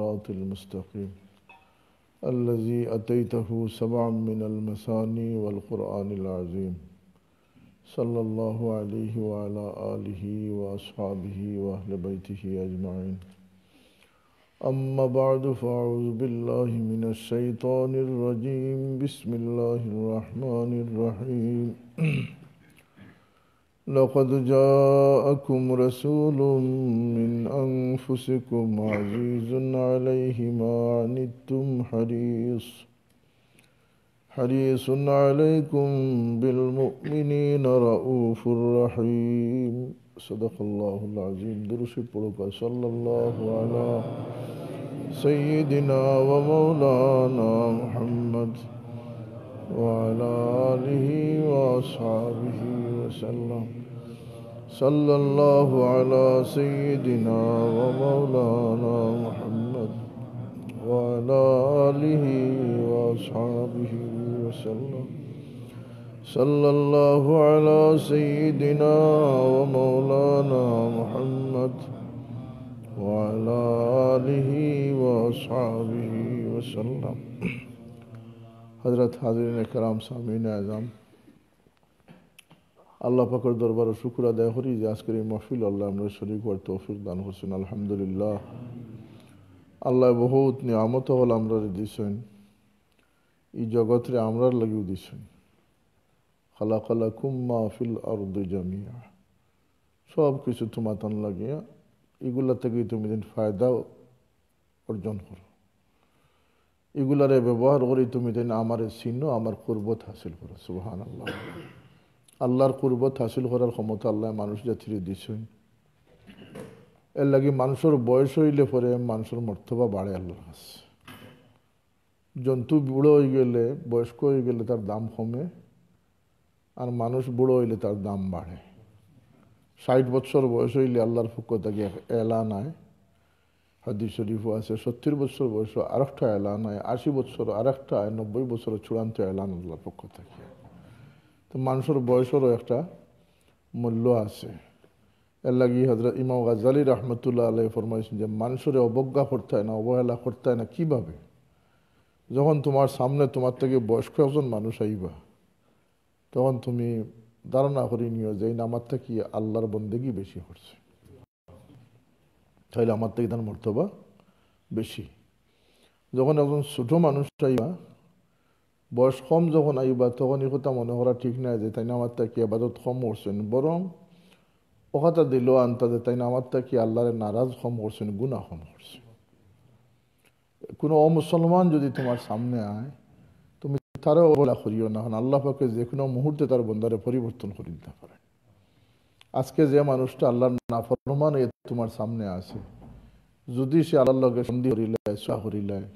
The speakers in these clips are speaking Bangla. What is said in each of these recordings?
الصراط المستقيم. الذي أتيته سبعا من المثاني والقرآن العظيم. صلى الله عليه وعلى آله وأصحابه وأهل بيته أجمعين. أما بعد فأعوذ بالله من الشيطان الرجيم. بسم الله الرحمن الرحيم. لقد جاءكم رسول من أنفسكم عزيز عليه ما عنتم حريص حريص عليكم بالمؤمنين رؤوف رحيم. صدق الله العظيم. درس پڑھو صلى الله على سيدنا ومولانا محمد وعلى آله وأصحابه وسلم. صلى الله على سيدنا ومولانا محمد وعلى آله وأصحابه وسلم. صلى الله على سيدنا ومولانا محمد وعلى آله وأصحابه وسلم. حضرت حاضرين الكرام سامعين اعظم আল্লাহ পাকর দরবার শুকুর আদায় করি যে আজকের এই মহফিল আল্লাহ আমরা শরীর হওয়ার তৌফিক দান করছেন। আলহামদুলিল্লাহ। আল্লাহ বহুত নিয়ামত হল আমরা দিছেন। এই জগৎরে আমরার লাগিও দিছেন। খালা কুম্মা ফিল আরদু জামিয়া। সব কিছু তোমাতান লাগিয়া এগুলা থেকে তুমি দিন ফায়দা অর্জন করো। এগুলারে ব্যবহার করি তুমি দিন আমার চিহ্ন, আমার কুরবত হাসিল করো। সুহান আল্লাহ আল্লাহর কুরবত হাসিল করার ক্ষমতা আল্লাহ মানুষ জাতির দিছেন। এর লাগে মানুষের বয়স হইলে পরে মানুষের মর্তবা বাড়ে আল্লাহর কাছে। জন্তু বুড়ো হয়ে গেলে, বয়স্ক হয়ে গেলে তার দাম কমে, আর মানুষ বুড়ো হইলে তার দাম বাড়ে। ষাট বছর বয়স হইলে আল্লাহর পক্ষ থেকে এলা নাই হাদিস শরীফও আছে, সত্তর বছর বয়স আরেকটা এলান হয় আশি বছর আরেকটা নব্বই বছর চূড়ান্ত এলান আল্লাহর পক্ষ থেকে। তো মানুষের বয়সেরও একটা মূল্য আছে। এর লাগি হজরত ইমাম গাজালি রহমতুল্লাহ আলাই ফরমাইছেন যে মানুষের অবজ্ঞা করতে হয় না, অবহেলা করতে হয় না, কীভাবে? যখন তোমার সামনে তোমার থেকে বয়স্ক একজন মানুষ আইবা, তখন তুমি ধারণা করি নিও যে এই নামার থেকে আল্লাহর বন্দেগি বেশি হচ্ছে তাহলে আমার থেকে তার মর্তবা বেশি। যখন একজন ছোটো মানুষ আইবা বয়স কম যখন আইবা, তখন এই কথা মনে করা ঠিক নাই যে তাই না আমার তাকে আবাদত কম করছেন। বরং ওখাতা দিল আনতা যে তাই না আমার তাকে আল্লাহরে নারাজ কম করছেন গুণা কম করছে কোনো অমুসলমান যদি তোমার সামনে আয়, তুমি তারও অবহেলা করিও না। হন আল্লাহ পাকে যে কোনো মুহূর্তে তার বন্দারে পরিবর্তন করে দিতে পারে। আজকে যে মানুষটা আল্লাহর নাফরমান তোমার সামনে আছে, যদি সে আল্লাহর লগে সন্ধি করিলায় সোয়া করিলায়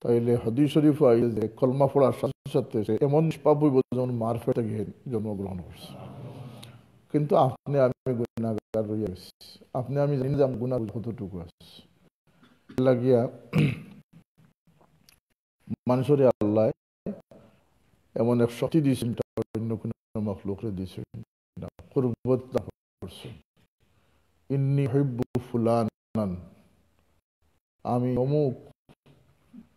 তাইলে হদি শরীফ আইলে যে কলমা পড়ার সাথে সাথে সে এমন নিষ্পাপ হইব যেমন মার ফেটে গিয়ে জন্মগ্রহণ করছে। কিন্তু আপনি আমি গুণাগার রইয়া গেছি। আপনি আমি জানি যে আমি গুণা কতটুকু আছে। লাগিয়া মানুষের আল্লাহ এমন এক শক্তি দিয়েছেন অন্য কোনো মখলুকরে দিয়েছেন। কুরবত করছে। ইন্নি হইব্বু ফুলানান। আমি অমুক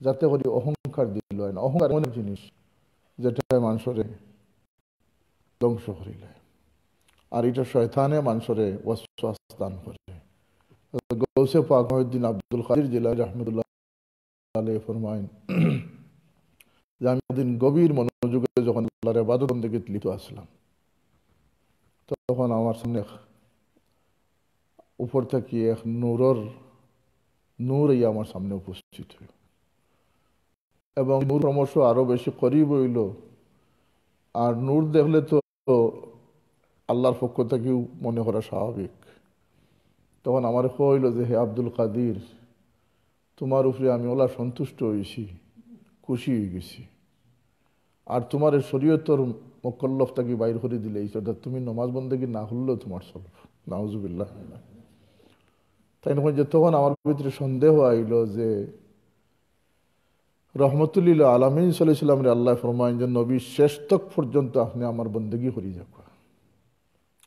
যাতে করে অহংকার দিল না। অহংকার এমন জিনিস যেটা মানুষরে ধ্বংস করিলে আর এটা শয়তানে মানুষরে দান করে। গৌসে পাক আব্দুল কাদির জিলা রহমতুল্লাহ আলাই ফরমাইন যে আমি দিন গভীর মনোযোগে যখন আল্লাহর আবাদত থেকে লিপ্ত আসলাম, তখন আমার সামনে উপর থেকে এক নূরর নূর আমার সামনে উপস্থিত হইল এবং নূর ক্রমশ আরও বেশি করিব হইল আর নূর দেখলে তো আল্লাহর পক্ষ থেকেও মনে করা স্বাভাবিক। তখন আমার কইল যে, হে আব্দুল কাদির, তোমার উপরে আমি ওলা সন্তুষ্ট হয়েছি খুশি হয়ে গেছি। আর তোমার এই শরীয়তর মকল্লফটাকে বাইর করে দিলে, এই অর্থাৎ তুমি নমাজ বন্দেগী না হলেও তোমার চলব নাউজুবিল্লাহ। তাই নয় যে, তখন আমার ভিতরে সন্দেহ আইল যে রহমতুল্লিল্লা আলমিন সাল্লামের আল্লাহ ফরমাইন যে, নবী শেষ তক পর্যন্ত আপনি আমার বন্দেগী হরি যাক।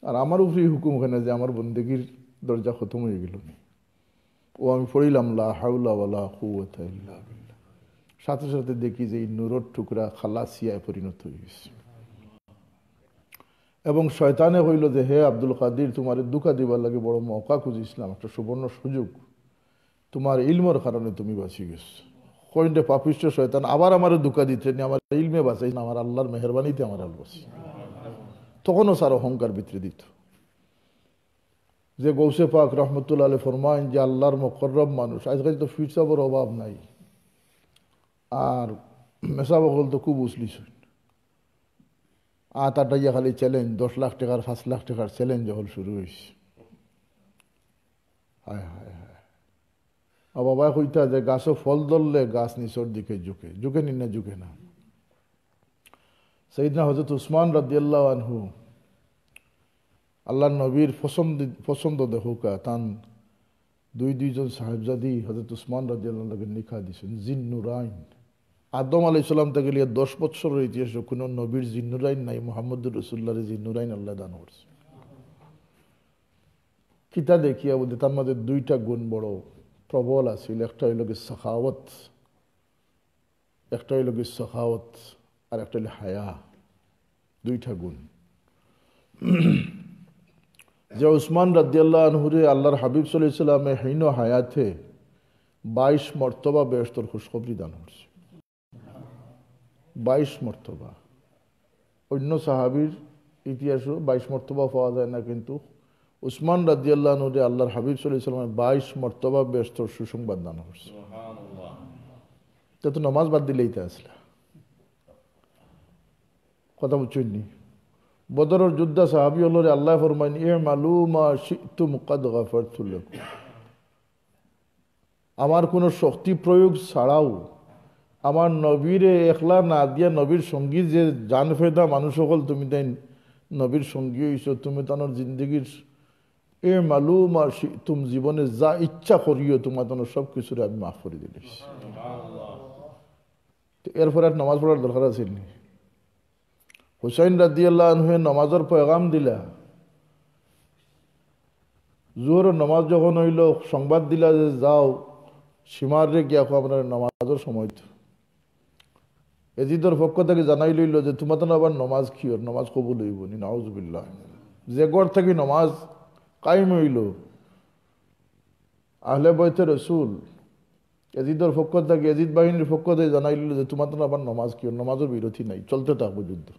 আর আমার উপরে হুকুম হয় না যে আমার বন্দেগীর দরজা খতম হয়ে গেল ও আমি পড়িলাম, লা হাউলা ওয়ালা কুওয়াতা সাথে সাথে দেখি যে এই নুরর টুকরা খালাসিয়ায় পরিণত গেছে। এবং শয়তানে হইল যে, হে আব্দুল কাদির, তোমার দুঃখা দিবার লাগে বড় মৌকা খুঁজিছিলাম, একটা সুবর্ণ সুযোগ। তোমার ইলমর কারণে তুমি বাঁচি গেছো। কইন্টে পাপিষ্ট শয়তান আবার আমার দুঃখা দিতে আমার ইলমে বাঁচাই আমার আল্লাহর মেহরবানিতে আমার আল বাঁচি তখনও স্যার অহংকার ভিতরে দিত। যে গৌসে পাক রহমতুল্লাহ আলী ফরমাইন যে আল্লাহর মকরব মানুষ, আজকাল তো ফিরসাবর অভাব নাই। আর মেসা বকল তো খুব উসলিস আট আটাইয়া খালি চ্যালেঞ্জ দশ লাখ টাকার, পাঁচ লাখ টাকার চ্যালেঞ্জ হল শুরু হয়েছে হায় হায়। বাবা কইতা যে গাছও ফল ধরলে গাছ নিচর দিকে ঝুঁকে ঝুঁকে নি না, ঝুঁকে না। সেইদিনা হজরত উসমান রাদিয়াল্লাহ আনহু আল্লাহ নবীর পছন্দ পছন্দ দেখুকা তান দুই দুইজন সাহেবজাদি হজরত উসমান রাজিয়াল্লাহকে নিখা দিয়েছেন জিন্নুরাইন আদম আলাই সাল্লাম থেকে লিয়ে দশ বছরের ইতিহাস কোনো নবীর জিন্নুরাইন নাই, মোহাম্মদুর রসুল্লাহর জিন্নুরাইন আল্লাহ দান করছে। কিতা দেখিয়া বলতে তার মধ্যে দুইটা গুণ বড় প্রবল আছিল একটা হইল কি সখাওয়ত, একটা হইল কি সখাওয়ত আর একটা হইল হায়া, দুইটা গুণ। যে উসমান রাদিয়াল্লাহ আনহুরে আল্লাহর হাবিব সাল্লামে হীন হায়াতে বাইশ মর্তবা বেহস্তর খুশখবরি দান করছে। বাইশ মর্তবা। অন্য সাহাবির ইতিহাসও বাইশ মর্তবা পাওয়া যায় না কিন্তু উসমান রাদিয়াল্লাহ আনহুরে আল্লাহর হাবিব সাল্লামে বাইশ মর্তবা ব্যস্ত সুসংবাদ দান করছে। তো নমাজ বাদ দিলেই তা আসলে। কথা বুঝছেননি বদরের যোদ্ধা সাহাবি হল আল্লাহ ফরমাইন এ মালুমা শিতুম কাদ গাফারতুল্লাকুম আমার কোনো শক্তি প্রয়োগ ছাড়াও আমার নবীরে একলা না দিয়া নবীর সঙ্গী যে জান ফেদা মানুষ সকল তুমি তাই নবীর সঙ্গী হইছ তুমি তানোর জিন্দগির এ মালুম আর তুম জীবনে যা ইচ্ছা করিও, তোমার তানোর সব কিছুরে আমি মাফ করে দিলিস। এরপরে আর নামাজ পড়ার দরকার আছে হুসাইন রাদিয়াল্লাহ হয়ে নমাজের পয়গাম দিলা। জোর নমাজ যখন হইল, সংবাদ দিলা যে যাও, সীমার গিয়া আপনার নমাজের সময় তো। এজিদর পক্ষ থেকে জানাই লইল যে তোমার তো আবার নমাজ কিয় নমাজ কবুল হইব নি নাউজবিল্লাহ। যে গড় থেকে নমাজ কায়েম হইল। আহলে বইতে রসুল এজিদর পক্ষ থেকে এজিদ বাহিনীর পক্ষ থেকে জানাই লইল যে তোমার তো আবার নমাজ কিয় নমাজের বিরতি নাই, চলতে থাকব যুদ্ধ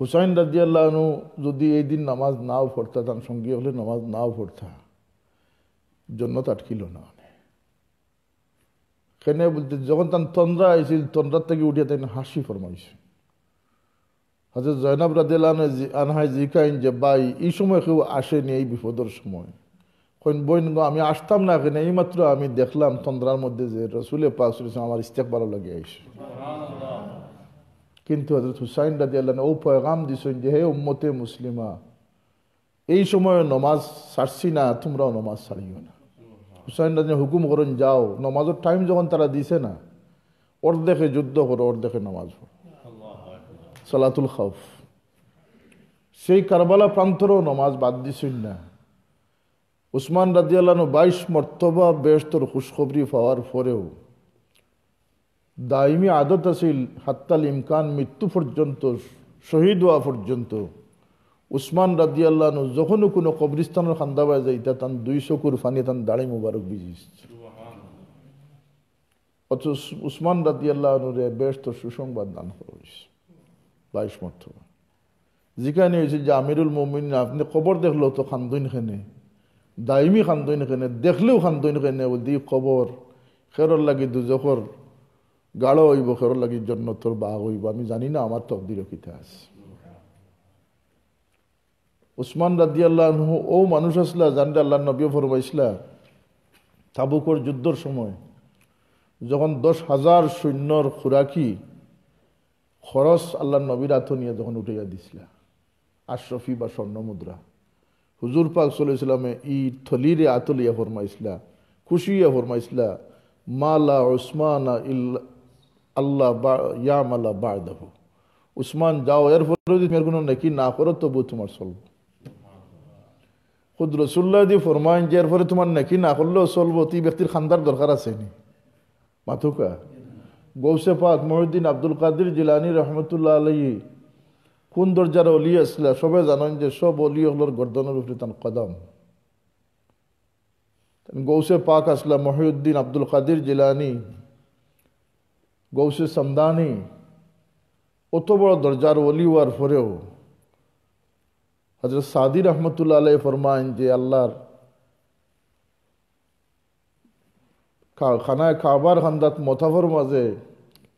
হুসাইন রাজিয়াল্লাহনু যদি এই দিন নামাজ নাও পড়তা, তার সঙ্গী হলে নামাজ নাও পড়তা, জন্য আটকিল না। কেন বলতে, যখন তার তন্দ্রা আইছিল, তন্দ্রার থেকে উঠিয়ে তাই হাসি ফরমাইছে। হজরত জয়নাব রাদিয়াল্লাহ আনহাই জিকাইন যে বাই এই সময় কেউ আসেনি এই বিপদের সময়। কইন বইন আমি আসতাম না কেন এইমাত্র আমি দেখলাম তন্দ্রার মধ্যে যে রসুলে পাস আমার ইস্তেক ভালো লাগে আইসে। কিন্তু হজরত হুসাইন রাজি আল্লাহ ও পয়গাম দিছেন যে, হে উম্মতে মুসলিমা, এই সময় নমাজ ছাড়ছি না, তোমরাও নমাজ ছাড়িও না। হুসাইন রাজি হুকুম করেন, যাও, নমাজের টাইম যখন তারা দিছে না, অর্ধেকে যুদ্ধ করো, অর্ধেকে নমাজ পড়ো। সালাতুল খাউফ। সেই কারবালা প্রান্তরও নমাজ বাদ দিছেন না। উসমান রাজি আল্লাহ বাইশ মর্তবা বেস্তর খুশখবরি পাওয়ার পরেও দাইমি আদত আছিল হাত্তাল ইমকান মৃত্যু পর্যন্ত, শহীদ হওয়া পর্যন্ত উসমান রাজি আল্লাহ যখনও কোনো কবরিস্তানের খান্দাবায় যাইতা তান দুই চকুর ফানি তান দাড়ি মুবারক বিজিস অথচ উসমান রাজি আল্লাহনুরে বেশ তো সুসংবাদ দান করা হয়েছে। বাইশ মর্তবা যেখানে হয়েছে যে আমিরুল মমিন আপনি কবর দেখল তো খান্দইন খেনে। দাইমি খান্দইন খেনে, দেখলেও খান্দইন খেনে দি কবর। খেরর লাগি দুজখর গাঢ় হইব খের লাগি জন্য তোর বাঘ হইব। আমি জানি না, আমার তকদির কিতে আছে। উসমান রাদিয়াল্লাহ ও মানুষ আসলা, জানলে আল্লাহ নবী ফরমাইসলা, তাবুকর যুদ্ধর সময়। যখন দশ হাজার সৈন্যর খুরাকি খরচ আল্লাহ নবীর আত নিয়ে যখন উঠাইয়া দিছিলা, আশরফি বা স্বর্ণ মুদ্রা, হুজুর পাক সাল্লামে ই থলিরে আতলিয়া ফরমাইসলা খুশিয়া ফরমাইসলা মালা উসমান আল্লাহ বা ইয়াম আল্লাহ বাদাহ উসমান, যাও, এর ফলে যদি তোমার কোনো নাকি না করো তবু তোমার চলবো খুদ রসুল্লাহ দি ফরমাইন যে এর ফলে তোমার নাকি না করলেও চলবো তুই ব্যক্তির খান্দার দরকার আছে নি? মাথুকা? গৌসে পাক মহিউদ্দিন আব্দুল কাদির জিলানি রহমতুল্লাহ আলহী কোন দরজার অলি আসলে? সবাই জানেন যে সব অলি হলোর গর্দনের উপরে তার কদম। গৌসে পাক আসলা মহিউদ্দিন আব্দুল কাদির জিলানি, গৌসে সমদানি, অত বড় দরজার অলি হওয়ার পরেও হজরত সাদি রহমতুল্লাহ আলাই ফরমাইন যে আল্লাহর খানায় খাবার খান্দাত মথাফর মাঝে,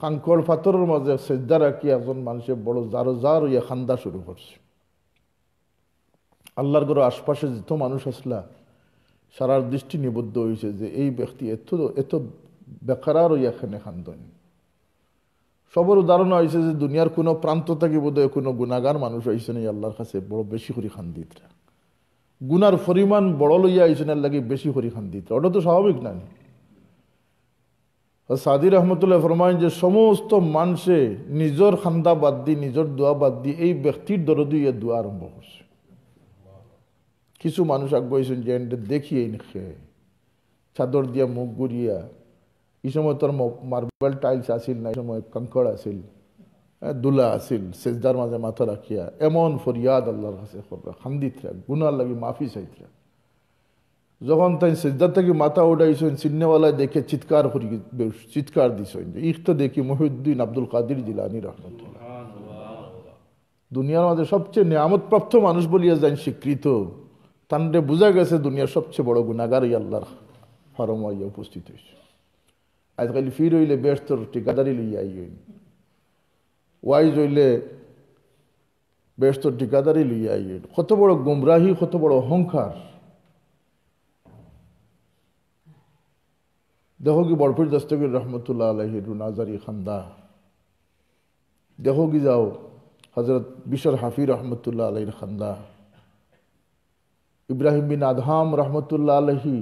কাঙ্কর পাথরের মাঝে সেজদা রাখি একজন মানুষের বড় জারো জার ইয়ে খান্দা শুরু করছে। আল্লাহর গরো আশপাশে যেত মানুষ আসলা, সারার দৃষ্টি নিবদ্ধ হয়েছে যে এই ব্যক্তি এত এত বেকার এখানে খান্দন সবর উদাহরণ হয়েছে যে দুনিয়ার কোনো প্রান্ত থেকে বোধহয় কোনো গুণাগার মানুষ হয়েছে না আল্লাহর কাছে, বড় বেশি করি খান্দিতরা। গুনার পরিমাণ বড় লইয়া আইসেন লাগে বেশি করি খান্দিতরা। ওটা তো স্বাভাবিক না? সাদি রহমতুল্লাহ ফরমাইন যে সমস্ত মানুষে নিজের খান্দা বাদ দি নিজের দোয়া বাদ দি এই ব্যক্তির দরদি ইয়ে দোয়া আরম্ভ করছে। কিছু মানুষ আগুয়েছেন যে দেখিয়ে খেয়ে। চাদর দিয়া মুখ গুড়িয়া এই সময় তোর মার্বেল টাইলস আসিল না, এই সময় কঙ্কড় আসিল দুলা আসিল সেজদার মাঝে মাথা রাখিয়া, এমন ফরিয়াদ আল্লাহর কাছে খান্দিতরা, গুনার লাগি মাফি চাইতরা। যখন তাই সেজদার থেকে মাথা উঠাইছেন সিন্নেওয়ালায় দেখে চিৎকার করি চিৎকার দিছেন। যে ইখ তো দেখি মহিউদ্দিন আব্দুল কাদির জিলানি রহমতুল্লাহ। দুনিয়ার মাঝে সবচেয়ে নিয়ামতপ্রাপ্ত মানুষ বলিয়া যান স্বীকৃত। তান্ডে বোঝা গেছে দুনিয়ার সবচেয়ে বড় গুণাগার আল্লাহর হরম উপস্থিত হয়েছে আজকাল ফির হইলে ব্যস্তর ঠিকাদারি লইয়া আইন ওয়াইজ হইলে ব্যস্তর ঠিকাদারি লইয়া আইন কত বড় গুমরাহি কত বড় অহংকার। দেখো কি বরফির দস্তগীর রহমতুল্লাহ আলহির রুনাজারি খান্দা। দেখো কি যাও হজরত বিশর হাফি রহমতুল্লাহ আলহির খান্দা। ইব্রাহিম বিন আদহাম রহমতুল্লাহ আলহি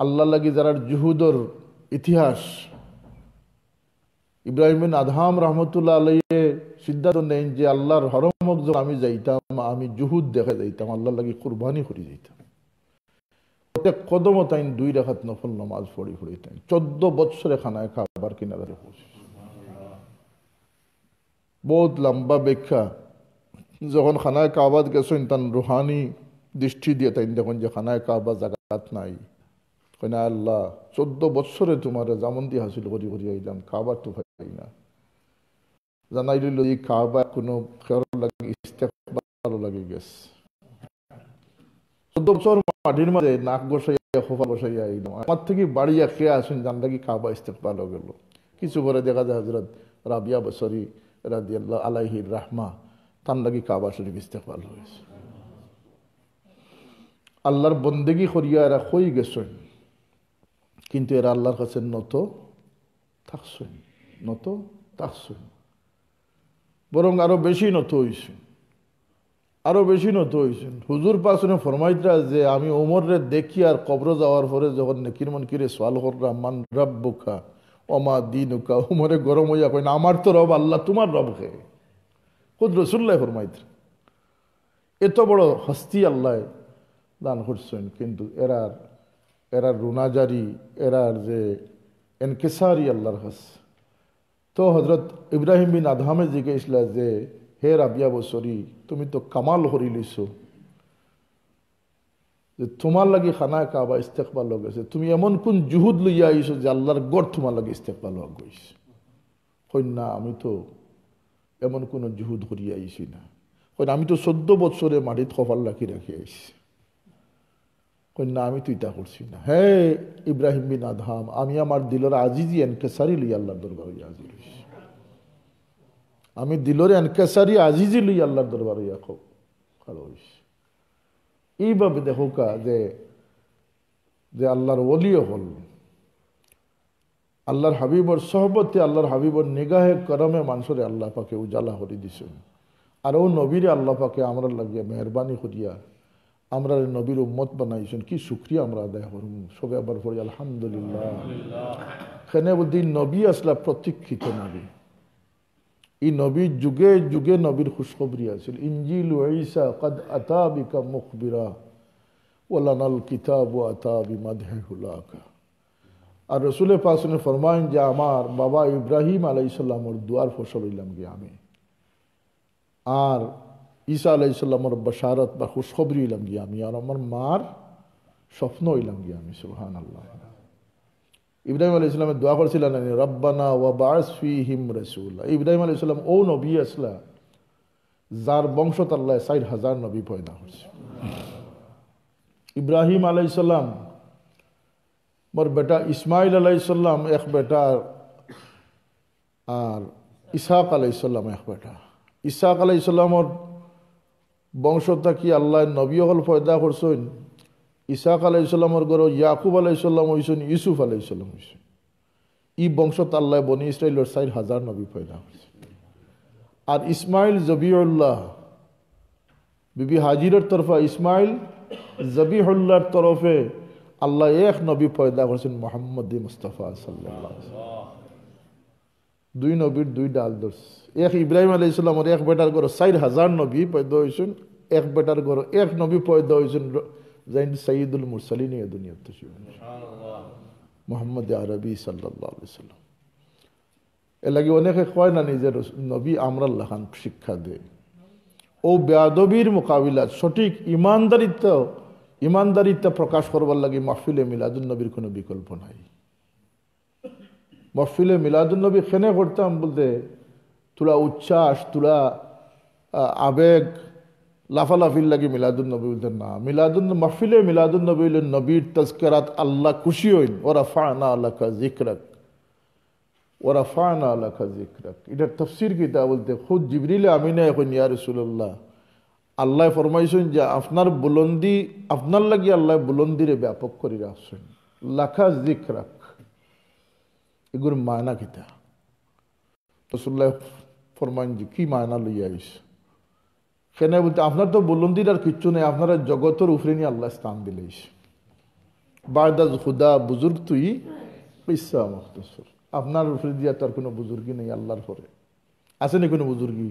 আল্লাহ লাগি যারা জুহুদর ইতিহাস, ইব্রাহিম বিন আদহাম রহমতুল্লাহ আলহিয়ে সিদ্ধান্ত নেন যে আল্লাহর হরমক আমি যাইতাম, আমি জুহুদ দেখা যাইতাম আল্লাহ লাগি কুরবানি করে যাইতাম। প্রত্যেক কদম তাইন দুই রেখাত নফল নমাজ পড়ি পড়ি তাইন চোদ্দ বৎসরে খানায় খাবার কিনারে পৌঁছে বহুত লম্বা ব্যাখ্যা। যখন খানায় কাবাদ গেছেন, তান রুহানি দৃষ্টি দিয়ে তাইন দেখুন যে খানায় কাবা জাগাত নাই। কইনা আল্লাহ, চোদ্দ বৎসরে তোমার জামন্দি হাসিল করি করি আইলাম কাবার তো পাই না। জানাই দিল এই কাবা কোনো খেয়াল লাগে ইস্তেকবার লাগে গেছে। চোদ্দ বছর মাটির মাঝে নাক বসাইয়া আইলাম আমার থেকে বাড়িয়া খেয়ে আসেন গেল? কিছু পরে দেখা যায় হজরত রাবিয়া বসরি রাহমা, তার লাগি কাবা হয়েছে। আল্লাহর বন্দেগি করিয়া এরা কই গেছেন? কিন্তু এরা আল্লাহর কাছে নত থাকছেন নত থাকছেন। বরং আরও বেশি নত হয়েছেন আরও বেশি নত হয়েছেন। হুজুর পাশনে ফরমাইতরা যে, আমি ওমরে দেখি আর কবর যাওয়ার পরে যখন নেকির মন কিরে সোয়াল করলাম, মান রব্বুকা অমা দিনুকা? উমরে গরম হইয়া কই না আমার তো রব আল্লাহ, তোমার রব খে খুদ রসুল্লাহ ফরমাইতরা এত বড় হস্তি আল্লাহ দান করছেন, কিন্তু এরার এরার রুনাজারি, এরার যে এনকেসারি আল্লাহর কাছে। তো হজরত ইব্রাহিম বিন আদহামে জিজ্ঞেসলা যে হে রাবিয়া বসরি তুমি তো কামাল হরি লিছো। যে তোমার লাগি খানা কাবা ইস্তেকবাল হয়ে গেছে, তুমি এমন কোন জুহুদ লইয়া আইছো যে আল্লাহর গড় তোমার লাগে ইস্তেকবাল হয়ে গেছে। না, আমি তো এমন কোন জুহুদ করিয়া আইছি না। কইন আমি তো চোদ্দ বছরে মাটিত কপাল রাখি রাখি আইছি। না, আমি তো ইটা করছি না। হে ইব্রাহিম বিন আদহাম, আমি আমার দিলর আজিজি এনকেসারি লই আল্লাহর দরবার আজির আমি দিলরে এনকেসারি আজিজি লই আল্লাহর দরবার ইয়া খাড়ো হইস এইভাবে দেখো কা যে যে আল্লাহর ওলিও হল। আল্লাহর হাবিবর সহবতে আল্লাহর হাবিবর নিগাহে করমে মানুষরে আল্লাহ পাকে উজালা হরি দিছেন। আর ও নবীরে আল্লাহ পাকে আমরা লাগিয়ে মেহরবানি করিয়া আমরা নবীর উম্মত বানাইছেন। কি শুক্রিয়া আমরা আদায় করুন সবে আবার পড়ি আলহামদুলিল্লাহ। খেনে বুদ্ধি নবী আসলা প্রতীক্ষিত নবী। এই নবীর যুগে যুগে নবীর খুশখবরি আছিল ইঞ্জিল ঈসা কদ আতা বিকা মুখবিরা ওলানাল কিতাব ও আতা বিমাদহে হুলাকা। আর রসুল পাসনে ফরমাইন যে, আমার বাবা ইব্রাহিম আলাইসাল্লামর দুয়ার ফসল হইলাম গিয়ে আমি। আর ঈসা আলাইসাল্লামর বসারত বা খুশখবরি হইলাম গিয়ে আমি। আর আমার মার স্বপ্ন হইলাম গিয়ে আমি সুহান আল্লাহ ইব্রাহিম আলী ইসলামের দোয়া করছিলেন রব্বানা ওয়া বাস ফি হিম রসুল্লাহ ইব্রাহিম আলী ইসলাম ও নবী আসলা, যার বংশ তাল্লাহ ষাট হাজার নবী পয়দা করছে ইব্রাহিম আলাইসাল্লাম মোর বেটা ইসমাইল আলাইসাল্লাম এক বেটা, আর ইসাক আলাইসাল্লাম এক বেটা। ইসাক আলাইসাল্লামর বংশ থাকি আল্লাহ নবী হল পয়দা করছেন? ইসাক আলাইসাল্লামর ঘর ইয়াকুব আলাইসাল্লাম হয়েছেন ইউসুফ আলাইসাল্লাম হয়েছেন ই বংশত আল্লাহ বনি ইসরায়েলের চার হাজার নবী পয়দা হয়েছে। আর ইসমাইল জবিউল্লাহ, বিবি হাজিরের তরফা ইসমাইল জবিহুল্লাহর তরফে আল্লাহ এক নবী পয়দা করছেন, মোহাম্মদ মুস্তফা সাল্লাহ দুই নবীর দুই ডাল দর্শ এক ইব্রাহিম আলাই ইসলামর এক বেটার ঘর চার হাজার নবী পয়দা হয়েছেন, এক বেটার ঘর এক নবী পয়দা হয়েছেন জাইন সঈদুল মুরসালিন এ দুনিয়াতে মোহাম্মদ আরবি সাল্লাম এ অনেকে কয় না নিজের নবী আমরা লাখান শিক্ষা দেয়। ও বেয়াদবির মোকাবিলা, সঠিক ইমানদারিত্ব ইমানদারিত্ব প্রকাশ করবার লাগে মাহফিলে মিলাদুল নবীর কোনো বিকল্প নাই। মহফিলে মিলাদুল নবী খেনে করতাম বলতে, তুলা উচ্ছ্বাস, তুলা আবেগ লাফালাফির লাগে মিলাদুল নবী বলতেন না। মিলাদুল মহফিলে মিলাদুল নবী নবীর তস্করাত আল্লাহ খুশি হইন। ওরা ফানা আল্লাহ জিক্রক ওরা ফানা আল্লাহ জিক্রক এটা তফসির কিতা বলতে খুদ জিবরিলে আমিনে এখন ইয়া রসুল্লাহ আল্লাহ ফরমাইছেন যে আপনার বুলন্দি আপনার লাগি আল্লাহ বুলন্দিরে ব্যাপক করে রাখছেন। লাখা জিক্রাক এগুলোর মায়না কিতা? রসুল্লাহ ফরমাইন যে কি মায়না লইয়া আইস? কেন বলতে আপনার তো বুলন্দির আর কিচ্ছু নেই, আপনারা জগতের উপরে নিয়ে আল্লাহ স্থান দিলেইস। বারদাজ খুদা বুজুর্গ তুই, ইসা মখতসর। আপনার উপরে দিয়া তার কোনো বুজুর্গি নেই আল্লাহর পরে। আছে নি কোনো বুজুর্গি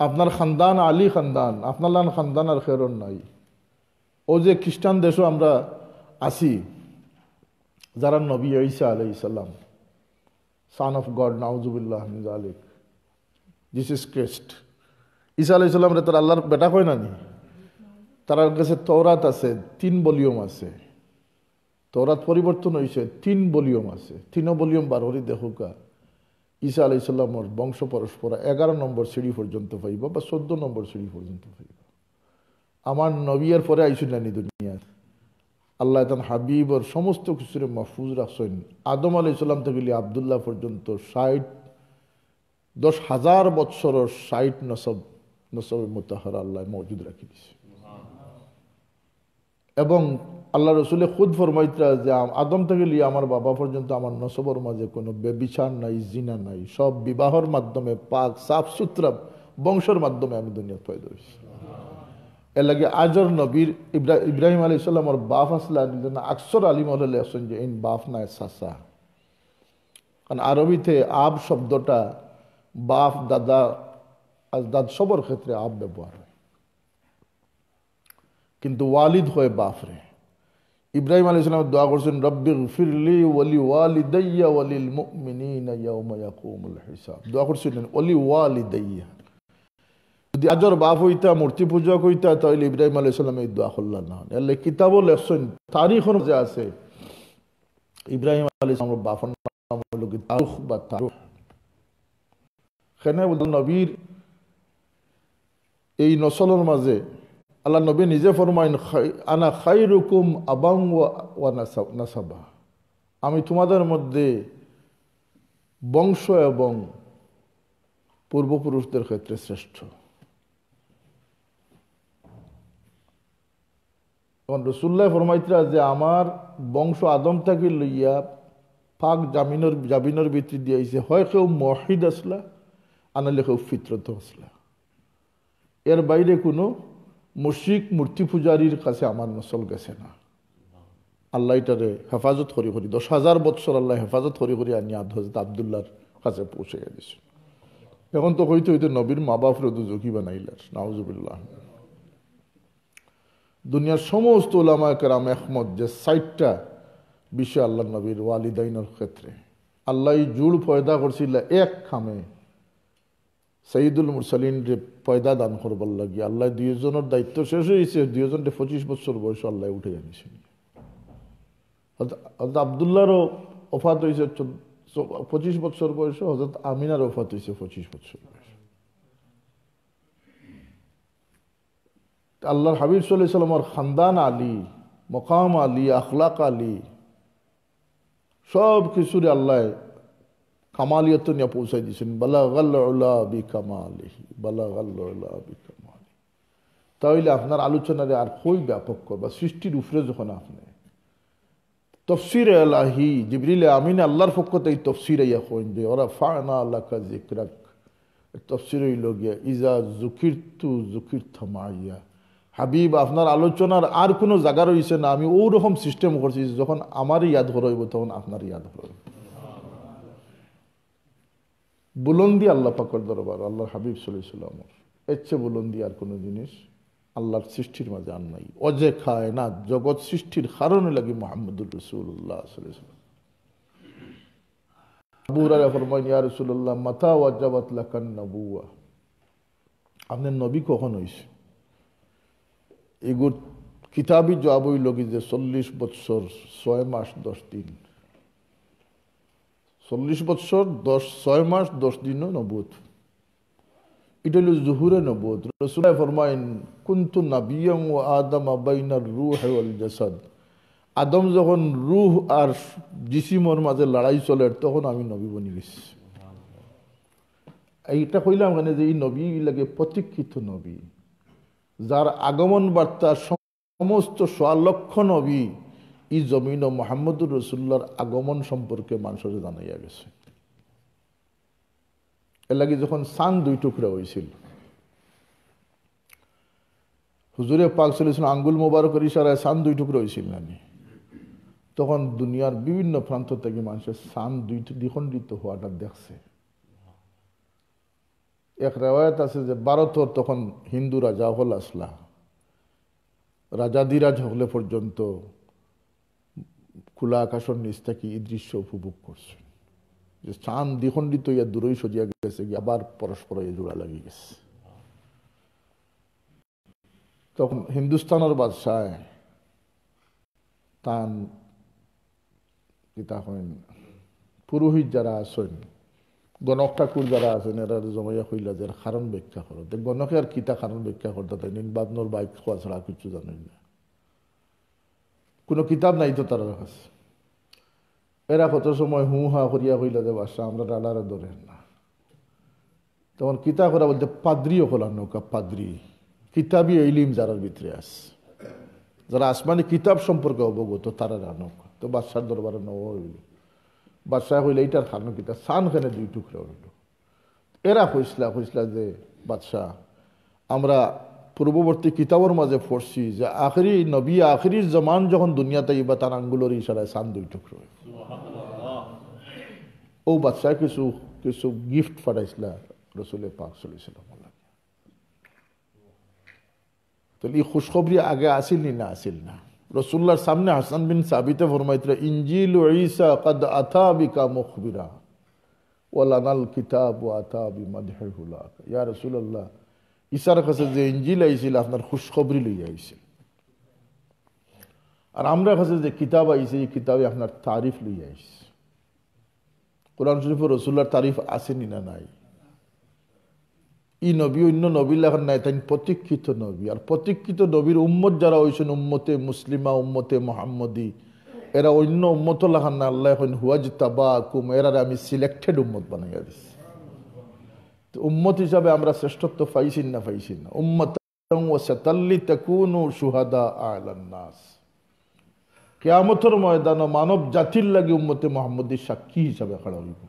আপনার খানদান আলী খানদান, আপনার লান খানদান আর খেরন নাই। ও যে খ্রিস্টান দেশও আমরা আসি যারা নবী ঈসা আলাই সাল্লাম সান অফ গড নাউজুবিল্লাহ আলিক জিসাস ক্রিস্ট ঈসা আলাই সাল্লাম রে তার আল্লাহর বেটা কয় না নি তার কাছে তৌরাত আছে, তিন ভলিউম আছে। তৌরাত পরিবর্তন হয়েছে তিন ভলিউম আছে। তিনও ভলিউম বার হরি দেখুকা ঈসা আলাই সাল্লামর বংশ পরস্পর এগারো নম্বর সিঁড়ি পর্যন্ত পাইব বা চোদ্দ নম্বর সিঁড়ি পর্যন্ত পাইব। আমার নবিয়ার পরে আইসুন নানি দুনিয়ার আল্লাহ তান হাবিবর সমস্ত কিছুরে মাহফুজ রাখছেন। আদম আলাই সাল্লাম থেকে আবদুল্লাহ পর্যন্ত ষাট, দশ হাজার বৎসরের ষাট নসব নসব মোতাহার আল্লাহ মজুদ রাখি দিছে এবং আল্লাহ রসুলে খুদ ফরমাইতরা যে আদম থেকে লিয়ে আমার বাবা পর্যন্ত আমার নসবর মাঝে কোনো বেবিচার নাই জিনা নাই সব বিবাহর মাধ্যমে পাক সাফ সুতরা বংশের মাধ্যমে আমি দুনিয়া পয়দা হয়েছি এর লাগে আজর নবীর ইব্রাহিম আলী সাল্লামর বাপ আসলা আকসর আলী মহলে আসেন যে ইন বাপ নাই সাসা কারণ আরবিতে আব শব্দটা বাপ দাদা দাদ সবর ক্ষেত্রে আব ব্যবহার হয়। কিন্তু ওয়ালিদ হয় বাপ রে। ইব্রাহিম আলী ইসলাম দোয়া করছেন, রব্বি ফিরলি ওয়ালি ওয়ালিদাইয়া ওয়ালিল মুমিনিনা হিসাব। দোয়া করছিলেন ওলি ওয়ালিদাইয়া। যদি আজর বাপ হইতা, মূর্তি পূজা কইতা তাহলে ইব্রাহিম আলী ইসলাম এই দোয়া করলেন না। এলে কিতাবও লেখছেন তারিখর যে আছে। ইব্রাহিম আলী ইসলামের বাপর নাম হলো কি তারুখ বা তারুখ। সেখানে নবীর এই নসলের মাঝে আল্লাহ নবী নিজে ফরমাইন আনা খাই রুকুম আবাং নাসাবা আমি তোমাদের মধ্যে বংশ এবং পূর্বপুরুষদের ক্ষেত্রে শ্রেষ্ঠ। তখন রসুল্লাহ ফরমাইতরা যে আমার বংশ আদম থাকি লইয়া পাক জামিনের জামিনের ভিত্তি দিয়েছে। হয় কেউ মহিদ আসলা আনালে কেউ ফিতরত আসলা। এর বাইরে কোনো মুশিক মূর্তি পূজারীর কাছে আমার নসল গেছে না। আল্লাহ এটারে হেফাজত করি করি, দশ হাজার বৎসর আল্লাহ হেফাজত করি করি আনি আদ হজরত আবদুল্লার কাছে পৌঁছে দিছে এখন তো হইতে হইতে নবীর মা বাপরে দুজকি বানাইলার? নাউজুবিল্লাহ। দুনিয়ার সমস্ত ওলামা কেরাম একমত যে সাইটটা বিশ্ব আল্লাহ নবীর ওয়ালিদাইনের ক্ষেত্রে। আল্লাহ জুড় পয়দা করছিল এক খামে। সঈদুল মুরসালিন যে পয়দা দান করবার লাগিয়ে আল্লাহ দুইজনের দায়িত্ব শেষ হয়েছে দুইজনটা পঁচিশ বছর বয়স আল্লাহ উঠে জানিছে হজরত আবদুল্লাহরও ওফাত হয়েছে পঁচিশ বছর বয়সে হজরত আমিনার ওফাত হয়েছে পঁচিশ বছর বয়স। আল্লাহর হাবিব সাল্লামর খানদান আলী, মকাম আলী, আখলাক আলী সব কিছুরে আল্লাহ কামালিয়ত নিয়ে পৌঁছাই দিয়েছেন বালা গাল্লা বি কামালিহি বালা গাল্লা বি কামালি তাহলে আপনার আলোচনারে আর কই ব্যাপক করবা সৃষ্টির উপরে যখন আপনি তফসির আলাহি জিবরিল আমিন আল্লাহর পক্ষতে এই তফসির ইয়া হইন যে ওরা ফানা আল্লাহ জিক্রাক তফসির হইল গিয়া ইজা জুকির তু জুকির থামাইয়া হাবিব আপনার আলোচনার আর কোনো জায়গা রয়েছে না আমি ওরকম সিস্টেম করছি যখন আমার ইয়াদ হরইব তখন আপনার ইয়াদ হরইব বুলন্দি আল্লাহ পাকর দরবার আল্লাহ হাবিব সাল্লাম এর চেয়ে বুলন্দি আর কোনো জিনিস আল্লাহর সৃষ্টির মাঝে আর নাই। অজে খায় না জগৎ সৃষ্টির কারণে লাগে মোহাম্মদুর রসুল্লাহ রসুল্লাহ মাথা আপনার নবী কখন হয়েছে এগুর কিতাবি জবাবই লগি যে চল্লিশ বৎসর, ছয় মাস, দশ দিন। চল্লিশ বৎসর, দশ, ছয় মাস, দশ দিনও নবোধ এটা হলো জুহুরে নবোধ রসুলাই ফরমাইন কুন্তু নাবিয়াম ও আদম আবাইনার রুহ ওয়াল জাসাদ। আদম যখন রুহ আর জিসিমর মাঝে লড়াই চলে, তখন আমি নবী বনি গেছি। এইটা কইলাম মানে যে এই নবী লাগে প্রতীক্ষিত নবী। যার আগমন বার্তা সমস্ত সোয়ালক্ষ নবী ই জমিন মোহাম্মদুর রসুল্লার আগমন সম্পর্কে মানুষের জানাইয়া গেছে। এর লাগে যখন সান দুই টুকরা হয়েছিল হুজুরে পাক চলেছিল আঙ্গুল মোবারকের ইশারায় সান দুই টুকরা হয়েছিল নানি তখন দুনিয়ার বিভিন্ন প্রান্ত থেকে মানুষের সান দুই দ্বিখণ্ডিত হওয়াটা দেখছে। এক রেওয়ায়ত আছে যে ভারতর তখন হিন্দু রাজা হল আসলা, রাজাদিরাজ হলে পর্যন্ত খোলা আকাশের নিচ থেকে এই দৃশ্য উপভোগ করছেন। যে চাঁদ দ্বিখণ্ডিত ইয়া দূরই সজিয়া গেছে, গিয়ে আবার পরস্পর এ জোড়া লাগিয়ে গেছে। তখন হিন্দুস্তানের বাদশাহ তান কিতা হইন, পুরোহিত যারা আছেন, গণক ঠাকুর যারা আছেন, এরা জমাইয়া হইলা যে কারণ ব্যাখ্যা করো। গণকে আর কিতা কারণ ব্যাখ্যা করতে তাই নির্বাচনের বাইক খোয়া ছাড়া কিছু জানেন না। কোনো কিতাব নাই তো তারা কাছে। এরা কত সময় হু হা করিয়া হইলা যে বাসা আমরা ডালারে ধরেন না। তখন কিতা করা বলতে, পাদ্রিও হলাম নৌকা, পাদ্রি। কিতাবই ইলিম যারার ভিতরে আস যারা আসমানি কিতাব সম্পর্কে অবগত, তারা নৌকা। তো বাদশার দরবারে নব হইল। বাদশাহ হইলে এইটার কিতা সান খানে দুই টুকরা হইল। এরা হইসলা হইসলা যে, বাদশাহ, আমরা পূর্ববর্তী কিতাবের মাঝে পড়ছি যে আখরি নবী আখরির জমান যখন দুনিয়াতে ইবা তার আঙ্গুলের ইশারায় সান দুই টুকরো ও বাদশাহ কিছু কিছু গিফট পাঠাইছিল রসুলে পাক চলিছিলাম তাহলে এই খুশখবরি আগে আসিল নি আসিল না? রসুল্লার সামনে হাসান বিন সাবিতে ফরমাইছিল ইঞ্জিল ঈসা কদ আথা বিকা মুখবিরা ওয়ালানাল কিতাব ও আথা বি মাদহুলা ইয়া রসুল্লাহ ঈশার কাছে যে ইঞ্জিল আইছিল আপনার খুশখবরি লইয়া আইছিল আর আমরা কাছে যে কিতাব আইছে এই কিতাবে আপনার তারিফ লইয়া আইছে কোরআন শরীফ রসুল্লার তারিফ আসেনি না নাই ই নবী অন্য নবী লেখার নাই তাই প্রতীক্ষিত নবী আর প্রতীক্ষিত নবীর উম্মত যারা হয়েছেন উম্মতে মুসলিমা উম্মতে মোহাম্মদী এরা অন্য উম্মত লেখার না আল্লাহ হুয়াজ তাবা কুম এরা আমি সিলেক্টেড উম্মত বানাইয়া দিছি উম্মত হিসাবে আমরা শ্রেষ্ঠত্ব পাইছি না পাইছি না। উম্মত ওয়াসাতাল্লি তাকুনু শুহাদা আলান নাস। কেয়ামতের ময়দান মানব জাতির লাগে উম্মতে মোহাম্মদীর সাক্ষী হিসাবে খাড়া হইব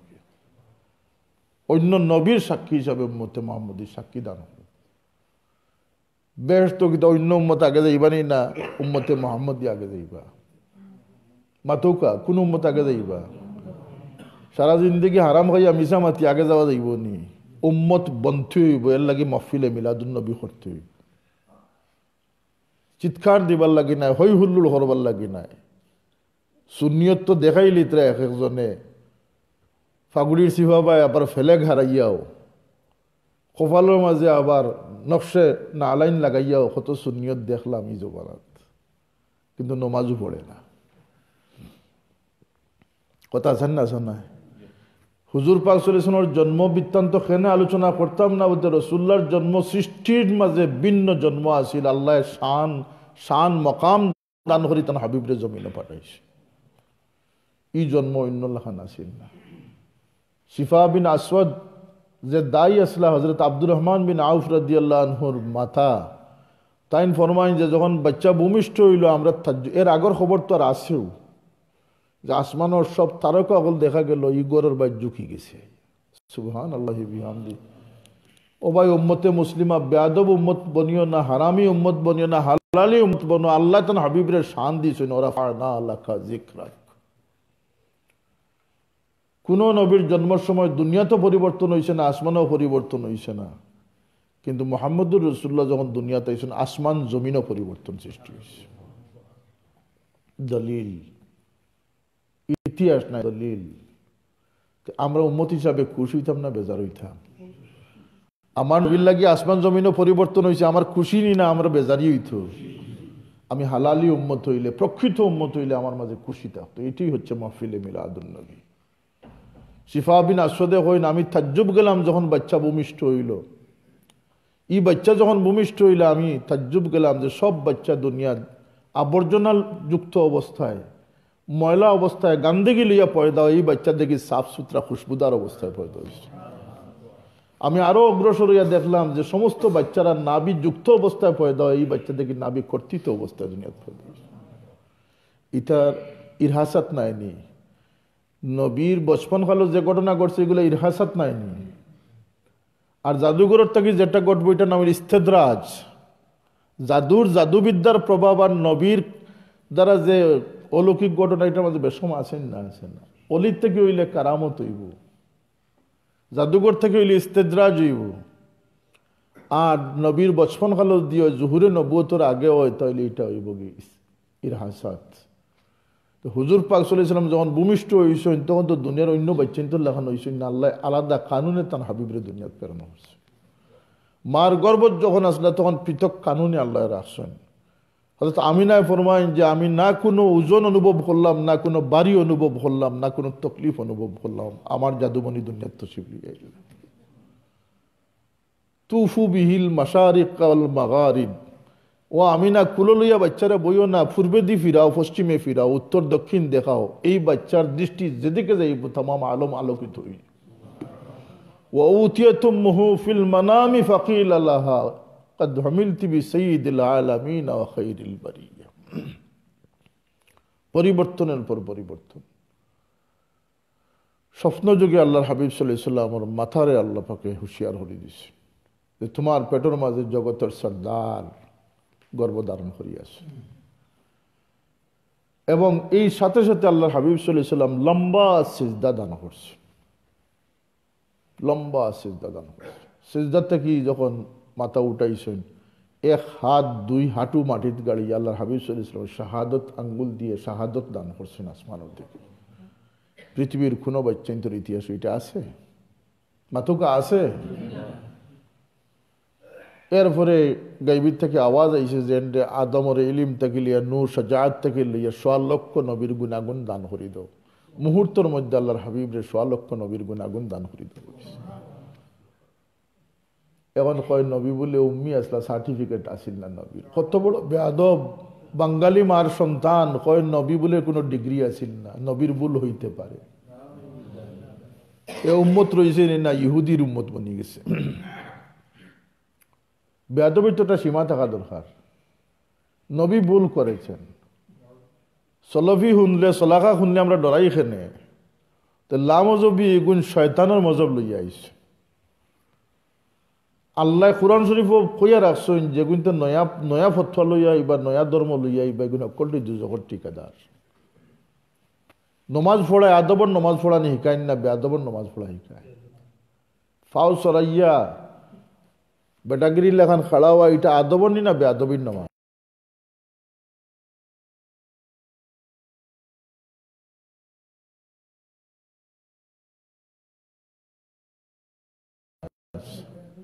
অন্য নবীর সাক্ষী হিসাবে উম্মতে মোহাম্মদীর সাক্ষী দান হবে বেশ তো কিন্তু অন্য উম্মত আগে যাইবানি না, উম্মতে মোহাম্মদী আগে যাইবা। মাতৌকা, কোন উম্মত আগে যাইবা? সারা জিন্দগি হারাম খাইয়া মিশা মাতি আগে যাওয়া যাইব নি উম্মত বন্ধু হইব, এর লাগে মফিলে মিলাদুন নবী করতে হইব। চিৎকার দিবার লাগি নাই, হৈ হুল্লুল করবার লাগি নাই। শূন্যত তো দেখাইলি ত্রে এক একজনে। ফাগুড়ির সিফাবাই আবার ফেলে হারাইয়াও। কপালের মাঝে আবার নকশে না আলাইন লাগাইয়াও, কত শূন্যত দেখলাম এই জবানাত কিন্তু নমাজও পড়ে না। কথা আছেন না আছেন না হুজুর পাক সলিসনের জন্ম বৃত্তান্ত খেনে আলোচনা করতাম না বলতে রসুল্লার জন্ম সৃষ্টির মাঝে ভিন্ন জন্ম আসিল আল্লাহ শান শান মকাম দান করি তান হাবিবরে জমিনে পাঠাইছে। ই জন্ম অন্য লেখান আসিল না। শিফা বিন আসওয়াদ যে দায়ী আসলা হজরত আব্দুর রহমান বিন আউফ রদি আল্লাহর মাথা, তাইন ফরমাইন যে যখন বাচ্চা ভূমিষ্ঠ হইল, আমরা এর আগর খবর তো আর আসেও যে আসমানোর সব তারকা হল দেখা গেল ইগরের বাই ঝুঁকি গেছে। সুবহান আল্লাহ বিহামদি। ও ভাই, উম্মতে মুসলিমা, বেয়াদব উম্মত বনিও না, হারামি উম্মত বনিও না, হালালি উম্মত বনো আল্লাহ তান হাবিবরে শান দিয়েছেন, ওরা না আল্লাহ জিক্রাক কোনো নবীর জন্মের সময় দুনিয়া তো পরিবর্তন হয়েছে না, আসমানও পরিবর্তন হয়েছে না। কিন্তু মোহাম্মদুর রসুল্লাহ যখন দুনিয়াতে আসমান জমিনও পরিবর্তন সৃষ্টি হয়েছে দলিল। ইতিহাস নাই। দলিল। আমরা উম্মত হিসাবে খুশি হইতাম না, বেজার হইতাম। আমার নবীর লাগি আসমান জমিনও পরিবর্তন হয়েছে আমার খুশি নি না, আমরা বেজারি হইত। আমি হালালি উম্মত হইলে, প্রকৃত উম্মত হইলে আমার মাঝে খুশি থাকতো। এটাই হচ্ছে মাহফিলে মিলাদুল নবী। শিফা বিন আসদে হইন, আমি তাজ্জুব গেলাম যখন বাচ্চা ভূমিষ্ঠ হইল। ই বাচ্চা যখন ভূমিষ্ঠ হইলে, আমি তাজ্জুব গেলাম যে সব বাচ্চা দুনিয়া আবর্জনা যুক্ত অবস্থায় ময়লা অবস্থায় গান্দেগি লইয়া পয়দা এই বাচ্চা দেখি সাফ সুতরা খুশবুদার অবস্থায় পয়দা হয়েছে আমি আরও অগ্রসর হইয়া দেখলাম যে সমস্ত বাচ্চারা নাবি যুক্ত অবস্থায় পয়দা এই বাচ্চা দেখি নাবি কর্তৃত অবস্থায় দুনিয়াতে পয়দা ইটার ইরহাসাত নাইনি নবীর বচপন কালো যে ঘটনা ঘটছে এগুলো ইরহাসাত নাইনি আর জাদুঘরের থেকে যেটা ঘটবো এটা নামের ইস্তেদরাজ। জাদুর জাদুবিদ্যার প্রভাব আর নবীর দ্বারা যে অলৌকিক ঘটনা এটার মধ্যে বেশম আছেন না, আছে না। অলির থেকে হইলে কারামত হইব, জাদুঘর থেকে হইলে ইস্তেদরাজ হইব। আর নবীর বচপন কালো দিয়ে জুহুরে নবুয়তর আগে হয় তাহলে এটা হইব কি? ইরহাসাত। তো হুজুর পাক সাল্লাম যখন ভূমিষ্ঠ হয়েছেন তখন তো দুনিয়ার অন্য বাচ্চান্তর লেখানো হয়েছেন না, আল্লাহ আলাদা কানুনে তার হাবিবরে দুনিয়াত প্রেরণ হয়েছে মার গর্ব যখন আসলে, তখন পৃথক কানুনে আল্লাহ রাখছেন অর্থাৎ আমি না ফরমাইন যে আমি না কোনো ওজন অনুভব করলাম, না কোনো বাড়ি অনুভব করলাম, না কোনো তকলিফ অনুভব করলাম। আমার জাদুমণি দুনিয়ার তো শিবলিয়ে তুফু বিহিল মাসারিক মাগারিব। ও আমি না কুলো লইয়া বাচ্চারা বইও না, পূর্বে দি ফিরাও, পশ্চিমে ফিরাও, উত্তর দক্ষিণ দেখাও। এই বাচ্চার দৃষ্টি যেদিকে যাইব তাম আলম আলোকিত হই ও উতিয়া তুম ফিল মানামি ফকিল আল্লাহ قد হমিলতি সঈদ আলমিন খৈরিল বারিয়া পরিবর্তনের পর পরিবর্তন। স্বপ্ন যুগে আল্লাহর হাবিব সাল্লাহ আমার মাথারে আল্লাহ পাকে হুঁশিয়ার হরি দিছে যে তোমার পেটর মাঝে জগতের সর্দার গর্ভধারণ করিয়াছে। এবং এই সাথে সাথে আল্লাহর হাবিব সাল্লাম লম্বা সিজদা দান করছে লম্বা সিজদা দান করছে সিজদাতে কি যখন মাথা উঠাইছেন। এক হাত দুই হাঁটু মাটিত গাড়ি আল্লাহ হাবিব সাল্লাম শাহাদত আঙ্গুল দিয়ে শাহাদত দান করছেন আসমানের দিকে। পৃথিবীর কোনো বাচ্চান্তর ইতিহাস এটা আছে? মাতুকা আছে? এরপরে গাইবির থেকে আওয়াজ আইছে যে আদমর ইলিম থেকে লিয়া নূর সাজাত থেকে লিয়া সোয়া লক্ষ নবীর গুণাগুণ দান করি দাও। মুহূর্তের মধ্যে আল্লাহর হাবিবরে সোয়া লক্ষ নবীর গুণাগুণ দান করি দাও। এখন কয় নবী বলে উম্মি আসলা সার্টিফিকেট আসিল না নবীর। কত বড় বেয়াদব, বাঙালি মার সন্তান, কয় নবী বলে কোনো ডিগ্রি আসিল না, নবীর ভুল হইতে পারে। এ উম্মত রয়েছে না ইহুদির উম্মত বনি গেছে। বেয়াদবির তো একটা সীমা থাকা দরকার। নবী ভুল করেছেন। সলফি শুনলে সলাখা শুনলে আমরা ডরাই খেনে। তো লামজবি এগুন শয়তানের মজব লইয়া আইছে। আল্লাহ কোরআন শরীফ কইয়া রাখছেন যে তো নয়া নয়া ফতোয়া লইয়া বা নয়া ধর্ম লইয়া বা এগুলো অকলটি দুজকর ঠিকাদার। নমাজ পড়ায় আদবর নমাজ পড়ানি শিকায় না বেআবর নমাজ পড়া শিকায় ফাও সরাইয়া বেটাগিরি লেখান খাড়া হওয়া এটা আদবর নি না, বেআদবির নমাজ?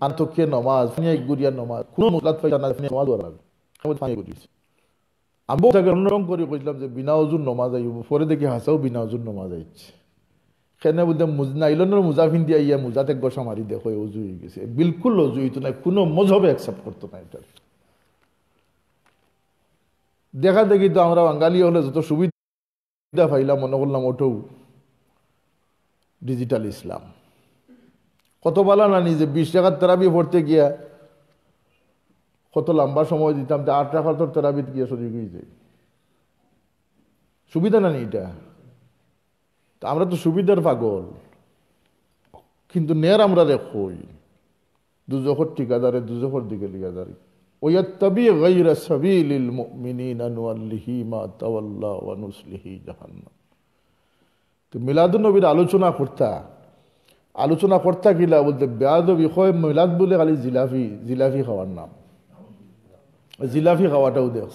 আন্তকে নমাজ, ফানিয়া নমাজ, কোন মুসলাত না ফানিয়া নমাজ আমি ফানিয়া আমি কইলাম যে বিনা নমাজ আইব, পরে দেখি হাসাও বিনা নমাজ আইছে। সেনে বুঝতে নাইলনের মুজা ফিন্দি আইয়া মুজাতে মারি দেখো অজু হয়ে গেছে। বিলকুল অজু হইতো না, কোনো মজহবে অ্যাকসেপ্ট করতো না এটা। দেখা দেখি তো আমরা বাঙালি হলে যত সুবিধা পাইলাম, মনে করলাম ওটাও ডিজিটাল ইসলাম। কত বলা না নিজে বিশ টাকার তেরাবি পড়তে গিয়া কত লম্বা সময় দিতাম, তো আট টাকার তোর তেরাবিত গিয়া সরি গিয়েছে। সুবিধা না নি এটা আমরা তো সুবিধার পাগল। কিন্তু নের আমরা দেখই দুজখর ঠিকাদারে দুজখর দিকে লিগাদারি ওয়াত্তাবি গায়রা সাবিলিল মুমিনিনা নুয়াল্লিহি মা তাওয়াল্লা ওয়া নুসলিহি তো মিলাদুন নবীর আলোচনা করতা। আলোচনা করতা কিলা বলতে বেয়াদ বিষয় মিলাদ বলে খালি জিলাফি জিলাফি খাওয়ার নাম। জিলাফি খাওয়াটাও দেখ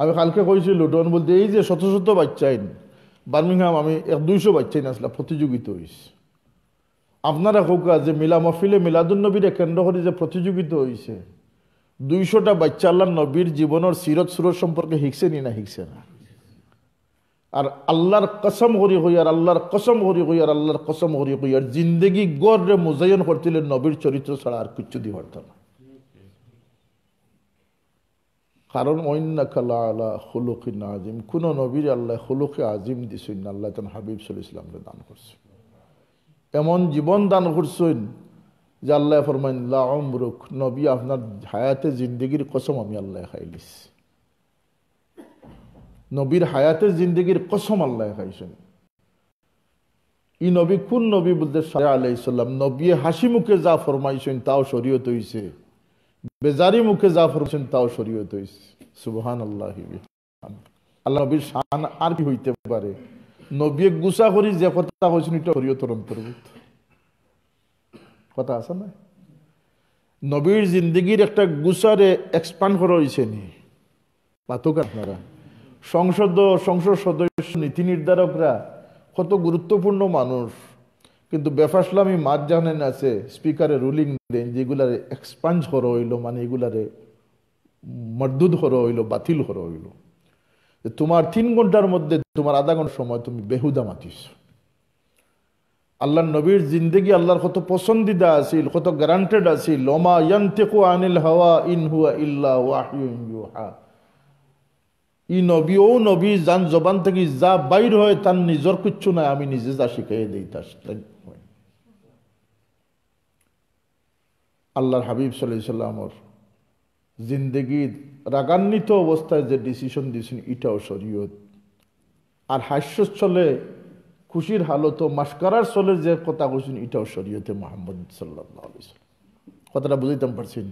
আমি কালকে কইছি লুডন বলতে, এই যে শত শত বাচ্চাইন, বার্মিংহাম আমি এক দুইশো বাচ্চাইন আসলে প্রতিযোগিতা হয়েছে আপনারা কৌকা যে মিলা মফিলে মিলাদুল নবীরে কেন্দ্র করে যে প্রতিযোগিতা হয়েছে দুইশোটা বাচ্চা আল্লাহ নবীর জীবনের সিরত সুরত সম্পর্কে শিখছে নি না শিখছে না? আর আল্লাহর কসম হরি হই, আর আল্লাহর কসম হরি হই, আর আল্লাহর কসম হরি হই, আর জিন্দগি গড়ে মোজায়ন করছিলেন নবীর চরিত্র ছাড়া আর কিচ্ছু পারত না কারণ অন্যাকালা আলা হুলুকি আজিম কোন নবীর আল্লাহ হুলুকে আজিম দিছেন আল্লাহ তখন হাবিব সাল ইসলামকে দান করছে। এমন জীবন দান করছেন যে আল্লাহ ফরমাইন লামরুখ নবী আপনার হায়াতে জিন্দগির কসম আমি আল্লাহ খাইলিস। নবীর হায়াতের জিন্দগির কসম আল্লাহ খাইছেন। ই নবী কোন নবী বলতে সারা আলাইসাল্লাম নবী হাসি মুখে যা ফরমাইছেন তাও শরীয়ত হইছে, বেজারি মুখে যা ফরমাইছেন তাও শরীয়ত হইছে। সুবহান আল্লাহ আল্লাহ নবীর শান আর কি হইতে পারে? নবী গুসা করি যে কথা হয়েছেন এটা শরীয়তর অন্তর্ভুক্ত। কথা আছে না? নবীর জিন্দগির একটা গুসারে এক্সপান্ড করা হয়েছে নি। পাতুক আপনারা। সংসদ সংসদ সদস্য নীতি নির্ধারকরা কত গুরুত্বপূর্ণ মানুষ। কিন্তু বেফাসলামী মাত জানেন আছে, স্পিকারে রুলিং দেন, যেগুলারে এক্সপাঞ্জ করা হইল মানে এগুলারে মর্দুদ করা হইল, বাতিল করা হইল। তোমার তিন ঘণ্টার মধ্যে তোমার আধা ঘণ্টার সময় তুমি বেহুদা মাতিস আল্লাহ নবীর জিন্দগি আল্লাহর কত পছন্দিদা আছিল, কত গ্যারান্টেড আছিল। লমা ইয়ান্তেকু আনিল হাওয়া ইন হুয়া ইল্লা ইউহা। ই নবী, ও নবী, যান জবান থেকে যা বাইর হয় তার নিজের কিচ্ছু নাই, আমি নিজে যা শিখাই দিই, তার আল্লাহর হাবিব সাল্লামর জিন্দগির রাগান্বিত অবস্থায় যে ডিসিশন দিয়েছেন, এটাও শরীয়ত। আর হাস্যচ্ছলে খুশির হালত মাস্কারার চলে যে কথা কইছেন, এটাও শরীয়তে মোহাম্মদ সাল্লাহ কথাটা বুঝাইতাম পারছেন?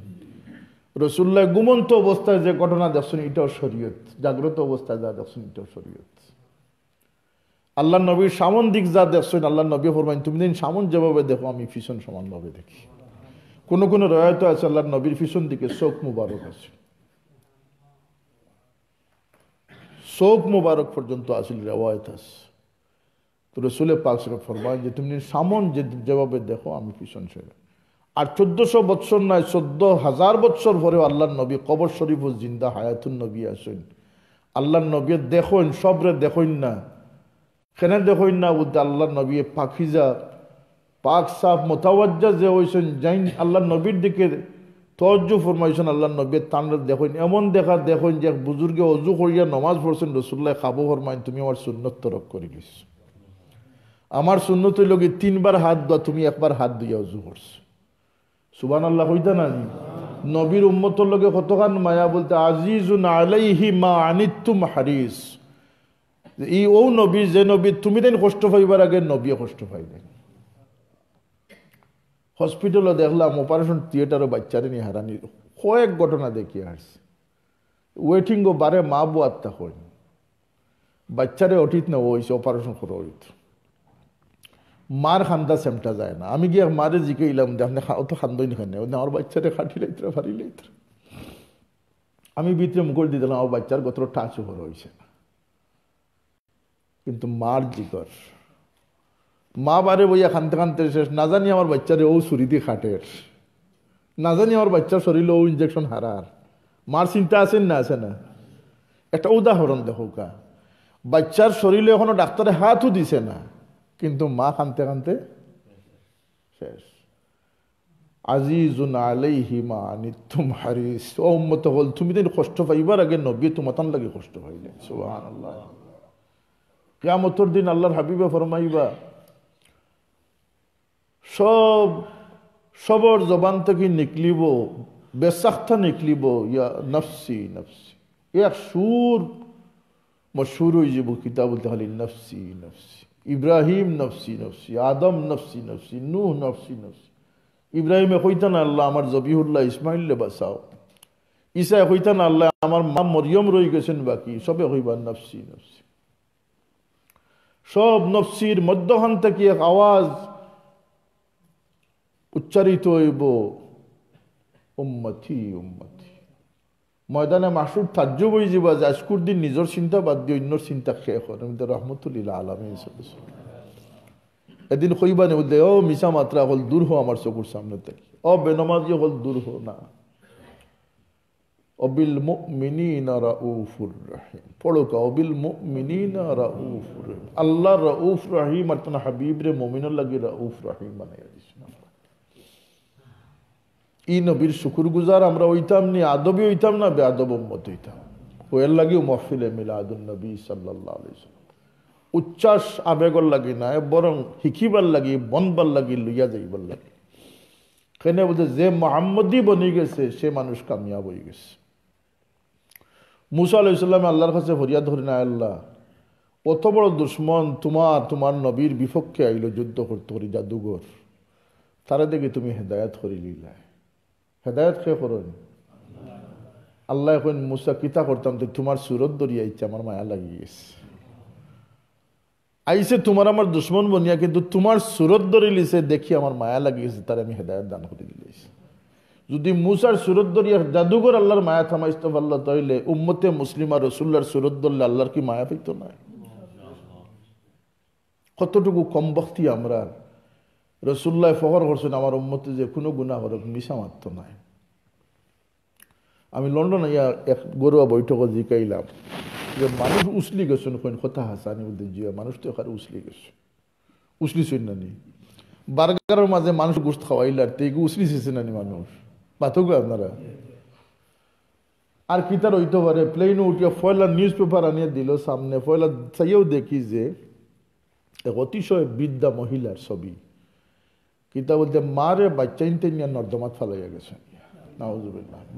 রসুল্লাহ গুমন্ত অবস্থায় যে ঘটনা দেখছেন, এটাও শরীয়ত। জাগ্রত অবস্থায় যা দেখছেন, এটাও শরীয়ত। আল্লাহ নবীর সামন দিক যা দেখছেন, আল্লাহ নবী ফরমাইন, তুমি দিন সামন যেভাবে দেখো, আমি ফিসন সমানভাবে দেখি। কোন কোন রয়ায়ত আছে, আল্লাহ নবীর ফিসন দিকে শোক মুবারক আছে। শোক মুবারক পর্যন্ত আসিল, রেওয়ায়ত আছে। তো রসুলে পাক ফরমায় যে, তুমি সামন যে, যেভাবে দেখো, আমি পিছন সেরে আর চোদ্দশো বৎসর নয়, চোদ্দ হাজার বৎসর পরেও আল্লাহ নবী কবর শরীফ ও জিন্দা হায়াতুন নবী আসেন আল্লাহ নবী দেখইন, সবরে দেখইন না। কেনে দেখইন না উদ্দে আল্লাহ নবী পাখিজা, পাক সাফ মোতাবাজ্জা যে হয়েছেন যাইন আল্লাহ নবীর দিকে তজ্জ ফরমাইছেন আল্লাহ নবী তানরে দেখইন। এমন দেখা দেখইন যে বুজুর্গে অজু করিয়া নমাজ পড়ছেন, রসুল্লাহ খাব ফরমাইন, তুমি আমার সুন্নত তরক দিস আমার সুন্নত লগে তিনবার হাত দোয়া তুমি একবার হাত দিয়ে অজু করছ। সুবান আল্লাহ হইতা না নবীর উম্মতর লগে কতখান মায়া বলতে, আজিজুন আলাইহি মা আনিতুম হারিস। এই ও নবী, যে নবী তুমি দেন কষ্ট পাইবার আগে নবী কষ্ট পাইলেন হসপিটালে দেখলাম অপারেশন থিয়েটারও বাচ্চারে নিয়ে হারানি। কয়েক ঘটনা দেখিয়ে আসছে। ওয়েটিং গো বারে মা বুয়ার তখন বাচ্চারে অটিত না হয়েছে অপারেশন করা হইত মার খান্দা সেমটা যায় না। আমি গিয়ে মারে জিকেইলাম যে আপনি অত খান্দই খান আমার বাচ্চারে খাটি লাইতরা ফারি লাইতরা আমি ভিতরে মুখল দিয়ে দিলাম আমার বাচ্চার গত টাচ ওভার হয়েছে না। কিন্তু মার জিকর মা বারে বইয়া খানতে খানতে শেষ না জানি আমার বাচ্চারে ও ছুরিতে খাটের না জানি আমার বাচ্চার শরীরে ও ইঞ্জেকশন হারার মার চিন্তা আছেন না, আছে না? একটা উদাহরণ দেখো কা বাচ্চার শরীরে এখনও ডাক্তারে হাতও দিছে না। কিন্তু মা খানতে খানতে শেষ। আজিজুন আলাইহি মা নিত্যুম হারিস। ও উম্মত হল তুমি দিন কষ্ট পাইবার আগে নবী তোমাতান লাগে কষ্ট পাইলে সুবহানাল্লাহ। কিয়ামতের দিন আল্লাহর হাবিবা ফরমাইবা, সব সবর জবান থেকে নিকলিব বেসাখতা নিকলিব, ইয়া নফসি নফসি। এক সুর মশুর হয়ে যাব কিতাব খালি নফসি নফসি। ইব্রাহিম নফসি নফসি, আদম নফসি নফসি, নূহ নফসি নফসি। ইব্রাহিমে কইতান, আল্লাহ আমার জবিহুল্লাহ ইসমাইলে বাসাও ঈশায় কইতান, আল্লাহ আমার মা মরিয়ম রই গেছেন বাকি, সবে কইবার নফসি নফসি। সব নফসির মধ্যখান থেকে এক আওয়াজ উচ্চারিত হইব, উম্মতি উম্মতি। ময়দানে মাসুর তাজ্য বই যাবা যে আজকুর দিন নিজের চিন্তা বাদ দিয়ে অন্যর চিন্তা শেষ হয়। আমি তো রহমতুল্লিল্লা আলমে এদিন কইবানে বলতে, ও মিশা মাত্রা হল দূর হো আমার চকুর সামনে থেকে। ও বেনমাজি হল দূর হো না। অবিল আল্লাহ রাউফ রহিম আর তোমার হাবিব রে মুমিনের লাগি রাউফ রহিম দিছেন ই নবীর শুকুর গুজার আমরা ওইতাম নি, আদবি ওইতাম না বে আদব উম্মত হইতাম। ওয়ের লাগিও মহফিলে মিলাদুল নবী সাল্লাম উচ্ছ্বাস আবেগর লাগি না, বরং শিখিবার লাগি বনবার লাগি, লইয়া যাইবার লাগি। কেন বলতে যে মোহাম্মদই বনি গেছে, সে মানুষ কামিয়াব হয়ে গেছে। মুসা আলাইসাল্লাম আল্লাহর কাছে ফরিয়াদ ধরে না, আল্লাহ, অত বড় দুশ্মন তোমার তোমার নবীর বিপক্ষে আইল যুদ্ধ করতে করি জাদুঘর। তারা দেখে তুমি হেদায়াত করি লিলায় হেদায়ত খেয়ে করেন আল্লাহ এখন মুসা কিতা করতাম তো তোমার সুরত দরিয়া ইচ্ছে আমার মায়া লাগিয়ে গেছে। আইসে তোমার আমার দুশ্মন বনিয়া, কিন্তু তোমার সুরত ধরে লিছে, দেখি আমার মায়া লাগিয়েছে তার আমি হেদায়ত দান করে দিলেছি। যদি মুসার সুরত দরিয়া জাদুঘর আল্লাহর মায়া থামাইতে পারল তাইলে উম্মতে মুসলিম আর রসুল্লার সুরত ধরলে আল্লাহর কি মায়া পাইতো না? কতটুকু কম বক্তি আমরা রসুল্লাহ ফখর করছেন, আমার উম্মতে যে কোনো গুণা করক মিশা মাত্র নাই আমি লন্ডনে ইয়া এক গরুয়া বৈঠকত জিকাইলাম যে মানুষ উসলি গেছেন কোন কথা হাসানি বলতে জিয়া, মানুষ তো এখানে উসলি গেছে। উসলি নানি বার্গারের মাঝে মানুষ গোস্ত খাওয়াইলার তো এগুলো উসলি শেষে নানি মানুষ। পাথক আপনারা? আর কি তার হইতে পারে প্লেন উঠিয়া ফয়লা নিউজ পেপার আনিয়ে দিল সামনে ফয়লা চাইয়েও দেখি যে এক অতিশয় বিদ্যা মহিলার ছবি। কিতা বলতে মারে বাচ্চা ইনতে নিয়ে নর্দমাত ফালাইয়া গেছেন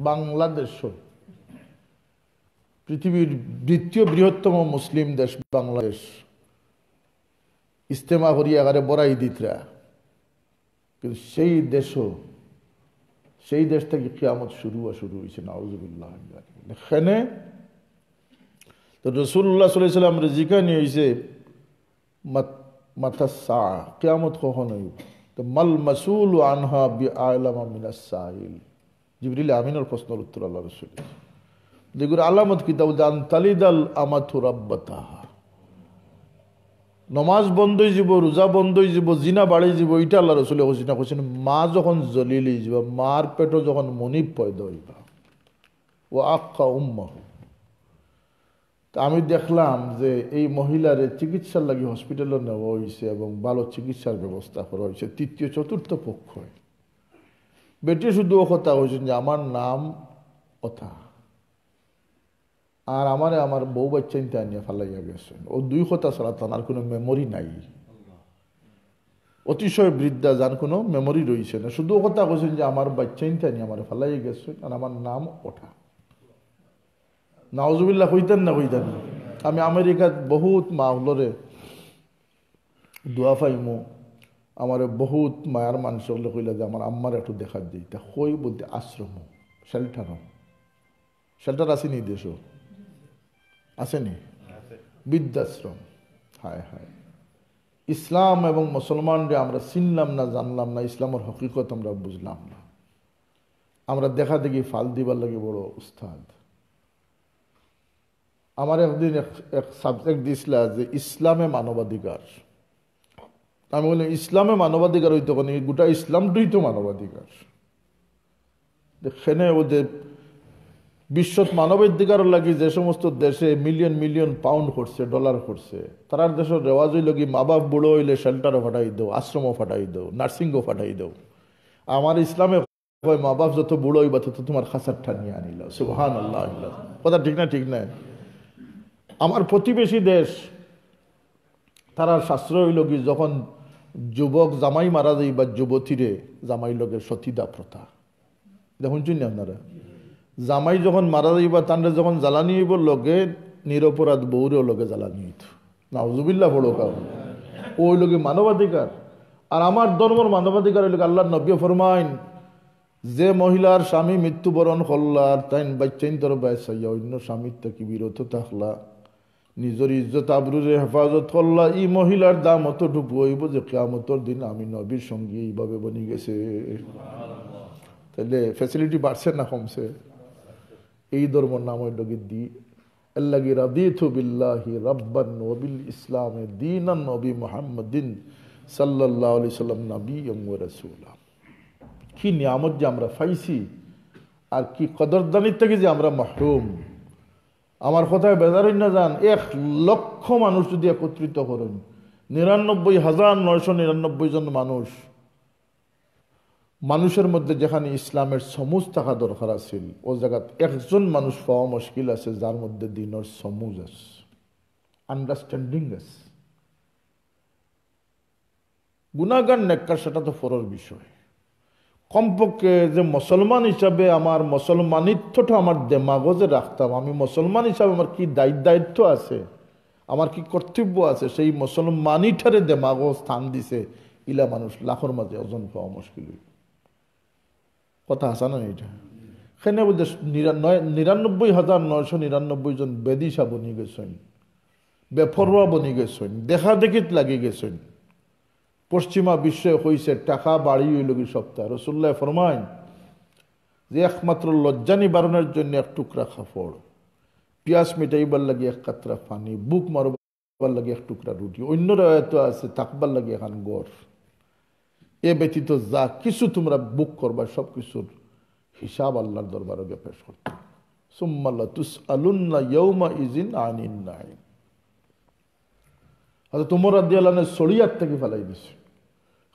বাংলাদেশ পৃথিবীর দ্বিতীয় বৃহত্তম মুসলিম দেশ বাংলাদেশ। ইস্তেমা করিয়া এগারে বড়াই দিতরা। কিন্তু সেই দেশও, সেই দেশ থেকে কিয়ামত শুরু শুরু হয়েছে নাউজুবিল্লাহ। এখানে তো রসুল্লাহ সাল্লাম রেজিকা নিয়ে হয়েছে মাথা সা। কেয়ামত কখন হইব? তো মাল মাসুল আনহা বি আলামা মিনাস সাহিল জিবরিল আমিনের প্রশ্নের উত্তর আল্লাহ রসুল যেগুলো আলামত কিতাব দান তালিদাল আমাথু নমাজ বন্ধই যাব, রোজা বন্ধই যাব, জিনা বাড়ি যাব এটা আল্লাহ রসুলে ঘোষণা করছেন। মা যখন জ্বলিলি যাব, মার পেটও যখন মনিব পয়দা হইবা। ও আক্কা উম্মাহ। আমি দেখলাম যে এই মহিলার চিকিৎসার লাগি হসপিটালে নেওয়া হয়েছে এবং ভালো চিকিৎসার ব্যবস্থা করা হয়েছে তৃতীয়, চতুর্থ পক্ষ বেটে, শুধু কথা হয়েছেন যে আমার নাম কথা। আর আমারে আমার বউ বাচ্চা নিতে আনিয়ে ফেলাইয়া গেছেন। ও দুই কথা ছাড়া তার কোনো মেমোরি নাই। অতিশয় বৃদ্ধা, যার কোনো মেমোরি রয়েছে না। শুধু কথা কৈছেন যে আমার বাচ্চাইন তানি আমার ফেলাই গেছে আর আমার নাম ওঠা। নাওজুবিল্লা হইতেন না হইতেন না। আমি আমেরিকাত বহুত মাহলরে দোয়া পাইমু। আমার বহুত মায়ার মানুষ হলে কইলা যে আমার আম্মার একটু দেখা দিই। তা হই বলতে আশ্রম শেল্টার শেল্টার আসেনি দেশ? আসেনি বৃদ্ধাশ্রম। হায় হায়। ইসলাম এবং মুসলমানরে আমরা চিনলাম না, জানলাম না, ইসলামের হকিকত আমরা বুঝলাম না। আমরা দেখা দেখি ফাল দিবার লাগে বড় উস্তাদ। আমার একদিন এক সাবজেক্ট দিছিল যে ইসলামে মানবাধিকার। আমি বলি ইসলামে মানবাধিকার হইতো কেন গোটা ইসলামটাই তো মানবাধিকার। সেনে ও যে বিশ্বত মানবাধিকার লাগি যে সমস্ত দেশে মিলিয়ন মিলিয়ন পাউন্ড করছে ডলার করছে, তারার দেশের রেওয়াজ হইল কি মা বাপ বুড়ো হইলে শেল্টারও ফাটাই দেও আশ্রমও ফাটাই দেও নার্সিংও ফাটাই দেও। আমার ইসলামে মা বাপ যত বুড়ো হইবা তত তোমার খাসার ঠানিয়ে আনিল। সুহান আল্লাহ কথা ঠিক না ঠিক না আমার প্রতিবেশী দেশ, তারা শাস্ত্র হইল কি যখন যুবক জামাই মারা যাই বা যুবতীরে জামাই লোকের সতীদা প্রথা। দেখুন চিনি আপনারা? জামাই যখন মারা যাইবা তান্ডে যখন জ্বালানি হইব লগে নিরপরাধ বৌরেও লগে জ্বালানি হইত। না হুজুবিল্লা বড় কাউ ওই লোকে মানবাধিকার। আর আমার ধর্মর মানবাধিকার হইল আল্লাহ নব্য ফরমাইন, যে মহিলার স্বামী মৃত্যুবরণ করলার তাই বাচ্চাইন তোর বাইসাইয়া অন্য স্বামীর থেকে বিরত থাকলা। নিজের ইজ্জত আবরুরে হেফাজত করলা ই মহিলার দাম অতটুকু হইব যে কেয়ামতর দিন আমি নবীর সঙ্গে এইভাবে বনি গেছে। তাহলে ফ্যাসিলিটি বাড়ছে না কমছে? এই ধর্মর নাম হইল দি আল্লাহি রাদিতু বিল্লাহি রাব্বান ওবিল ইসলামে দিনান নবী মুহাম্মাদিন সাল্লাল্লাহু আলাইহি সাল্লাম নবী ওয়া রাসূলা। কি নিয়ামত যে আমরা পাইছি আর কি কদরদানির থেকে যে আমরা মাহরুম। আমার কথায় না যান, এক লক্ষ মানুষ যদি একত্রিত করেন, নিরানব্বই হাজার নয়শো নিরানব্বই জন মানুষ। মানুষের মধ্যে যেখানে ইসলামের সমুজ থাকা দরকার আছিল, ও জায়গাত একজন মানুষ পাওয়া মুশকিল আছে, যার মধ্যে দিনের সমুজ আছে আন্ডারস্ট্যান্ডিং আছে। গুণাগান নেককার, সেটা তো ফরর বিষয়। কমপক্ষে যে মুসলমান হিসাবে আমার মুসলমানিত্বটা আমার দেমাগজে রাখতাম, আমি মুসলমান হিসাবে আমার কি দায়িত্ব দায়িত্ব আছে? আমার কি কর্তব্য আছে? সেই মুসলমানিটারে দেমাগ স্থান দিছে, ইলা মানুষ লাখর মাঝে ওজন পাওয়া মুশকিল কথা আসা না এটা সেনে বলতে নিরানব্বই হাজার নয়শো নিরানব্বই জন বেদিশা বনি গেছেন বেফরোয়া বনি গেছেন দেখা দেখিত লাগি গেছেন। পশ্চিমা বিশ্বে হইছে, টাকা বাড়ি হইল কি সপ্তাহ? রসুল্লাহ ফরমাইন, যে একমাত্র লজ্জা নিবারণের জন্য এক টুকরা খাফড় পিয়াস মিটাইবার লাগে এক কাতরা পানি, বুক মারবার লাগে এক টুকরা রুটি অন্য রয়ত আছে থাকবার লাগে এখন গড়। এ ব্যতীত যা কিছু তোমরা বুক করবা সব কিছুর হিসাব আল্লাহর দরবারে পেশ করতে সুম্মাল্লা তুস আলুন্না ইয়ৌমা ইজিন আনিন নাই হয়তো তোমার আল্লাহ সরিয়ার থেকে ফেলাই দিছে।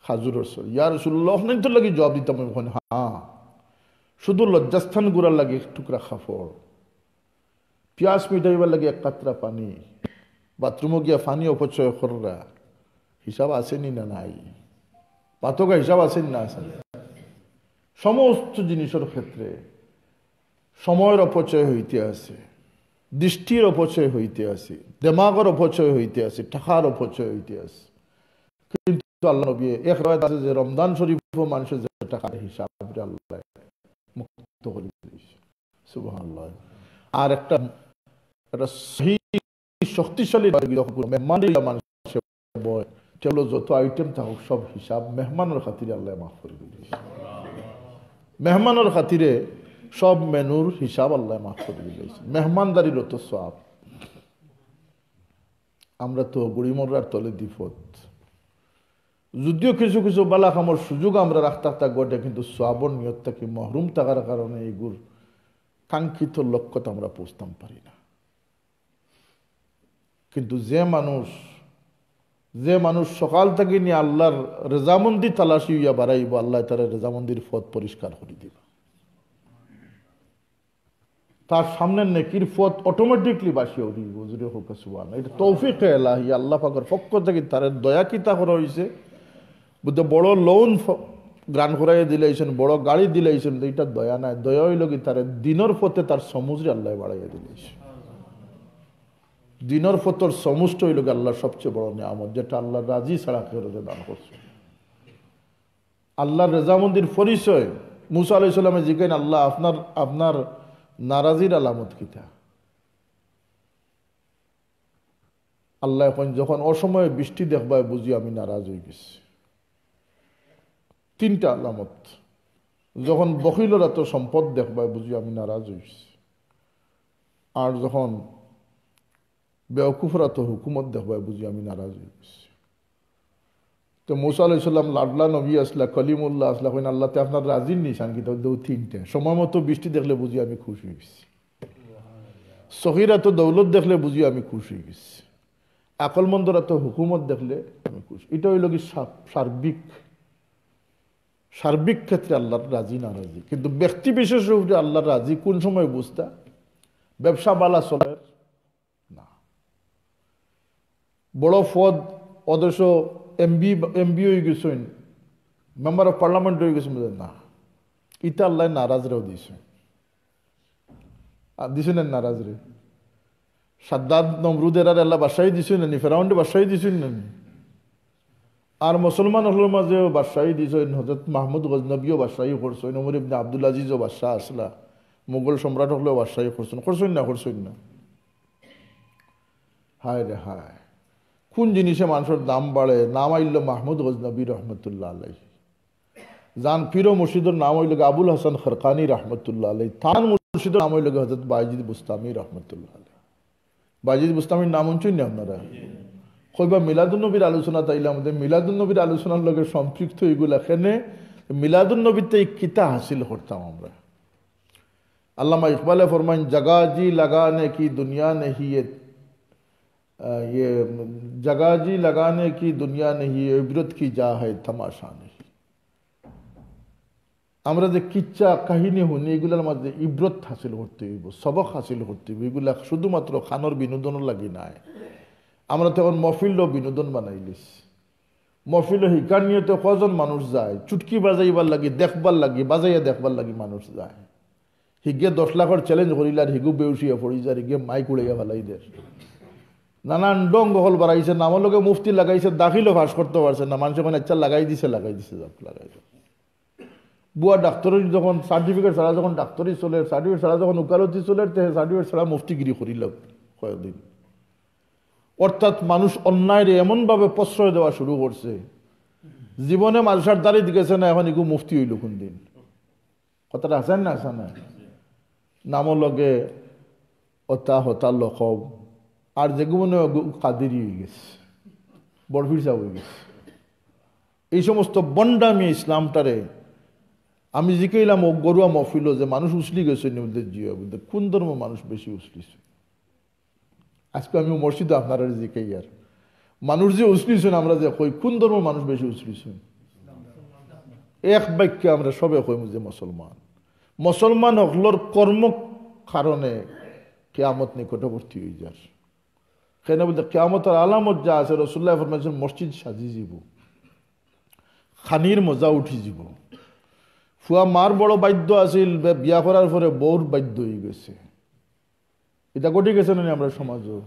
খাজুরের সরি ইয়ার রসুল্লাহ নাই তো লাগে জবাব দিতাম ওখানে। হ্যাঁ শুধু লজ্জাস্থান গুড়ার লাগে টুকরা খাফড় পিয়াস মিটাইবার লাগে এক কাতরা পানি বাথরুমে গিয়া পানি অপচয় কররা। হিসাব আসেনি না নাই? পাতকা হিসাব আসেনি না আসেন। সমস্ত জিনিসের ক্ষেত্রে সময়ের অপচয় হইতে আছে, দৃষ্টির অপচয় হইতে আছে, দেমাগর অপচয় হইতে আছে, টাকার অপচয় হইতে আছে। কিন্তু আল্লাহ নবী এক রায় আছে যে রমজান শরীফ মানুষের যে টাকার হিসাব আল্লাহ মুক্ত করে সুবহানাল্লাহ। আর একটা একটা শক্তিশালী মানুষের বয়। চলো যত আইটেম থাকুক, সব হিসাব মেহমানের খাতিরে আল্লাহ মাফ করে দিয়েছে। মেহমানের খাতিরে সব মেনুর হিসাব আল্লাহ মাফ করে দিয়েছে। মেহমানদারির তো সব আমরা তো বুড়িমরার তলে দিফত যদিও কিছু কিছু বালা খামর সুযোগ আমরা রাখতে থাকতে গটে কিন্তু সোয়াবর নিয়ত থাকি মহরুম থাকার কারণে এইগুর কাঙ্ক্ষিত লক্ষ্যতে আমরা পৌঁছতাম পারি না। কিন্তু যে মানুষ যে মানুষ সকাল থেকে নিয়ে আল্লাহর রেজামন্দি তালাশি হইয়া বাড়াইব, আল্লাহ তারা রেজামন্দির পথ পরিষ্কার করে দিব। তার সামনের নেকির পথ অটোমেটিকলি বাসিয়ে উঠি বুঝরে হোক এটা তৌফিক এলাহি আল্লাহ পাকর পক্ষ থেকে তার দয়া কিতা করা হয়েছে বড় লোন গ্রান করাই দিলাইছেন বড় গাড়ি দিলাইছেন এইটা দয়া নাই। দয়া হইল কি তার দিনের পথে তার সমুদ্রে আল্লাহ বাড়াইয়া দিলাইছে দিনের পথর সমুষ্ট হইল আল্লাহ সবচেয়ে বড় নিয়ামত, যেটা আল্লাহ রাজি ছাড়া কেউ দান করছে আল্লাহর রেজামন্দির পরিচয়, মুসা আলাই সাল্লামে জিজ্ঞেন আল্লাহ, আপনার আপনার নারাজির আলামত কিতা আল্লাহ এখন যখন অসময়ে বৃষ্টি দেখবায় বুঝি আমি নারাজ হয়ে গেছি। তিনটা আলামত। যখন বকিলরা তো সম্পদ দেখবায়, বুঝি আমি নারাজ হয়ে গেছি আর যখন বেওকুফরা তো হুকুমত দেখবায়, বুঝি আমি নারাজ হয়ে গেছি তো মুসা আলাইসাল্লাম লাডলা নবী আসলা, কলিমুল্লাহ আসলা, কইন আল্লাহতে আপনার রাজির নিশান কি তো তিনটে। সময় মতো বৃষ্টি দেখলে বুঝি আমি খুশি হয়ে গেছি সহিরা তো দৌলত দেখলে বুঝি আমি খুশি গেছি আকলমন্দরা তো হুকুমত দেখলে আমি খুশি এটা হইল কি সার্বিক সার্বিক ক্ষেত্রে আল্লাহর রাজি, না রাজি? কিন্তু ব্যক্তি বিশেষ রূপে আল্লাহর রাজি কোন সময় বুঝতা? ব্যবসা বালা চলের না। বড় ফদ, অদর্শ, এমবি এমবি হয়ে গেছেন। মেম্বার অফ পার্লামেন্ট হয়ে গেছেন না। ইটা আল্লাহ নারাজরেও দিয়েছেন। দিছেন নারাজ রে? সাদ্দাদ নমরুদের আর আল্লাহ বাসাই দিছেন নি ফেরাউন্ডে বাসাই দিছেন না আর মুসলমান হলোর মাঝেও বাদশাহী দিছেন হজরত মাহমুদ গজনবীও বাদশাহী করছেন ওমর ইবনে আব্দুল আজিজও বাদশাহ আসলা। মুঘল সম্রাট হলেও বাদশাহী করছেন। করছেন না করছেন না? হায় রে হায়। কোন জিনিসে মানুষের দাম বাড়ে? নাম আইল মাহমুদ গজনবী রহমতুল্লাহ আলাই জান পিরো মুর্শিদর নাম হইল আবুল হাসান খরকানি রহমতুল্লাহ আলাই তান মুর্শিদর নাম হইল হজরত বাইজিদ বুস্তামি রহমতুল্লাহ আলাই বাইজিদ বুস্তামির নাম শুনছেন না আপনারা? কইবা মিলাদুলনবীর আলোচনা তাইলে আমাদের মিলাদুলনবীর আলোচনার লগে সম্পৃক্ত এগুলো এখানে মিলাদুলনবীরতে এই কিতা হাসিল করতাম আমরা? আল্লামা ইকবালে ফরমাইন, জাগাজি লাগানে কি দুনিয়া নেহি ইয়ে জাগাজি লাগানে কি দুনিয়া নেহি ইবরত কি যা হয় তামাশা নেহি? আমরা যে কিচ্ছা কাহিনী হুনি এগুলোর মাঝে ইব্রত হাসিল করতে হইব, সবক হাসিল করতে হইব। এগুলা শুধুমাত্র খানোর বিনোদনও লাগি নাই। আমরা তখন মফিলও বিনোদন বানাইলিস। মফিল শিকার নিয়ে তো কজন মানুষ যায়? চুটকি বাজাইবার লাগি, দেখবার লাগি, বাজাইয়া দেখবার লাগি মানুষ যায়। হিগে দশ লাখর চ্যালেঞ্জ করিলার হিগু বেউসিয়া পড়ি যায় হিগে মাইক উড়াইয়া ফেলাই দেয়। নানান ডং গহল বাড়াইছে নামের লগে মুফতি লাগাইছে দাখিলও ফাঁস করতে পারছে না, মানুষ মানে ইচ্ছা লাগাই দিছে লাগাই দিছে লাগাই বুয়া ডাক্তারের যখন সার্টিফিকেট ছাড়া যখন ডাক্তারই চলে সার্টিফিকেট ছাড়া যখন উকালতি চলে সার্টিফিকেট ছাড়া মুফতিগিরি করিল কয়েকদিন। অর্থাৎ মানুষ অন্যায়ের এমনভাবে প্রশ্রয় দেওয়া শুরু করছে। জীবনে মানুষের দাঁড়িয়ে গেছে না, এখন এগুলো মুফতি হইল কোন দিন কথাটা আছেন না আসা না? নামর লগে, অতা হতা লকব আর যেগুলো কাদেরি হয়ে গেছে বড়ফিরসা হয়ে গেছে। এই সমস্ত বন্ডামি ইসলামটারে আমি জিকেইলাম ও গরুয়া মফিল যে মানুষ উসলি গেছে কোন ধর্ম মানুষ বেশি উসলিছে আজকে আমি মসজিদে আপনারা জিকেই আর। মানুষ যে উসলিছেন আমরা যে কই, কোন ধর্ম মানুষ বেশি উসলিছেন এক বাক্যে আমরা সবে কইম যে মুসলমান। মুসলমান হকলর কর্ম কারণে কেয়ামত নিকটবর্তী হয়ে যার। কেন বলতে কেয়ামতের আলামত যা আছে রসুল্লাহ ফরমাইছেন মসজিদ সাজি যাব খানির মজা উঠি যাব ফুয়া মার বড় বাদ্য আছিল বিয়া করার পরে বউর বাদ্য হয়ে গেছে। এটা ঘটে গেছে না আমরা সমাজও।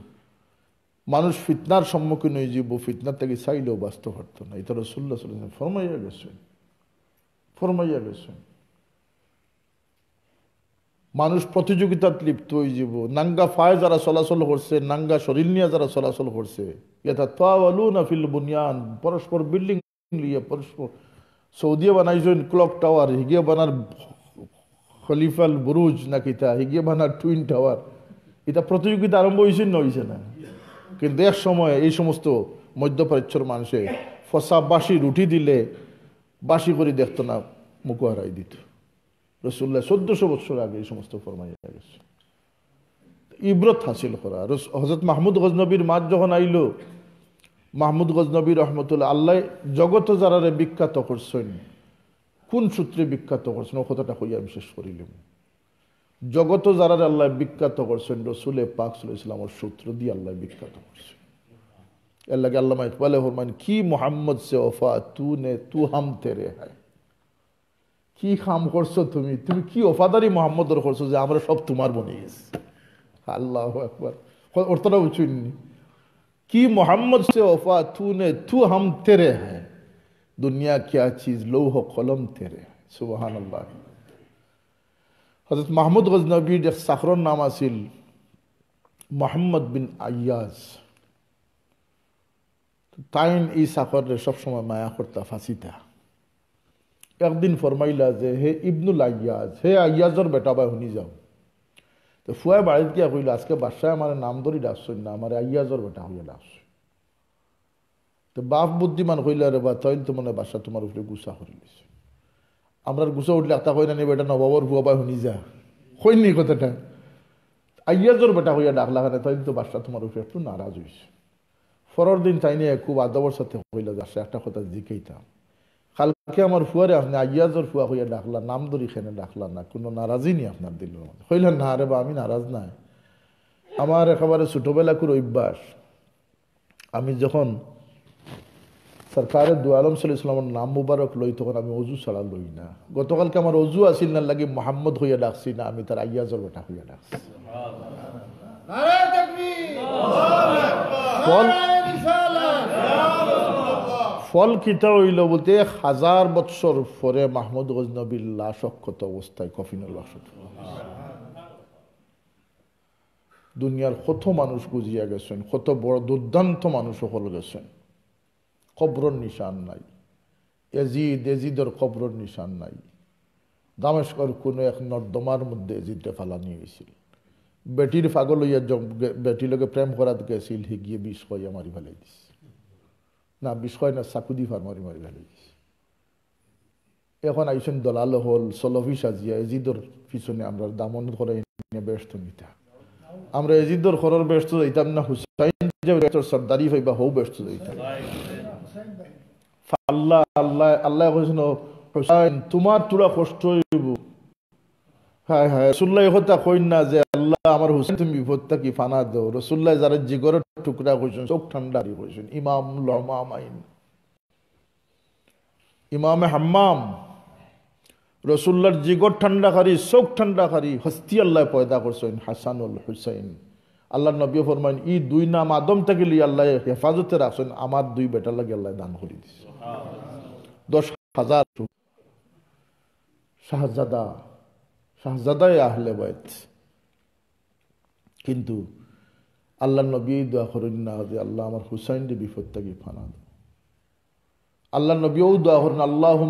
মানুষ ফিতনার সম্মুখীন হয়ে যাব ফিতনার থেকে চাইলেও বাঁচতে পারতো না। এটা রসুল্লাহ সাল্লাম ফরমাইয়া গেছেন। ফরমাইয়া গেছেন। মানুষ প্রতিযোগিতাত লিপ্ত হয়ে যাব নাঙ্গা ফায় যারা চলাচল করছে, নাঙ্গা শরীর নিয়ে যারা চলাচল করছে এটা তোয়ালু না ফিল বুনিয়ান, পরস্পর বিল্ডিং লিয়ে পরস্পর সৌদিয়ে বানাইছেন ক্লক টাওয়ার হিগে বানার খলিফাল বুরুজ নাকি কিতা হিগে বানার টুইন টাওয়ার এটা প্রতিযোগিতা আরম্ভ হয়েছে, না হয়েছে না? কিন্তু এক সময় এই সমস্ত মধ্যপ্রাচ্যর মানুষে ফসা বাসি রুটি দিলে বাসি করে দেখতো না, মুখ হারাই দিত। রসুল্লাহ চোদ্দশো বছর আগে এই সমস্ত ফরমাইয়া গেছে। ইব্রত হাসিল করা। হজরত মাহমুদ গজনবীর মাঠ যখন আইল, মাহমুদ গজনবী রহমতুল্লাহ আল্লাহ জগত যারারে বিখ্যাত করছেন, কোন সূত্রে বিখ্যাত করছেন, ও কথাটা কইয়া আমি শেষ করিলাম। জগত যারা আল্লাহ বিখ্যাত করছেন, রসুলে পাক সাল্লামের সূত্র দিয়ে আল্লাহ বিখ্যাত করছেন। আল্লাহকে আল্লাহ ইকবালে হরমান কি মোহাম্মদ সে ওফা, তু নে, তু হাম তেরে হায়। কি খাম করছ তুমি? তুমি কি ওফাদারি মোহাম্মদর করছ যে আমরা সব তোমার বনে গেছি? আল্লাহ একবার অর্থটা উচুননি কি মোহাম্মদ সে ওফা, তু নে, তু হাম তে রে হ্যাঁ। দুনিয়া ক্যা চিজ লৌহ কলম তে রে সুবাহান আল্লাহ হজরত মাহমুদ গজনবীর এক সাখরর নাম আছিল মোহাম্মদ বিন আয়াজ তাইন এই সাখরে সবসময় মায়া করতা, ফাঁসিতা। একদিন ফরমাইলা যে, হে ইবনুল আয়াজ হে আয়াজর বেটা ভাই, শুনি যাও। তো ফুয়াই বাড়িতে গিয়া কইল, আজকে বাসায় আমার নাম ধরি ডাকছই না, আমার আইয়াজর বেটা হইয়া ডাকছ। তো বাপ বুদ্ধিমান কইলা রে বা তৈল তো মনে বাসা তোমার উপরে গুসা করিলিস আমরা গুসা উঠলে একটা কই না বেটা নবাবর ফুয়া ভাই শুনি যা। কইনি কথাটা? আইয়াজর বেটা হইয়া ডাকলা কারণে তৈল তো বাসা তোমার উপরে একটু নারাজ হইছে। পরের দিন তাই নিয়ে খুব আদবর সাথে কইলা যাচ্ছে একটা কথা জিকেইতাম। কালকে আমার ফুয়ারে আপনি আইয়াজর ফুয়া হইয়া ডাকলা নাম ধরি খেনে ডাকলা না, কোনো নারাজই নি আপনার দিল হইলেন না রে বা, আমি নারাজ নাই। আমার একেবারে ছোটবেলাকুর অভ্যাস। আমি যখন সরকারের দু আলম সাল ইসলামের নাম মুবারক লই তখন আমি অজু ছাড়া লই না। গতকালকে আমার অজু আসিল না, লাগে মোহাম্মদ হইয়া ডাকছি না, আমি তার আইয়াজর বেটা হইয়া ডাকছি। ফল ফল কিতা হইল বলতে, হাজার বৎসর পরে মাহমুদ গজনবীর লাশ অক্ষত অবস্থায় কফিনের বাসত দুনিয়ার কত মানুষ গুজিয়া গেছেন, কত বড় দুর্দান্ত মানুষ সকল গেছেন। কবরর নিশান নাই। এজিদ, এজিদর কবরর নিশান নাই। দামেস্কর কোনো এক নর্দমার মধ্যে এজিদে ফালা নিয়ে গেছিল। বেটির ফাগল হইয়া বেটির লগে প্রেম করাত গেছিল হি গিয়ে বিষ কইয়া মারি ফেলাই দিস না বিষ কয় না, চাকুদি ফার মারি মারি ফেলাই দিস এখন আইসেন দলাল হল সলফি সাজিয়া এজিদর পিছনে আমরা দামন করে ব্যস্ত নিতা আমরা এজিদর খরর ব্যস্ত যাইতাম না, হুসাইন যে সর্দারি হইবা হৌ ব্যস্ত যাইতাম। আল্লাহ আল্লাহ আল্লাহ কইছেন হুসাইন, তোমার তোরা কষ্ট হইব। হ্যাঁ হ্যাঁ রসুল্লাহ কথা কইন না যে, আল্লাহ, আমার হুসেন তুমি ফানা রসুল্লাহ যারা জিগরের টুকরা কইছেন, চোখ ঠান্ডারি কইছেন, ইমাম লহমামাইন, ইমামে হাম্মাম। রসুল্লার জিগর ঠান্ডাকারী, চোখ ঠান্ডাকারী, হস্তি আল্লাহ পয়দা করছেন, হাসানুল হুসাইন। আল্লাহ নবী ফরমাইন, ই দুই নাম আদম থেকে আল্লাহ হেফাজতে রাখছেন, আমার দুই বেটার লাগে আল্লাহ দান করে দিছে। দশ হাজার শাহজাদা, শাহজাদাই আহলে বাইত। কিন্তু আল্লাহ নবী দোয়া করেন না যে আল্লাহ আমার হুসাইনরে বিপদ থেকে ফানা আল্লাহ নবীও দোয়া করেন আল্লাহ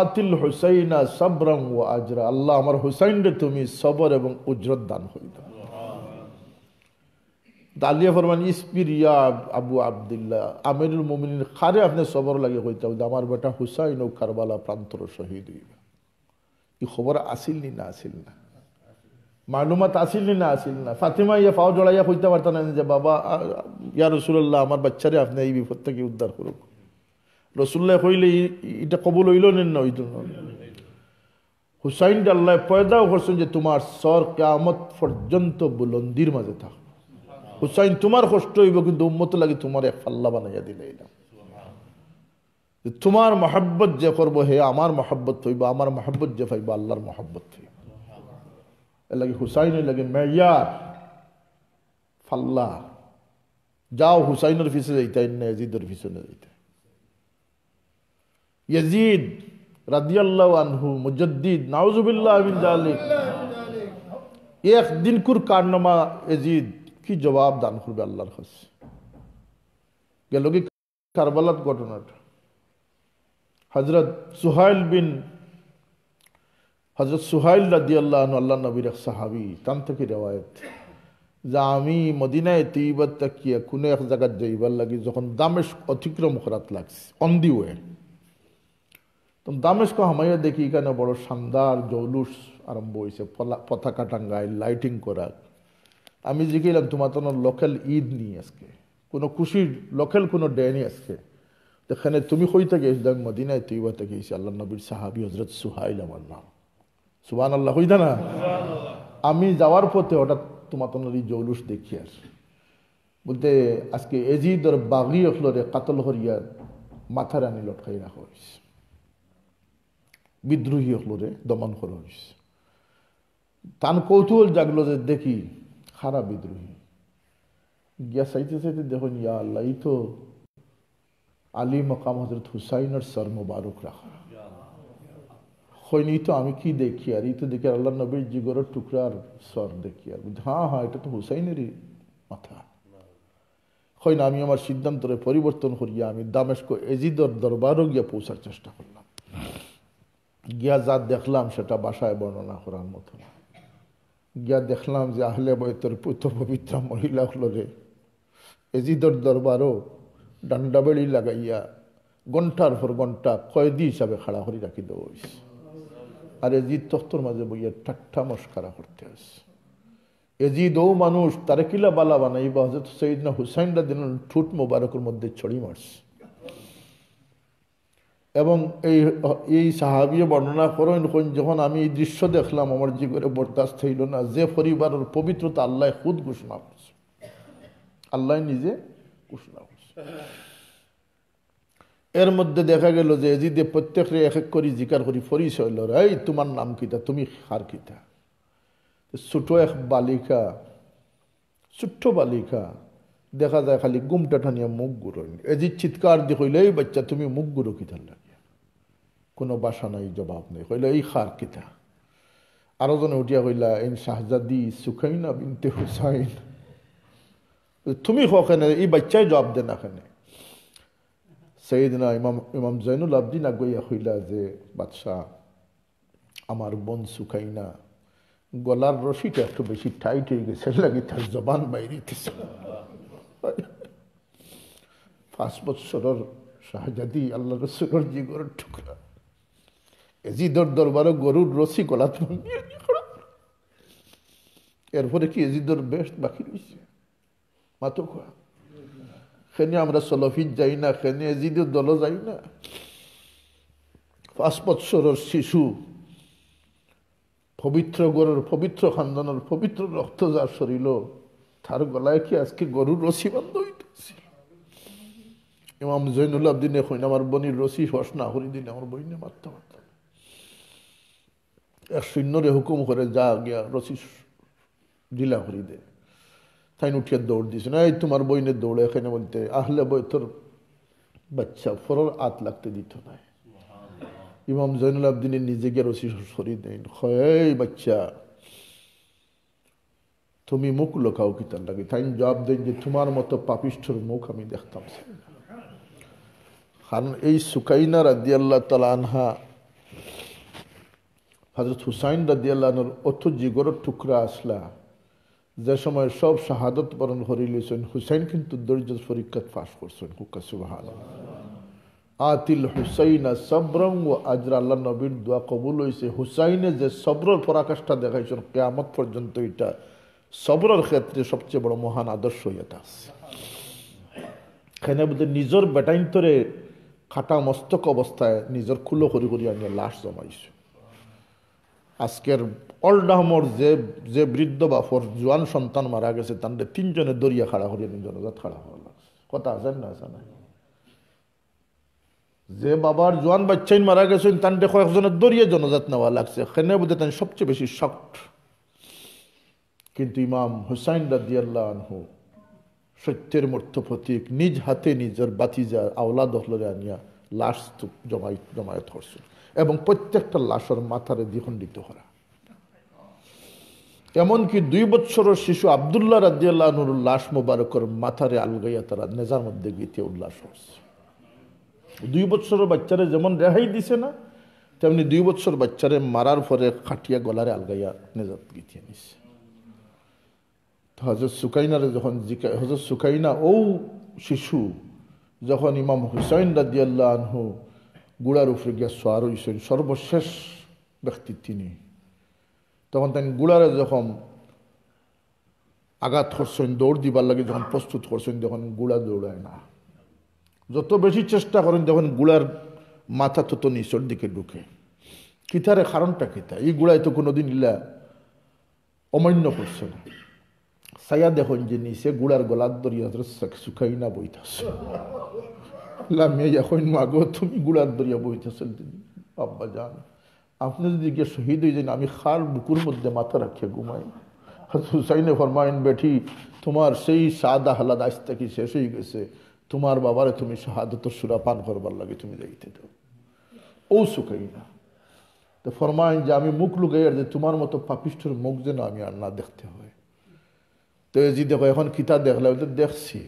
আতিল হুসাইনা সাবরং ও আজরা। আল্লাহ আমার হুসাইনরে তুমি সবর এবং উজরত দান করে দাও। দালিয়া ফরমান, ইসপিরিয়া, আবু আবদুল্লাহ, আমিরুল মোমিনের খারে আপনি সবর লাগে কইতে হবে, আমার বেটা হুসাইন ও কারবালা প্রান্তর শহীদ হইবা। এই খবর আসিল নি না আসিল না? মালুমাত আসিল নি না আসিল না? ফাতিমা ইয়া ফাও জড়াইয়া কইতে পারতেন যে, বাবা ইয়া রসুল্লাহ আমার বাচ্চারে আপনি এই বিপদ থেকে উদ্ধার করুক। রসুল্লাহ কইলে এটা কবুল হইল নেন না ওই হুসাইন আল্লাহ পয়দাও করছেন যে, তোমার সর কেমত পর্যন্ত বুলন্দির মাঝে থাক। হুসাইন তোমার কষ্ট হইব কিন্তু উম্মত লাগে তোমার এক ফাল্লা বানাইয়া দিলে তোমার মহাব্বত যে করব হে আমার মহাব্বত হইব আমার মহাব্বত যে পাইব আল্লাহর মহাব্বত হইব। এর লাগে হুসাইন লাগে মেয়ার ফাল্লা। যাও হুসাইনের পিছনে যাইতাই না ইয়াজিদের পিছনে যাইতে। ইয়াজিদ রাদিয়াল্লাহ আনহু মুজদ্দিদ নাউজুবিল্লাহ মিন জালিক একদিন কুর কারনামা এজিদ কি জবাব দান করবে আল্লাহর কাছে? গেল কি কারবালাত ঘটনাটা? হজরত সুহাইল বিন হজরত সুহাইল রাদি আল্লাহ আল্লাহ নবীর সাহাবি তান থেকে রেওয়ায়ত। যে আমি মদিনায় তৈবার তাকিয়া কোনো এক জায়গায় যাইবার লাগি, যখন দামেশ অতিক্রম করাত লাগছে অন দি ওয়ে তখন দামেশক হামাইয়া দেখি এখানে বড় শানদার জৌলুস আরম্ভ হয়েছে পতাকা টাঙ্গায় লাইটিং করা। আমি জিজ্ঞেলাম তোমার তো লোকাল ঈদ নিয়ে আজকে। কোনো খুশির লোকাল কোনো ডে নিয়ে আজকে। এখানে তুমি কই থেকে এসে? মদিনায় তুই বা থেকে আল্লাহ নবীর সাহাবি হজরত সুহাইল আমার নাম। সুবান আল্লাহ হইতা না? আমি যাওয়ার পথে হঠাৎ তোমার এই জৌলুস দেখি আর। বলতে আজকে এজিদর বাগি অফলরে কাতল হরিয়ার মাথার আনি লটকাই রাখা হয়েছে বিদ্রোহী অফলরে দমন করা হয়েছে তান কৌতূহল জাগলো যে দেখি খারাপ বিদ্রোহী। গিয়া চাইতে চাইতে দেখুন, ইয়া আল্লাহ, এই তো আলী মকাম হজরত হুসাইনের সর মোবারক রাখা। হয়নি তো আমি কি দেখি আর? এই তো দেখি আল্লাহ নবীর জিগরের টুকরার সর দেখি আর। হ্যাঁ হ্যাঁ এটা তো হুসাইনেরই মাথা। হয় না আমি আমার সিদ্ধান্তরে পরিবর্তন করিয়া আমি দামেস্ক এজিদর দরবারও গিয়া পৌঁছার চেষ্টা করলাম। গিয়া যা দেখলাম, সেটা বাসায় বর্ণনা করার মতো না। গিয়া দেখলাম যে আহলে বয়তের পুত্র পবিত্র মহিলা হলরে এজিদর দরবারও ডান্ডাবেড়ি লাগাইয়া ঘণ্টার পর ঘণ্টা কয়েদি হিসাবে খাড়া করি রাখি হয়েছে আর এজিদ তখ্তর মাঝে বইয়া ঠাট্টা মস্কারা করতে আসে এজিদ ও মানুষ তারে কিলা বালা বানাই বা হজরত সঈদনা হুসাইনরা দিন ঠুট মোবারকের মধ্যে ছড়ি মারছে। এবং এই এই সাহাবিয়ে বর্ণনা করেন যখন আমি এই দৃশ্য দেখলাম, আমার জীবনে বরদাস্ত হইল না। যে পরিবারের পবিত্রতা আল্লাহ খুদ ঘোষণা করছে। আল্লাহ নিজে ঘোষণা করছে। এর মধ্যে দেখা গেল যে এজিদে প্রত্যেকরে এক এক করি জিকার করি, পরিচয় হইল, এই, তোমার নাম কিতা? তুমি হার কিতা? ছোট এক বালিকা, ছোট্ট বালিকা, দেখা যায় খালি গুমটা টানিয়া মুখ গুঁড়ো এজি চিৎকার দিয়ে কইলে, এই বাচ্চা, তুমি মুখ গুঁড়ো কিতার লাগে কোনো বাসা নাই, জবাব নেই। কইলে, এই খার কিতা? আরও জনে উঠিয়া কইলা এই শাহজাদি সুখাইনা বিনতে হুসাইন। তুমি কেনে? এই বাচ্চাই জবাব দে না কেনে? সেইদিনা ইমাম ইমাম জৈনুল আবদিন আগইয়া কইলা যে, বাদশাহ আমার বোন সুখাইনা গলার রশিটা একটু বেশি টাইট হয়ে গেছে, লাগে তার জবান বাইরে পাঁচ বৎসরের শাহজাদি আল্লাহ রসুলের জিগরের টুকরা। এজিদর দরবারও গরুর রসি গলাত এরপরে কি এজিদর বেস্ট বাকি রয়েছে মাতো সেনে আমরা সলফিত যাই না সেনে এজিদের দল যাই না। পাঁচ বৎসরের শিশু, পবিত্র গরুর, পবিত্র খানদানের পবিত্র রক্ত যার শরীর, তার গলায় কি আজকে গরুর রসি বন্ধ হইতেছে? ইমাম জৈনুল আবদিনে হইন আমার বনির রসি হস না হরি দিনে আমার বইনে মারতে পারতাম এক সৈন্যরে হুকুম করে যা গিয়া রসি ঢিলা হরি দে। তাই উঠিয়ে দৌড় দিছে না এই তোমার বইনের দৌড়ে এখানে বলতে আহলে বই তোর বাচ্চা ফরর আত লাগতে দিত না। ইমাম জৈনুল আবদিনের নিজে গিয়ে রসি সরি দেন হয় বাচ্চা তুমি মুখ লোকাও কি তার লাগে? তাই জবাব দেন যে তোমার মতো পাপিষ্ঠর মুখ আমি দেখতাম কারণ এই সুকাইনা রাদি আল্লাহ তালা আনহা হজরত হুসাইন রাদি আল্লাহর অত জিগরের টুকরা আসলা, যে সময় সব শাহাদত বরণ করি লইছেন, হুসাইন কিন্তু দরিদ্র পরীক্ষাত পাশ করছেন হুকা সুবাহান আতিল হুসাইনা সব্রং ও আজরা আল্লাহ নবীর দোয়া কবুল হয়েছে হুসাইনে যে সব্রর পরাকাষ্ঠা দেখাইছেন, কেয়ামত পর্যন্ত এটা সবরের ক্ষেত্রে সবচেয়ে বড় মহান আদর্শ এটা এখানে বলতে নিজের বেটাইন্তরে খাটা মস্তক অবস্থায় নিজের খুলো করি করি আনিয়ে লাশ জমাইছে। আজকের অলডাহমর যে যে বৃদ্ধ বাফর জোয়ান সন্তান মারা গেছে তাদের তিনজনে দরিয়া খাড়া করিয়া জনজাত খাড়া লাগছে কথা আছেন না আছে না? যে বাবার জোয়ান বাচ্চাইন মারা গেছেন তান দেখো একজনের দরিয়া জনজাত নেওয়া লাগছে। সেনে বোধে তান সবচেয়ে বেশি শক্ট কিন্তু ইমাম হুসাইন রাদিয়াল্লাহ আনহু সত্যের মূর্ত প্রতীক, নিজ হাতে নিজের বাতিজা আওলা দহলরে আনিয়া লাশ জমাই জমায়েত করছে। এবং প্রত্যেকটা লাশের মাথারে দ্বিখণ্ডিত করা। এমনকি দুই বছরের শিশু আবদুল্লাহ রাদিয়াল্লাহনুর লাশ মোবারকর মাথারে আলগাইয়া তারা নেজার মধ্যে গীতে উল্লাস করছে দুই বছরের বাচ্চারে যেমন রেহাই দিছে না, তেমনি দুই বছর বাচ্চারে মারার পরে খাটিয়া গলারে আলগাইয়া নেজাত গীতিয়ে নিছে। হজরত সুকাইনারে যখন জিকা হজরত সুকাইনা ও শিশু যখন ইমাম হুসাইন রাদিয়াল্লাহ আনহু গুড়ার উপরে গিয়া সোয়ার হইছেন সর্বশেষ ব্যক্তি তিনি। তখন তাই গুড়ারে যখন আঘাত করছেন, দৌড় দিবার লাগে যখন প্রস্তুত করছেন, তখন গুড়া দৌড়ায় না। যত বেশি চেষ্টা করেন, তখন গুড়ার মাথা তত নিচের দিকে ঢুকে। কিতারে কারণটা কিতা এই গুড়ায় তো কোনোদিন ইলা অমান্য করছে না। সায়া দেখুন যে নিচে গুড়ার গলার দরিয়া শুকাই না বইতাছে। লামিয়া এখন মাগো তুমি গুড়ার দরিয়া বইতেছেন আব্বা যান আপনি যদি গিয়ে শহীদ হয়ে যান, আমি খার বুকুর মধ্যে মাথা রাখিয়ে ঘুমাই। হুসাইনে ফরমাইন বেঠি, তোমার সেই সাদা হালাদ আজ থেকে শেষ হয়ে গেছে। তোমার বাবারে তুমি শাহাদত সুরা পান করবার লাগে তুমি যাইতে দাও। ও শুকাই না তো ফরমাইন যে আমি মুখ লুকাই আর যে তোমার মতো পাপিষ্ঠর মুখ যেন আমি আর না দেখতে হয়। তো এই যে দেখো, এখন কিতা দেখলে দেখছি।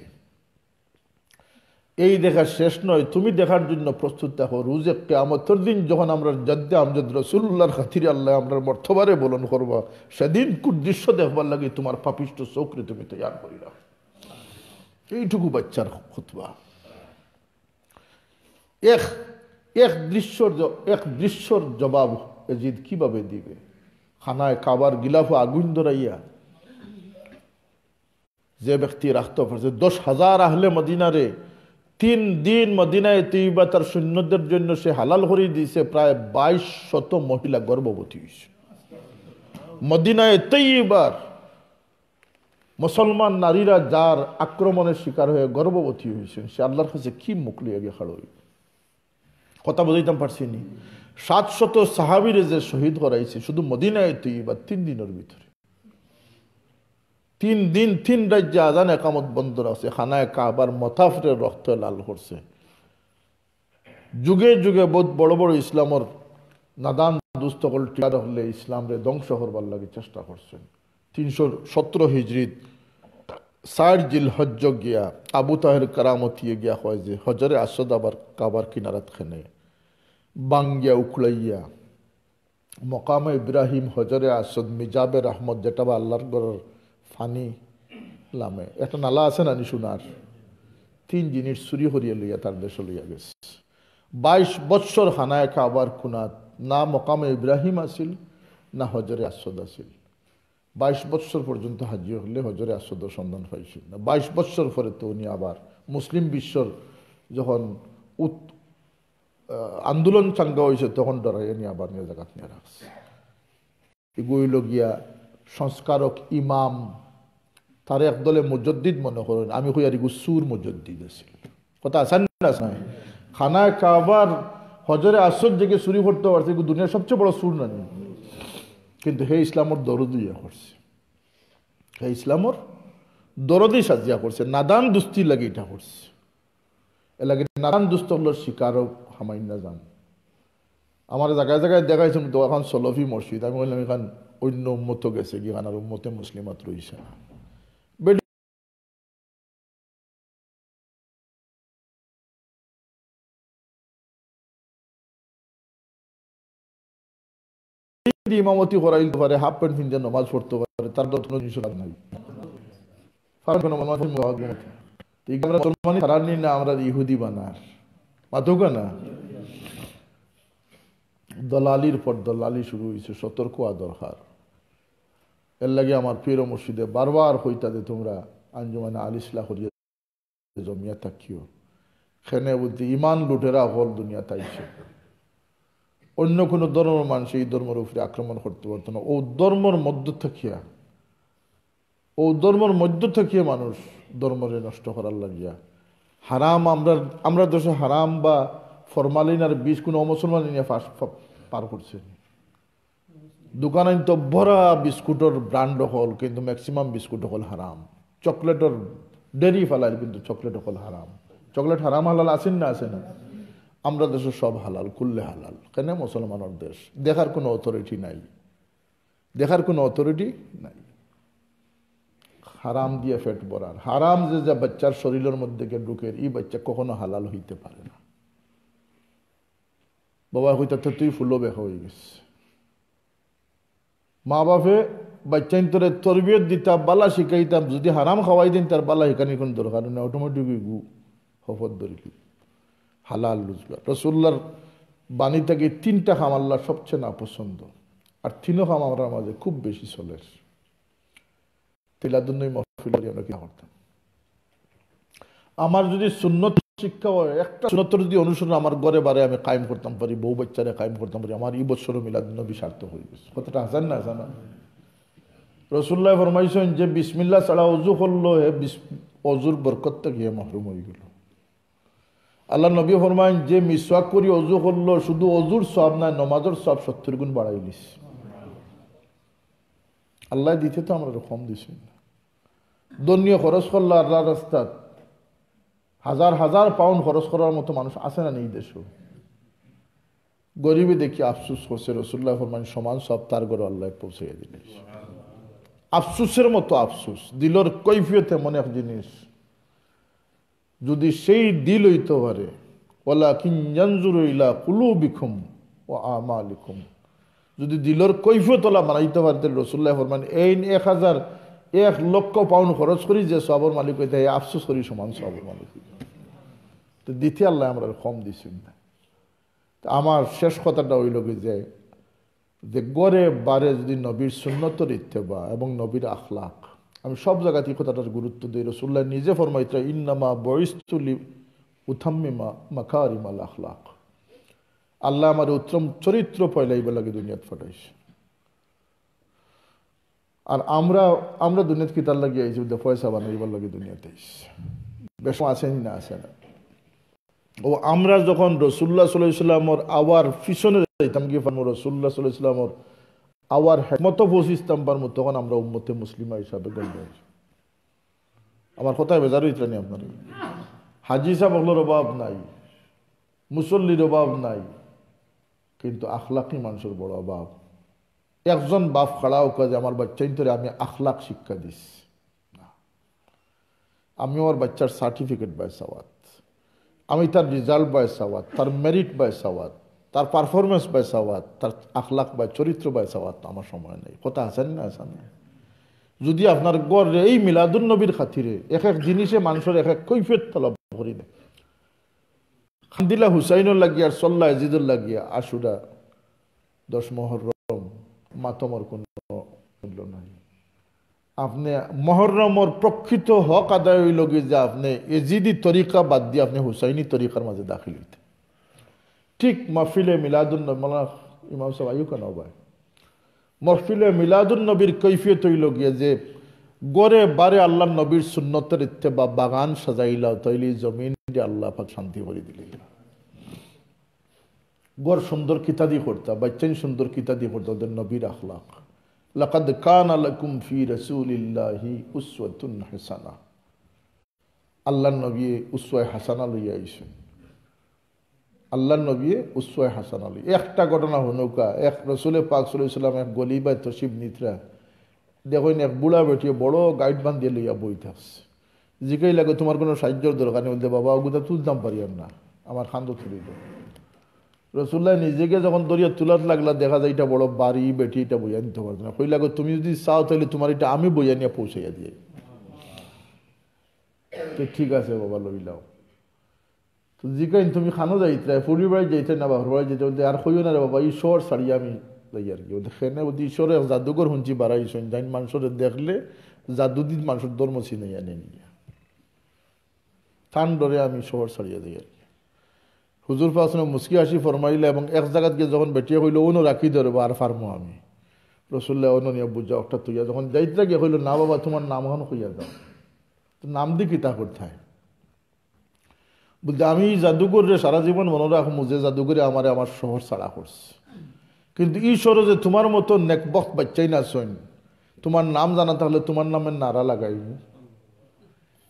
এই দেখা শেষ নয়। তুমি দেখার জন্য প্রস্তুত দেখো। রুজে কেমতর দিন যখন আমরা জদ্দে আমজদ রসুল্লাহর খাতিরে আল্লাহ আমরা মর্থবারে বলন করবা, সেদিন কুট দৃশ্য দেখবার লাগে তোমার পাপিষ্ট চৌকরে তুমি তৈয়ার করি রাখো। এইটুকু বাচ্চার খুতবা। এক এক দৃশ্যর এক দৃশ্যর জবাব এজিদ কীভাবে দিবে? খানায় কাবার গিলাফ আগুন ধরাইয়া যে ব্যক্তি রাখতে পারছে দশ হাজার আহলে মদিনারে তিন দিন মদিনায় তৈবা তার সৈন্যদের জন্য সে হালাল করে দিয়েছে প্রায় বাইশ শত মহিলা গর্ভবতী হয়েছে। মদিনায় তৈবার মুসলমান নারীরা যার আক্রমণের শিকার হয়ে গর্ভবতী হয়েছেন সে আল্লাহর কাছে কি মুখ আগে খাড়ই কথা বুঝাইতাম পারছি নি। সাত শত সাহাবিরে যে শহীদ করাইছে, শুধু মদিনায় তৈবা তিন দিনের ভিতরে। তিন দিন, তিন রাজ্যে আজান একামত বন্ধ রাখছে খানায় কাবার মথাফরে রক্ত লাল করছে। যুগে যুগে বহুত বড় বড় ইসলামর নাদান দুস্তকল টিকা হলে ইসলামরে ধ্বংস করবার লাগে চেষ্টা করছেন। তিনশো সতেরো হিজড়িত ষাট জিল হজ্জ গিয়া, আবু তাহের কারামতিয়ে গিয়া হয় যে, হজরে আসদ আবার কাবার কিনারাত খেনে। বাঙ্গিয়া উকলাইয়া, মকামে ইব্রাহিম হজরে আসদ মিজাবের আহমদ যেটা বা আল্লাহর গড়ের ফানি লামে। একটা নালা আছে না নিশুনার? তিন জিনিস চুরি হরিয়ে লইয়া তার দেশ লইয়া গেছে। বাইশ বৎসর হানায় কাবার খুনাত, না মকামে ইব্রাহিম আসিল না হজরে আসদ আসিল বাইশ বৎসর পর্যন্ত হাজি হলে হজরে আসদর সন্ধান পাইছিল না। বাইশ বৎসর পরে তো উনি আবার মুসলিম বিশ্বর যখন উত আন্দোলন চাঙ্গা হয়েছে তখন ডরাই নিয়ে আবার নিয়ে জায়গা নিয়ে রাখছে। এগুলো গিয়া সংস্কারক ইমাম তার একদলে মুজদ্দিদ মনে করেন। আমি কই, আর সুর মুজদ্দিদ আছিল। কথা আসান না? খানা কাবার হজরে আসর জেগে চুরি করতে পারছে দুনিয়ার সবচেয়ে বড় সুর না কিন্তু হে ইসলামর দরদি ইয়া করছে। হে ইসলামর দরদি সাজিয়া করছে। নাদান দুস্তি লাগে এটা করছে। এ লাগে নাদান দুস্ত হলো শিকারও হামাই না যান আমার জায়গায় জায়গায় দেখাইছেন তো এখন সলফি মসজিদ। আমি বললাম, এখান অন্য উন্মত গেছে কি? আর উন্মতে মুসলিমাত রয়েছে না। ইমামতি করাইতে পারে, হাফ প্যান্ট পিনতে নমাজ পড়তে পারে, তার তো কোনো জিনিস নাই। আমরা তোলমানি না। আমরা ইহুদি বানার। না? দলালির পর দলালি শুরু হয়েছে সতর্ক এর লাগে আমার প্রিয় মসজিদে বারবার তোমরা আঞ্জুমানে করিয়া জমিয়া থাকিও খেনে বুদ্ধি ইমান লুটেরা হল দুনিয়া তাইছে অন্য কোনো ধর্মের মানুষ এই ধর্মের উপরে আক্রমণ করতে পারতো না। ও ধর্মর মধ্য থাকিয়া ও ধর্মর মধ্য থাকিয়া মানুষ ধর্মরে নষ্ট করার লাগিয়া। হারাম আমরা আমরা দেশে হারাম বা ফরমালিন আর বিষ কোনো অমুসলমান নিয়ে ফাঁস পার করছে দোকানে তো ভরা বিস্কুটের ব্র্যান্ড হল, কিন্তু ম্যাক্সিমাম বিস্কুট হল হারাম। চকলেটের ডেরি ফেলাইল, কিন্তু চকলেট হল হারাম। চকলেট হারাম, হালাল আছেন না, আছে না? আমরা দেশে সব হালাল, কুল্লে হালাল। কেন মুসলমানের দেশ? দেখার কোনো অথরিটি নাই। দেখার কোনো অথরিটি নাই। হারাম দিয়ে ফেট ভরার হারাম যে যা বাচ্চার শরীরের মধ্যে ঢুকে, এই বাচ্চা কখনো হালাল হইতে পারে না। বাবা হইতে তুই ফুলো বেখা হয়ে গেছে। মা বাপে বাচ্চাইন তোরে তরবিয়ত দিতাম, বালা শিখাইতাম, যদি হারাম খাওয়াই দিন, তার বালা শিখানি কোন দরকার নেই। অটোমেটিক গু, হফত ধরিলি। হালাল রোজগার। রসুল্লার বাণী থেকে তিনটা খাম আল্লাহ সবচেয়ে না পছন্দ আর তিনও খাম আমরা মাঝে খুব বেশি চলে আমরা যদি সুন্নত শিক্ষা হয়, একটা সুন্নতর যদি অনুসরণ আমার ঘরে বারে আমি কায়েম করতাম পারি, বউ বাচ্চারে কায়েম করতাম পারি, আমার এই বছরও মিলাদ নবী সার্থক হয়ে গেছে। কথাটা হাসান না, হাসান রসুল্লাহ ফরমাইছেন যে বিসমিল্লা ছাড়া অজু করল হে অজুর বরকত থেকে মাহরুম হয়ে গেল। আল্লাহ নবী ফরমাইন, যে মিসওয়াক করি, অজু করল, শুধু অজুর সব নাই নমাজের সব সত্তর গুণ বাড়াই দিস আল্লাহ দিতে তো আমরা কম দিছি দনীয় খরচ করল আল্লাহ রাস্তাত। হাজার হাজার পাউন্ড খরচ করার মতো মানুষ আছে না নেই দেশও। গরিবে দেখি আফসুস করছে রসুল্লাহ ফরমান সমান সব তার ঘরে আল্লাহ পৌঁছে দিলে আফসুসের মতো আফসুস, দিলর কৈফিয়ত এমন এক জিনিস। যদি সেই দিল হইতে পারে ওলা কিঞ্জানজুর ইলা কুলু বিখুম ও আমা লিখুম যদি দিলর কৈফিয়ত ওলা বানাইতে পারে, তাহলে রসুল্লাহ ফরমান এই এক হাজার এক লক্ষ পাউন্ড খরচ করি যে সবর মালিক হইতে আফসুস করি সমান সবর মালিক তো দ্বিতীয় আল্লাহ আমরা কম দিছি। না আমার শেষ কথাটা হইল কি যে যে গড়ে বারে যদি নবীর সুন্নতর ইত্তেবা এবং নবীর আখলাক আমি সব জায়গাতে কথাটার গুরুত্ব দিই। রসুল্লাহ নিজে ফরমাইত্রা ইন্নামা বয়স্তুলি উথাম্মিমা মাকারিমাল আখলাক। আল্লাহ আমার উত্তম চরিত্র পয়লাইবার লাগে দুনিয়াত ফাটাইছে। আর আমরা আমরা দুনিয়াত কিতার লাগে আইছি? পয়সা বানাইবার লাগে দুনিয়াতে বেশ আসেনি না আসে না ও আমরা যখন রসুল্লাহ সাল্লামর আওয়ার পিছনে যাইতাম কি রসুল্লাহ সাল্লামর আওয়ার হেকমত পৌঁছিতাম পারমো তখন আমরা উম্মতে মুসলিমা হিসাবে গণ্য হয়েছি। আমার কথায় বেজার হইতনি আপনার। হাজি সাহেবগুলোর অভাব নাই। মুসল্লির অভাব নাই। কিন্তু আখলাকি মানুষের বড় অভাব। একজন বাপ খাড়াও কাজে আমার বাচ্চাই ধরে আমি আখলাক শিক্ষা দিস আমি আমার বাচ্চার সার্টিফিকেট বাই সাওয়াত আমি তার রেজাল্ট বাই সাওয়াত তার মেরিট বাই সাওয়াত তার পারফরমেন্স বাই সাওয়াত তার আখলাক বাই চরিত্র বাই সাওয়াত আমার সময় নেই। কথা আছেন না আছেন না? যদি আপনার গড়ে এই মিলাদুল নবীর খাতিরে এক এক জিনিসে মানুষের এক এক কৈফিয়ত তলব করি না। খান্দিলা হুসাইনুর লাগিয়া, সল্লা এজিদুল লাগিয়া, আশুরা, দশ মহরম, মাতমর কোনো মূল্য নাই। আপনি মহরমর প্রকৃত হক আদায় কি যে আপনি এজিদি তরিকা বাদ দিয়ে আপনি হুসাইনি তরিকার মাঝে দাখিল হইতে। ঠিক মফিলে মিলাদুল্নবী মৌলানা ইমাম সাহেব আয়ু কেন ভাই। মহফিলে মিলাদুলনবীর কৈফিয়ত হইল গিয়ে যে, গড়ে বারে আল্লাহ নবীর সুন্নতের ইত্যে বা বাগান সাজাইল তৈলি জমিন আল্লাহ পাক শান্তি করে দিলে। গড় সুন্দর কিতাদি করতা বাচ্চাই সুন্দর কিতাদি করতা ওদের নবীর আখলাক লাকাদ কান আলাকুম ফি রসুলিল্লাহি উসওয়াতুন হাসানা। আল্লাহ নবী উসওয়ায় হাসানা লইয়া আইসেন। আল্লাহ নবী উসওয়ায় হাসানা লই একটা ঘটনা হনুকা এক রসুলে পাক সাল্লাম এক গলি বা তসিব নিত্রা দেখুন, এক বুড়া বেটিয়ে বড় গাইড বান দিয়ে লইয়া বইতে আসছে। জিকাই লাগে, তোমার কোনো সাহায্যের দরকার নেই? বলতে, বাবা, ওগুলো তুলতাম পারি না। আমার খান্দ তুলি রসুল্লাহ নিজেকে যখন দরিয়া তুলার লাগলা, দেখা যায় এটা বড় বাড়ি, বেটি, এটা বইয়া নিতে পারতো না। কই লাগো, তুমি যদি চাও তাহলে তোমার এটা আমি বইয়া নিয়ে পৌঁছাইয়া দিয়ে ঠিক আছে, বাবা লইলাও তো জিকাইন তুমি খানো যাইতে ফুলি বাড়ি যাইতে না বাবার বাড়ি যেতে বলতে আর কইও না রে বাবা ঈশ্বর সারি আমি লই আর কি বলতে খেনে বলতে ঈশ্বরে জাদুঘর শুনছি বাড়াইছেন যাই মানুষের দেখলে জাদুদিন মানুষের ধর্ম চিনে আনে নিয়ে থান আমি শহর ছাড়িয়ে দিই আর কি হুজুর ফাসনে মুসকি আসি ফরমাইলে এবং এক জায়গাত গিয়ে যখন বেটিয়ে হইল অন্য রাখি ধরবো আর ফার্মো আমি। রসুল্লাহ অন্য নিয়ে বুঝা একটা তুইয়া যখন যাইতে গিয়ে হইল না বাবা তোমার নাম এখন কইয়া দাও তো নাম দি কিতা কোথায় বলতে আমি জাদুঘরে সারা জীবন মনে রাখব যে জাদুঘরে আমার আমার শহর ছাড়া করছে। কিন্তু ঈশ্বর যে তোমার মতো নেকবক বাচ্চাই না শোন তোমার নাম জানা তাহলে তোমার নামের নারা লাগাইব।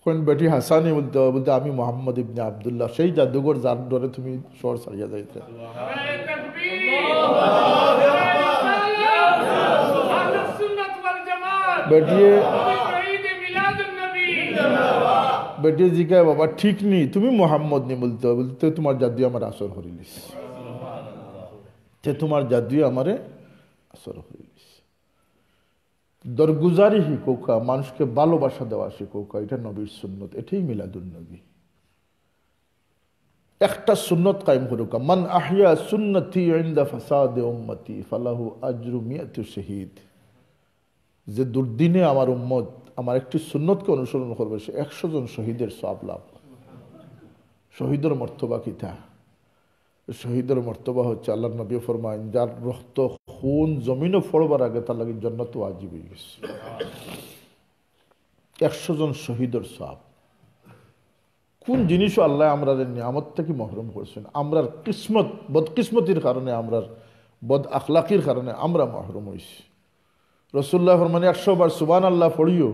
কোন বেটি হাসানি বলতে বলতে আমি মোহাম্মদ ইবনে আবদুল্লাহ সেই জাদুঘর যার ডরে তুমি শহর ছাড়িয়া যাইতে। বেটিয়ে বেটিয়ে জিকায় বাবা ঠিক নি তুমি মোহাম্মদ নি বলতে বলতে তোমার জাদু আমার আসর হরিলিস তে তোমার জাদু আমারে আসর হরিলিস দরগুজারি শিকৌকা মানুষকে ভালোবাসা দেওয়া শিকৌকা এটা নবীর সুন্নত, এটাই মিলাদুল নবী। একটা সুন্নত কায়েম করুকা মান আহিয়া সুন্নতি ইনদা ফাসাদে উম্মতি, ফালাহু আজরু মিয়াতু শহীদ। যে দুর্দিনে আমার উম্মত আমার একটি সুন্নতকে অনুসরণ করবে সে একশো জন শহীদের সব লাভ। শহীদের মর্তবা কিতা শহীদের মর্তবা হচ্ছে আল্লাহ নবী ফরমাইন যার রক্ত খুন জমিনও ফড়বার আগে তার লাগে জন্নত ওয়াজিব হয়ে গেছে। একশো জন শহীদের সাপ কোন জিনিসও আল্লাহ আমরা নিয়ামত থেকে মহরম করছেন। আমরার কিসমত, বদকিসমতির কারণে, আমরার বদ আখলাকির কারণে আমরা মহরম হয়েছি। রসুল্লাহ মানে একশো বার সুবান আল্লাহ পড়িও।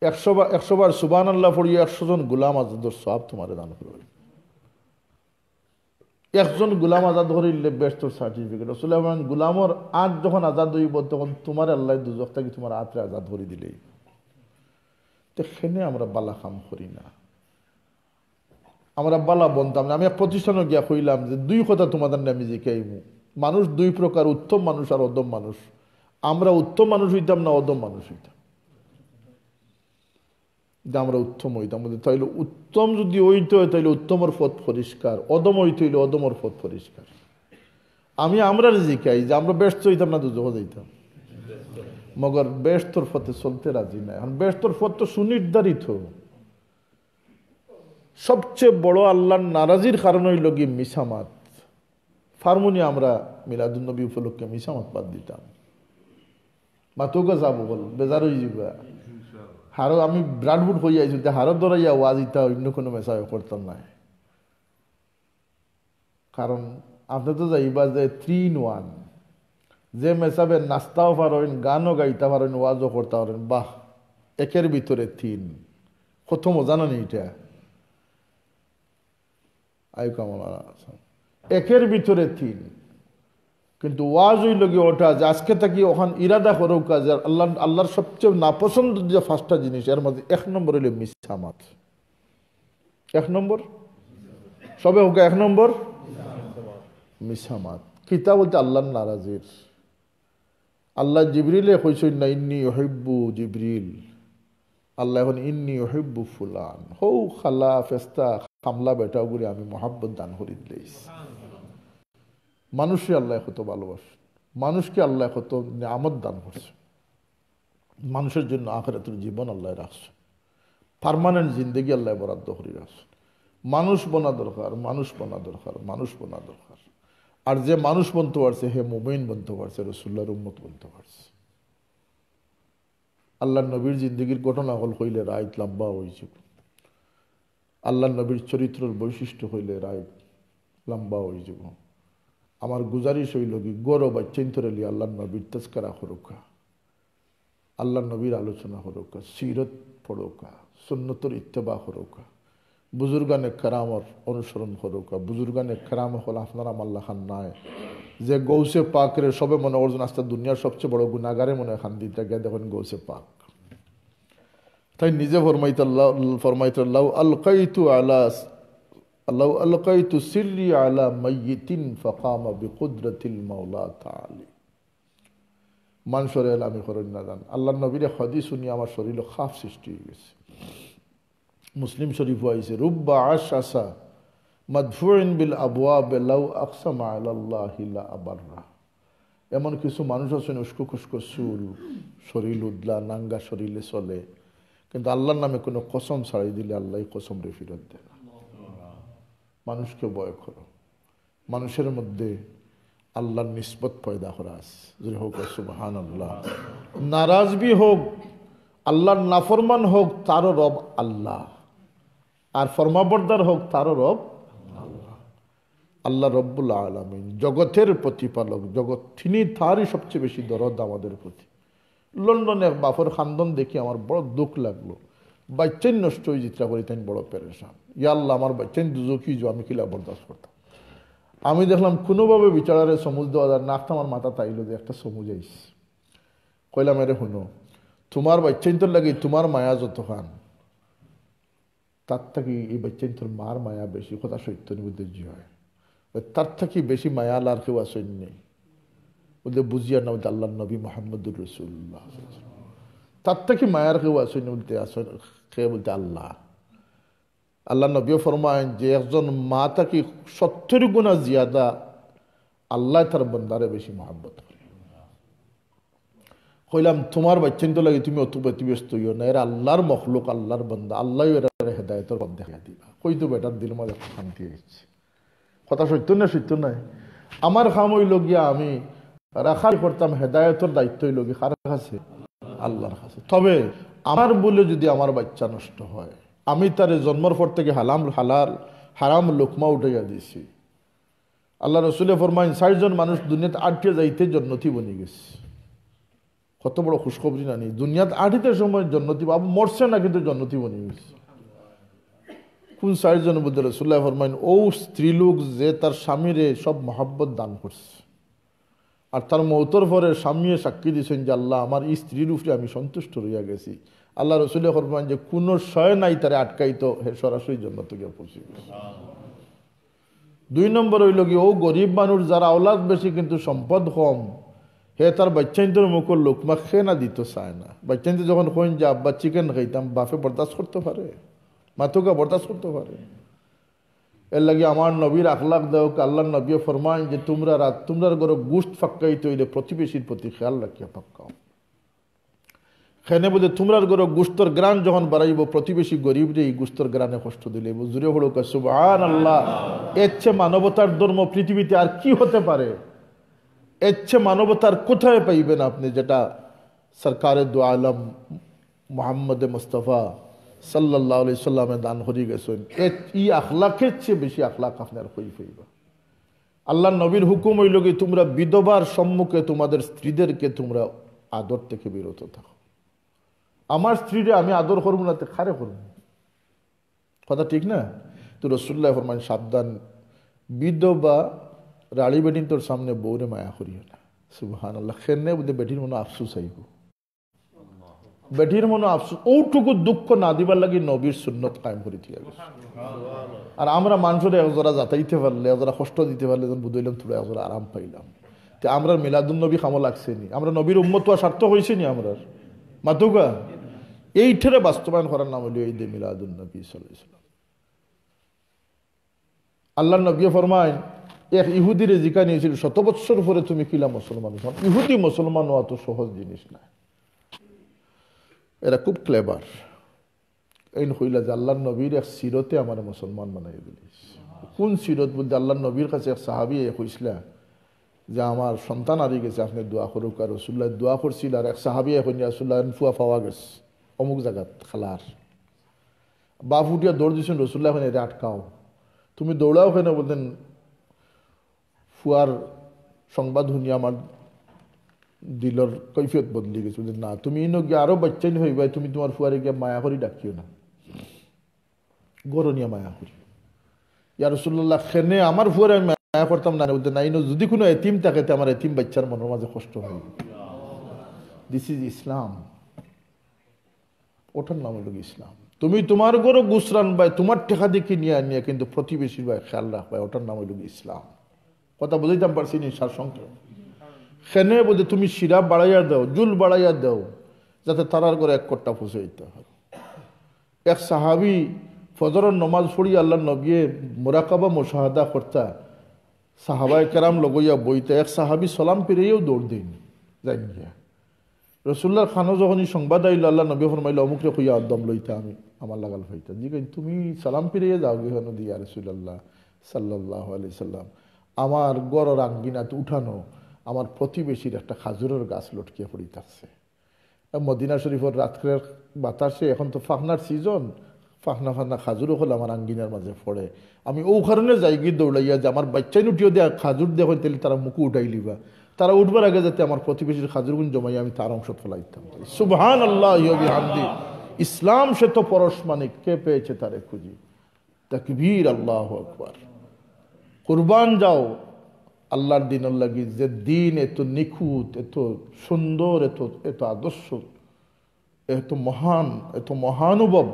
একশো বার একশো বার সুবান আল্লাহ পড়িও একশো জন গুলাম আজাদর সব তোমার দান করবে। একজন গুলাম আজাদ হরিলে বেস্ট সার্টিফিকেট রসুল্লাহ ফরমান গুলামর আজ যখন আজাদ হইব, তখন তোমার আল্লাহ দুজক থাকি তোমার আত্রে আজাদ হরি দিলেই। তো সেনে আমরা বালা কাম করি না। আমরা বালা বনতাম না। আমি এক প্রতিষ্ঠানে গিয়া কইলাম যে দুই কথা তোমাদের নামে জিকাইমু। মানুষ দুই প্রকার, উত্তম মানুষ আর অদম মানুষ। আমরা উত্তম মানুষ হইতাম না অদম মানুষ হইতাম? আমরা উত্তম হইতাম। তাইলে উত্তম যদি হইতে হয়, তাইলে উত্তমর পথ পরিষ্কার। অদম হইতে হইলে অদমর পথ পরিষ্কার। আমি আমরা জিকাই যে আমরা ব্যস্ত হইতাম না দুজো যাইতাম মগর ব্যস্তর পথে চলতে রাজি নাই। এখন ব্যস্তর পথ তো সুনির্ধারিত। সবচেয়ে বড় আল্লাহর নারাজির কারণ হইল কি মিসামাত ফার্মুনি আমরা মিলাদুন্নবী উপলক্ষে মিসামাত বাদ দিতাম। মাতুকে যাব বল বেজার হয়ে যাবা। হারো আমি ব্রাডবুড হয়ে আইছি হারো ধরাইয়া ওয়াজ ইতা অন্য কোনো মেসায় করতাম না কারণ আপনি তো যাইবা যে থ্রি ইন ওয়ান যে মেসাবে নাস্তাও পারেন গানও গাইতে পারেন ওয়াজও করতে পারেন বাহ একের ভিতরে তিন। কত মজা না এটা আই কামলা একের ভিতরে তিন। কিন্তু ওয়াজ হইল গিয়ে ওটা যে আজকে থাকি ওখান ইরাদা করুক কাজ আল্লাহ আল্লাহর সবচেয়ে নাপসন্দ যে ফার্স্টটা জিনিস, এর মধ্যে এক নম্বর হইল মিসামাত এক নম্বর? সবে হোক, এক নম্বর? মিসামাত কিতা বলতে আল্লাহ নারাজির। আল্লাহ জিবরিলে কইসই না, ইন্নি ওহেব্বু জিবরিল। আল্লাহ এখন, ইন্নি ওহেব্বু ফুলান। হৌ খালা, ফেস্তা, খামলা করে আমি মহাব্বত দান করি দিলেইস মানুষই আল্লাহ কত ভালোবাসে, মানুষকে আল্লাহ কত নিয়ামত দান করছে। মানুষের জন্য আখরাতের জীবন আল্লাহ রাখছে। পারমানেন্ট জিন্দগি আল্লাহ বরাদ্দ করে রাখছে। মানুষ বনা দরকার, মানুষ বনা দরকার, মানুষ বনা দরকার। আর যে মানুষ বনতে পারছে, হে মোমেন বনতে পারছে রসুল্লাহর উম্মত বনতে পারছে। আল্লাহ নবীর জিন্দগির ঘটনা হল হইলে রায় লম্বা হয়েছে আল্লাহ নবীর চরিত্রের বৈশিষ্ট্য হইলে রায় লম্বা হয়ে যাব আমার গুজারিশ হইল কি, গৌরব চিন্তরেলি আল্লাহ নবীর তস্করা হরুকা আল্লাহ নবীর আলোচনা হরুকা, সিরত পড়োকা সুন্নতর ইত্তেবা হরুকা, বুজুর্গানে কেরামর অনুসরণ হরুকা, বুজুর্গানে কেরাম হল আপনার আল্লাহ খান নাই। যে গৌসে পাকরে সবে মনে করছেন আস্তে দুনিয়ার সবচেয়ে বড় গুণাগারে মনে খান দিতে গিয়ে দেখেন গৌসে পাক। তাই নিজে ফরমাইতাল্লাহ ফরমাইতাল্লাহ, আলকাইতু আলা আল্লাহ, আলকাইতু সিররি আলা মাইয়িতিন ফাকামা বিকুদরাতিল মাওলা তাআলি। মানুষের আমি করেন না জান। আল্লাহ নবীর হদি শুনি আমার শরীরে খাফ সৃষ্টি হয়ে গেছে। মুসলিম শরীফ আইছে, রুব্বা আশ আসা মাদফুইন বিল আবুয়া বেলাউ আকসামা আল্লাহ আবাররা। এমন কিছু মানুষ আছেন, উস্কো খুস্কো চুল শরীর উদলা, নাঙ্গা শরীরে চলে। কিন্তু আল্লাহর নামে কোনো কসম ছাড়াই দিলে আল্লাহ কসম রে ফিরত দেয় না মানুষকে ভয় করো। মানুষের মধ্যে আল্লাহর নিসবত পয়দা করা যদি হোক সুবাহান আল্লাহ নারাজবি হোক, আল্লাহর নাফরমান হোক, তারও রব আল্লাহ। আর ফরমাবর্দার হোক, তারও রব আল্লাহ। রব্বুল আলমিন জগতের প্রতিপালক, জগৎ তিনি তারই সবচেয়ে বেশি দরদ আমাদের প্রতি। লন্ডনে বাফর খান্দন দেখি আমার বড় দুঃখ লাগল। বাচ্চাই নষ্ট হয়ে চিত্রা করি তাই বড় পেরেশান। ইয়া আল্লাহ, আমার বাচ্চাই দুজকি যো আমি কিলা বরদাস্ত করতাম? আমি দেখলাম কোনোভাবে বিচারারে সমুজ দেওয়া যায় নাকটা আমার মাথা তাইলো যে একটা সমুজ আইস। কইলাম, এরে শুনো তোমার বাচ্চাই তোর লাগে, তোমার মায়া যত খান তার থেকে এই বাচ্চাই তোর মার মায়া বেশি, কথা সত্য নিবুদ্ধ হয়। তার থেকে বেশি মায়া আর কেউ আসেন নেই। বলতে বুঝিয়া না নবী মোহাম্মদুর রসুল্লাহ তার থেকে মায়ার কেউ আসেন বলতে আসেন কে বলতে আল্লাহ আল্লাহ নবী ফরমায়েন যে একজন মা তাকে সত্তর গুণা জিয়াদা আল্লাহ তার বন্দারে বেশি মহাব্বত করে কইলাম তোমার বাচ্চান তো লাগে তুমি অত ব্যতিব্যস্ত হইও না এরা আল্লাহর মখলুক আল্লাহর বন্দা আল্লাহ এরা হেদায়তর বন্ধে দিবা কই তো বেটার দিল মাঝে শান্তি হয়েছে কথা সত্য না সত্য নাই আমার খাম হইল গিয়া আমি রাখার করতাম হেদায়তের দায়িত্ব হইল গিয়ে কার কাছে আল্লাহর কাছে। তবে আমার বলে যদি আমার বাচ্চা নষ্ট হয়, আমি তার জন্মর পর থেকে হালাম, হালাল, হারাম লোকমা উঠাইয়া দিছি আল্লাহ রসুলে ফরমাইন ষাটজন মানুষ দুনিয়াতে আটকে যাইতে জন্নতি বনি গেছে। কত বড় খুশখবরি নানি, দুনিয়াতে আঠিতে সময় জন্নতি, বাবু মরছে না কিন্তু জন্নতি বনি গেছে। কোন ষাটজন বুদ্ধ রসুল্লাহ ফরমাইন, ও স্ত্রীলোক যে তার স্বামীরে সব মহাব্বত দান করছে। আর তার মৌতর পরে স্বামী সাক্ষী দিয়েছেন যে আল্লাহ, আমার স্ত্রীর উপরে আমি সন্তুষ্ট রইয়া গেছি। আল্লাহ রসুল্লাহ ফরমান যে কোনো শয় নাই তারে আটকাইত, হে সরাসরি জন্য থেকে পৌঁছে দুই নম্বর হইল কি, ও গরিব মানুষ যারা আওলাদ বেশি কিন্তু সম্পদ কম, হে তার বাচ্চাইন্তর মুখর লোকমা খেয়ে না দিত চায় না। বাচ্চাইতে যখন কইন যে, আব্বা চিকেন খাইতাম, বাপে বরদাস্ত করতে পারে? মাতুকা বরদাস্ত করতে পারে? এর লাগে আমার নবীর আখলাক দেও আল্লাহ নবী ফরমান যে তোমরা রাত তোমরা গরো গুস্ত ফাক্কাই তৈরি প্রতিবেশীর প্রতি খেয়াল রাখিয়া ফাক্কাও। খেনে বোধে তোমরার গরো গুস্তর গ্রান যখন বাড়াইব, প্রতিবেশী গরিব রে এই গুস্তর গ্রানে কষ্ট দিলে জুড়ে হলো সুবান আল্লাহ এর চেয়ে মানবতার ধর্ম পৃথিবীতে আর কি হতে পারে? এর চেয়ে মানবতার কোথায় পাইবেন আপনি যেটা সরকারের দু আলম মোহাম্মদ মুস্তফা সাল্লাহ আলি সাল্লামে দান হরি গেছেন। ই আখলাকের চেয়ে বেশি আখলাক আপনার হই হইবা। আল্লাহ নবীর হুকুম হইল কি, তোমরা বিধবার সম্মুখে তোমাদের স্ত্রীদেরকে তোমরা আদর থেকে বিরত থাকো। আমার স্ত্রীরে আমি আদর করব না খারে করব? কথা ঠিক না? তো রসুল্লাহ ফরমান সাবধান। বিধবা রাড়ি বেটিন তোর সামনে বউরে মায়া করিও না। সুবহান আল্লাহ খেনে বুঝে বেটির মনে আফসুস আইব বেটির মনে আফসোস ওটুকু দুঃখ না দিবার লাগি নবীর সুন্নত কায়েম করে দিয়ে গেছে আর আমরা মানুষের একজোড়া যাতাইতে পারলে একজোড়া কষ্ট দিতে পারলে যখন বুঝলাম তোরা একজোড়া আরাম পাইলাম। তো আমরা মিলাদুল নবী খামো লাগছে নি। আমরা নবীর উম্মত স্বার্থ হয়েছে নি আমরা মাতুকা এইটারে বাস্তবায়ন করার নাম হলো এই দে মিলাদুল নবী সাল্লাম। আল্লাহ নবী ফরমায় এক ইহুদিরে জিকা নিয়েছিল শত বৎসর পরে তুমি কিলা মুসলমান ইহুদি মুসলমান হওয়া তো সহজ জিনিস না। এরা খুব ক্লেবার এই হইলা যে আল্লাহ নবীর এক সিরতে আমার মুসলমান বানাই দিলিস। কোন সিরত বলতে আল্লাহ নবীর কাছে এক সাহাবি হইসলা যে আমার সন্তান হারিয়ে গেছে, আপনি দোয়া করুক। আর রসুল্লাহ দোয়া করছিল আর এক সাহাবি এখন রসুল্লাহ ফুয়া পাওয়া গেছে, অমুক জায়গাত খালার। বাপ উঠিয়া দৌড় দিয়েছেন রসুল্লাহ এখন এটা আটকাও। তুমি দৌড়াও কেন? বলতেন, ফুয়ার সংবাদ শুনি আমার দিলর কৈফিয়ত বদলি গেছে। যে না, তুমি ইনো গিয়ে আরও বাচ্চাই হইবা তুমি তোমার ফুয়ারে গিয়ে মায়া করি ডাকিও না? গরনিয়া মায়া করি ইয়া রসুল্লাহ খেনে আমার ফুয়ারে আমি মায়া করতাম না? না ইনো যদি কোনো এতিম থাকে, তো আমার এতিম বাচ্চার মনের মাঝে কষ্ট হয়। দিস ইজ ইসলাম ওটার নাম হলো ইসলাম তুমি তোমার গরো গুসরান ভাই তোমার টেকা দেখে নিয়ে নিয়ে কিন্তু প্রতিবেশীর ভাই খেয়াল রাখবা ওটার নাম হলো ইসলাম কথা বুঝাইতাম পারছি নি সার সংখ্যা সেনে বলতে তুমি শিরা বাড়াইয়া দাও, জুল বাড়াইয়া দাও, যাতে তারার করে এক কট্টা ফুসে দিতে হয়। এক সাহাবি ফজরের নমাজ পড়ি আল্লাহ নবিয়ে মোরাকাবা, মোশাহাদা করতা সাহাবাই কেরাম লগইয়া বইতে এক সাহাবি সালাম পেরিয়েও দৌড় দিন যাই গিয়া। রসুল্লার খানো যখনই সংবাদ আইল, আল্লাহ নবী ফরমাইল, অমুকরে কইয়া আদম লইতা আমি আমার লাগাল ফাইতা। জি তুমি সালাম পেরিয়ে যাও গিয়ে দিয়া রসুল্লাহ সাল্লাহ আলি সাল্লাম। আমার গড়র আঙ্গিনাতে উঠানো আমার প্রতিবেশীর একটা খাজুরের গাছ লটকিয়ে পড়িতেছে মদিনা শরীফের রাত্রের বাতাসে এখন তো ফাহনার সিজন ফাহনা ফাহনা খাজুরও হলে আমার আঙ্গিনার মাঝে পড়ে। আমি ও কারণে যাই গিয়ে দৌড়াইয়া যে আমার বাচ্চাই উঠিও দেয়া খাজুর দেওয়া তাহলে তারা মুখে উঠাই লিবা। তারা উঠবার আগে যাতে আমার প্রতিবেশীর খাজুরগুন জমাই আমি তার অংশ ফেলাইতাম। সুবহান আল্লাহ ইসলাম সে তো পরশ মানিক কে পেয়েছে তারে খুঁজি? তাকবীর আল্লাহ আকবার। কুরবান যাও আল্লাহর দিন লাগি যে দিন এত নিখুঁত, এত সুন্দর, এত এত আদর্শ, এত মহান, এত মহানুভব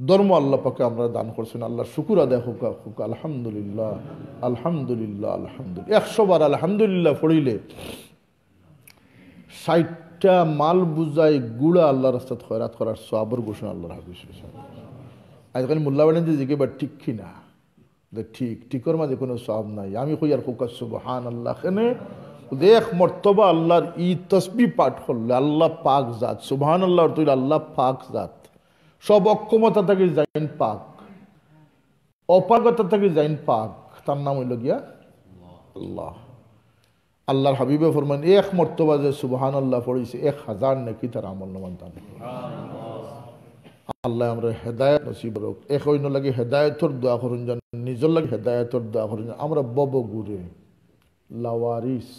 ধর্ম আল্লাহ পাকে আমরা দান করছেন। আল্লাহ শুকুর আদায় হোক হোক, আলহামদুলিল্লাহ আলহামদুলিল্লাহ আলহামদুলিল্লাহ। একশো বার আলহামদুলিল্লাহ পড়িলে ষাটটা মাল বুঝাই গুড়া আল্লাহ রাস্তাত খয়রাত করার সবর ঘোষণা আল্লাহ হাবিস আজকাল মোল্লা বাড়ি জিজ্ঞে বা ঠিক কি না ঠিক, ঠিকর মাঝে কোনো সব নাই। আমি আর কুকার সুবহান আল্লাহ খেনে দেখ মর্তবা আল্লাহর ই তসবি পাঠ করলে আল্লাহ পাক জাত। সুবহান আল্লাহর তুই আল্লাহ পাক জাত। সব অক্ষমতা থেকে যাইন পাক। অপাগতা থেকে যাইন পাক। তার নাম হইল গিয়া আল্লাহ। আল্লাহর হাবিবে ফরমান এক মর্তবা যে সুবহান আল্লাহ পড়েছে, এক হাজার নাকি তার আমল নামান আল্লাহ আমরা হেদায়ত নসিব রোগ এক অন্য লাগে হেদায়তর দোয়া করুন যেন, নিজের লাগে হেদায়তর দোয়া করুন আমরা বব গুরে লাওয়ারিস।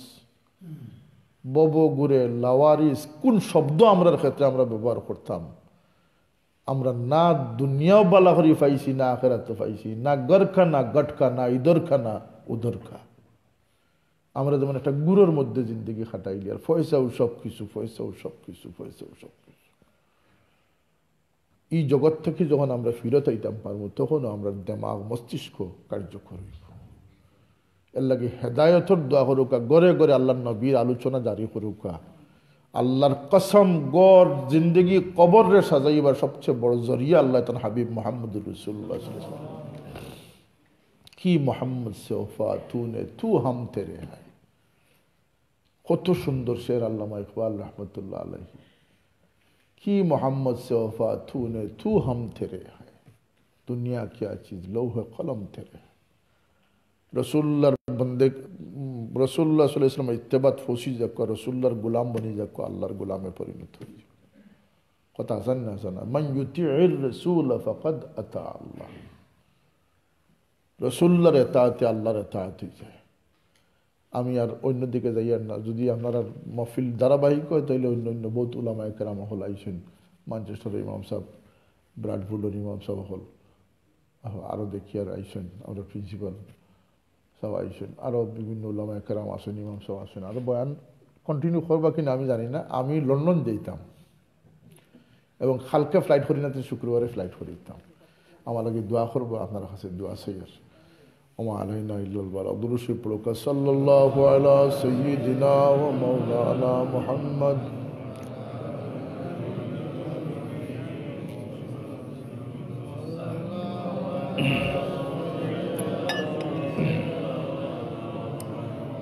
বব গুরে লাওয়ারিস, কোন শব্দ আমরার ক্ষেত্রে আমরা ব্যবহার করতাম? আমরা না দুনিয়াও বালা করি পাইছি, না আখেরাতে পাইছি। না গরখা না গটকা না ইদরখা, না উদরখা। আমরা যেমন একটা গুরুর মধ্যে জিন্দগি খাটাইলি আর পয়সাও সব কিছু পয়সাও সব কিছু পয়সাও সব কিছু এই জগৎ থেকে যখন আমরা ফিরত হইতাম পারব, তখনও আমরা দেমাগ মস্তিষ্ক কার্যকর হইব। এর লাগে হেদায়তর দোয়া করুকা গড়ে গড়ে আল্লাহ নবীর আলোচনা জারি করুকা। আল্লাহর কসম, গড় জিন্দগি কবরে সাজাইবার সবচেয়ে বড় জরিয়া আল্লাহ তান হাবিব মোহাম্মদ রসুল্লাহ কি মোহাম্মদ সে ওফা তু নে তু হাম তেরে হায়। কত সুন্দর শের আল্লামা ইকবাল রহমতুল্লাহ আলহী कि मोहम्मद से वफा तू ने तू हम तेरे है दुनिया क्या चीज़ लोह कलम तेरे है रसुल्लर बंदे रसुल्ला सल्लम इतबात फसी जब रसुल्लर गुलाम बनी जब अल्लाहर गुलामे परिणत हो قد أزلنا زنا من يطيع الرسول فقد أتى الله رسول الله رتاعتي الله رتاعتي আমি আর অন্যদিকে যাই আর না। যদি আপনারা মফিল ধারাবাহিক হয় তাহলে অন্য অন্য বহুত উলামায় কেরাম হল আইসেন ম্যানচেস্টার ইমাম সাহেব ব্রাডফুল্ডর ইমাম সাহেব হল। আরও দেখি আর আইসেন আমরা প্রিন্সিপাল সব আইসেন আরও বিভিন্ন উলামায় কেরাম আসেন ইমাম সাহেব আসেন আরও বয়ান কন্টিনিউ করবা কিনা আমি জানি না। আমি লন্ডন যেতাম এবং হালকা ফ্লাইট করি না শুক্রবারে ফ্লাইট করে দিতাম আমার লাগে দোয়া করব, আপনার কাছে দোয়া সেইয়ার وما علينا إلا البلاغ درس بلوك صلى الله على سيدنا ومولانا محمد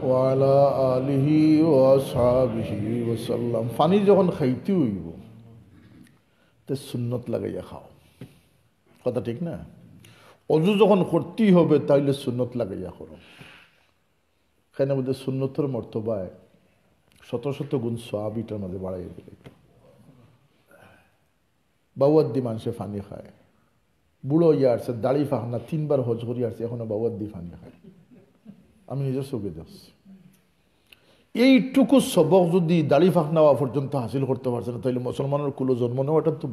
وعلى آله وأصحابه وسلم ফানি যখন খাইতে হইব তে সুন্নত লাগাইয়া খাও কথা ঠিক না অজু যখন করতেই হবে, তাইলে সুন্নত লাগাইয়া করো। এখানে মধ্যে সুন্নতর মর্তবায় শত শত গুণ সোয়াবিটার মধ্যে বাড়াইয়া দিলে। বাউদ্দি মানুষে ফানি খায়। বুড়ো ইয়ে আসছে, দাড়ি ফাহানা তিনবার হজ করি আসছে, এখনও বাউদ্দি ফানি খায়। আমি নিজের চোখে যাচ্ছি এইটুকু সবক যদি দাড়ি ফাঁক নেওয়া পর্যন্ত হাসিল করতে পারছে না তাহলে মুসলমানের কুলো জন্ম নেওয়াটা তো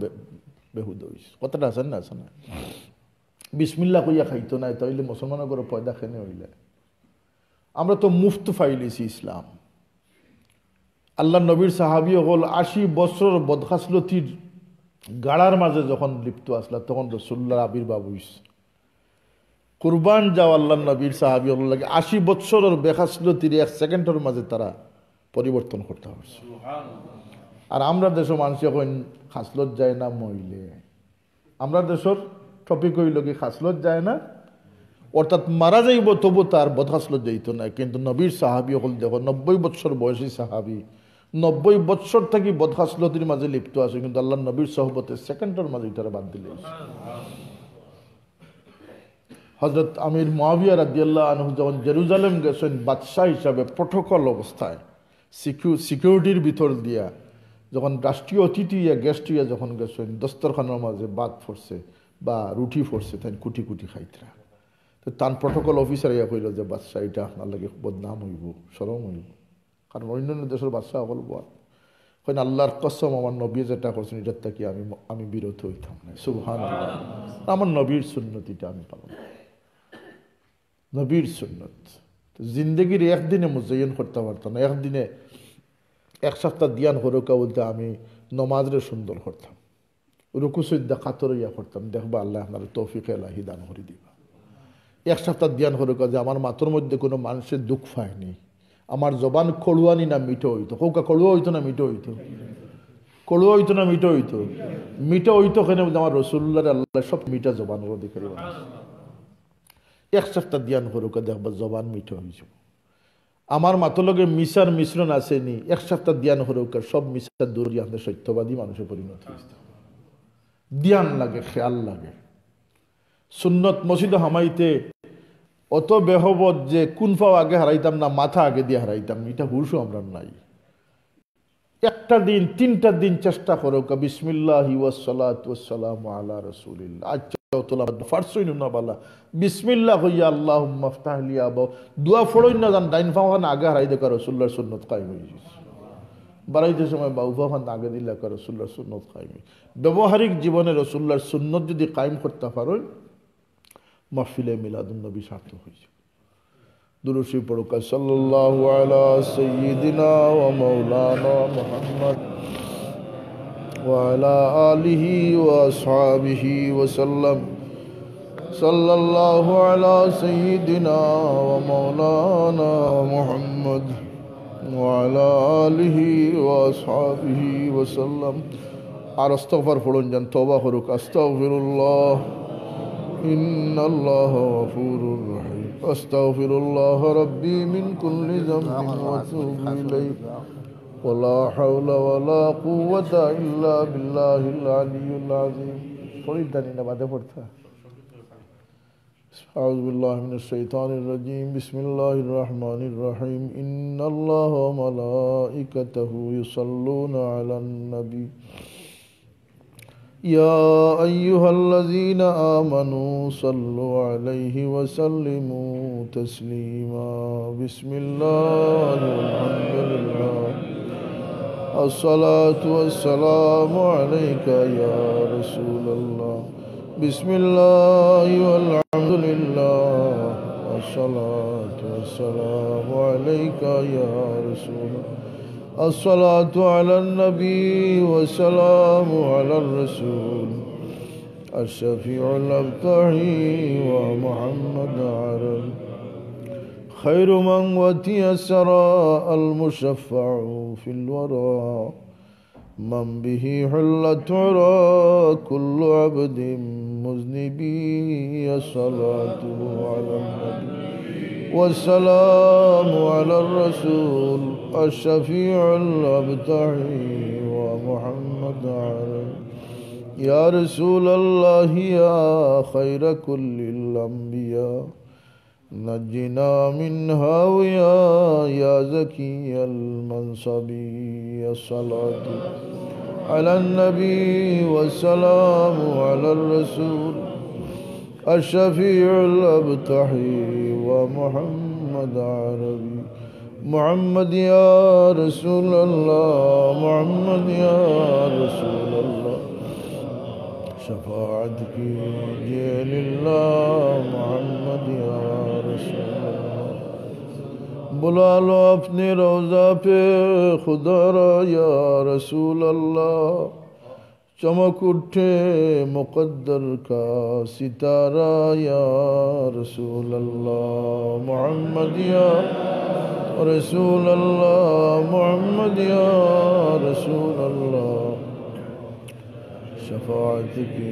বেহুদ হয়েছে কথাটা আছে না আছে না? বিসমিল্লা কইয়া খাইতো নাই, তাইলে মুসলমানের করে পয়দা খেনে হইলে? আমরা তো মুফত ফাইলিছি ইসলাম। আল্লাহ নবীর সাহাবি হল আশি বছর বদখাসলতির গাড়ার মাঝে যখন লিপ্ত আসলা, তখন রসুল্লাহ আবির্ভাব হইস কুরবান যাও আল্লাহ নবীর সাহাবি লাগে আশি বছরের বেখাসলতির এক সেকেন্ডের মাঝে তারা পরিবর্তন করতে পারছে আর আমরা দেশের মানুষ এখন খাসলত যায় না মহিলে আমরা দেশের টপিক হইল কি খাসলত যায় না। অর্থাৎ মারা যাইব তবু তার বদহাসলত যাইত না। কিন্তু নবীর সাহাবি হল দেখো, নব্বই বৎসর বয়সী সাহাবি। নব্বই বৎসর থেকে বদহাসলতির মাঝে লিপ্ত আছে, কিন্তু আল্লাহ নবীর সহবতে সেকেন্ডের মাঝে তারা বাদ দিলে। হজরত আমির মহাবিয়া রাদিয়াল্লাহ আনহু যখন জেরুজালেম গেছেন, বাদশাহ হিসাবে প্রোটোকল অবস্থায়, সিকিউ, সিকিউরিটির ভিতর দিয়া, যখন রাষ্ট্রীয় অতিথি ইয়া গেস্ট ইয়া যখন গেছেন, দস্তরখানার মাঝে বাদ পড়ছে বা রুটি পড়ছে তাই কুটি কুটি খাইতরা। তো তান প্রটোকল অফিসার ইয়া কইল যে, বাদশাহ, এটা আপনার লাগে বদনাম হইব সরম হইব। কারণ অন্যান্য দেশের বাদশাহ হল বল হয় আল্লাহর কসম, আমার নবী যেটা করছেন, এটার থেকে আমি আমি বিরত হইতাম না। সুবহান আমার নবীর সুন্নতিটা আমি পালন নবীর সুন্নত। জিন্দগির একদিনে মুজাইন করতে পারতাম না। একদিনে, এক সপ্তাহ দিয়ান হরকা বলতে আমি নমাজরে সুন্দর করতাম। রুকুসুদ্দা কাতর ইয়া করতাম দেখবা আল্লাহ আপনার তৌফিক এলাহি দান করে দিবা। এক সপ্তাহ ধ্যান করে যে আমার মাতর মধ্যে কোনো মানুষের দুঃখ পায়নি আমার জবান কড়ুয়ানি না মিঠো হইতো। কৌকা কড়ুয়া হইতো না, মিঠো হইতো? কড়ুয়া হইতো না, মিঠো হইতো? মিঠো হইতো কেন? আমার রসুল্লার আল্লাহ সব মিঠা জবান করে এক সপ্তাহ ধ্যান করুক দেখবা জবান মিঠো হয়েছে আমার মাতলগে মিশার মিশ্রণ আসেনি এক সপ্তাহ ধ্যান করুক সব মিশার দূর সত্যবাদী মানুষের পরিণত হয়েছে ধ্যান লাগে, খেয়াল লাগে। সুন্নত মসজিদ হামাইতে অত বেহবত যে কোন পাও আগে হারাইতাম না, মাথা আগে দিয়ে হারাইতাম, এটা হুশও আমরা নাই। একটা দিন, তিনটা দিন চেষ্টা করো ওয়াসালাম আচ্ছা বিসমিল্লাহ হইয়া আল্লাহ মাফতাহলিয়া বা দুয়া ফড়ই না জান, ডাইন ফাওয়ান আগে হারাই দেখা রসুল্লার সুন্নত কায়েম হয়ে বাড়াইতে সময় বা উফাফান আগে দিল্লা করে রসুল্লার সুন্নত কায়েমি ব্যবহারিক জীবনে রসুল্লার সুন্নত যদি কায়েম করতে পারো মাহফিলে মিলাদুল নবী সার্থক হয়েছে দুরুশি পড়ুকা সাল্লাল্লাহু আলা সাইয়্যিদিনা ওয়া মাওলানা মুহাম্মদ وعلى آله وأصحابه وسلم صلى الله على سيدنا ومولانا محمد وعلى آله وأصحابه وسلم আর আস্তগফার পড়ুন যান তওবা করুক আস্তাগফিরুল্লাহ إن الله غفور رحيم أستغفر الله ربي من كل ذنب وأتوب إليه ولا حول ولا قوة إلا بالله العلي العظيم فريد دانينا بعد فرتا أعوذ بالله من الشيطان الرجيم. بسم الله الرحمن الرحيم. إن الله وملائكته يصلون على النبي. يا أيها الذين آمنوا صلوا عليه وسلموا تسليما. بسم الله والحمد لله. الصلاة والسلام عليك يا رسول الله. بسم الله والحمد لله الصلاة والسلام عليك يا رسول الله. الصلاة على النبي والسلام على الرسول. الشفيع الأبطحي ومحمد عرب خير من وتي السراء المشفع في الورى. من به حلت عرى كل عبد مذنبي الصلاة على النبي. والسلام على الرسول الشفيع الأبتعي ومحمد علي يا رسول الله يا خير كل الأنبياء. نجنا من هاويا يا زكي المنصب الصلاة على النبي والسلام على الرسول الشفيع الأبتحي ومحمد عربي. محمد يا رسول الله محمد يا رسول الله. شفاعتك جيل الله محمد يا بلا لو اپنے روضہ پہ خدا را یا رسول اللہ۔ چمک اٹھے مقدر کا ستارہ یا رسول اللہ۔ محمد یا رسول اللہ۔ محمد یا رسول اللہ۔ شفاعت کے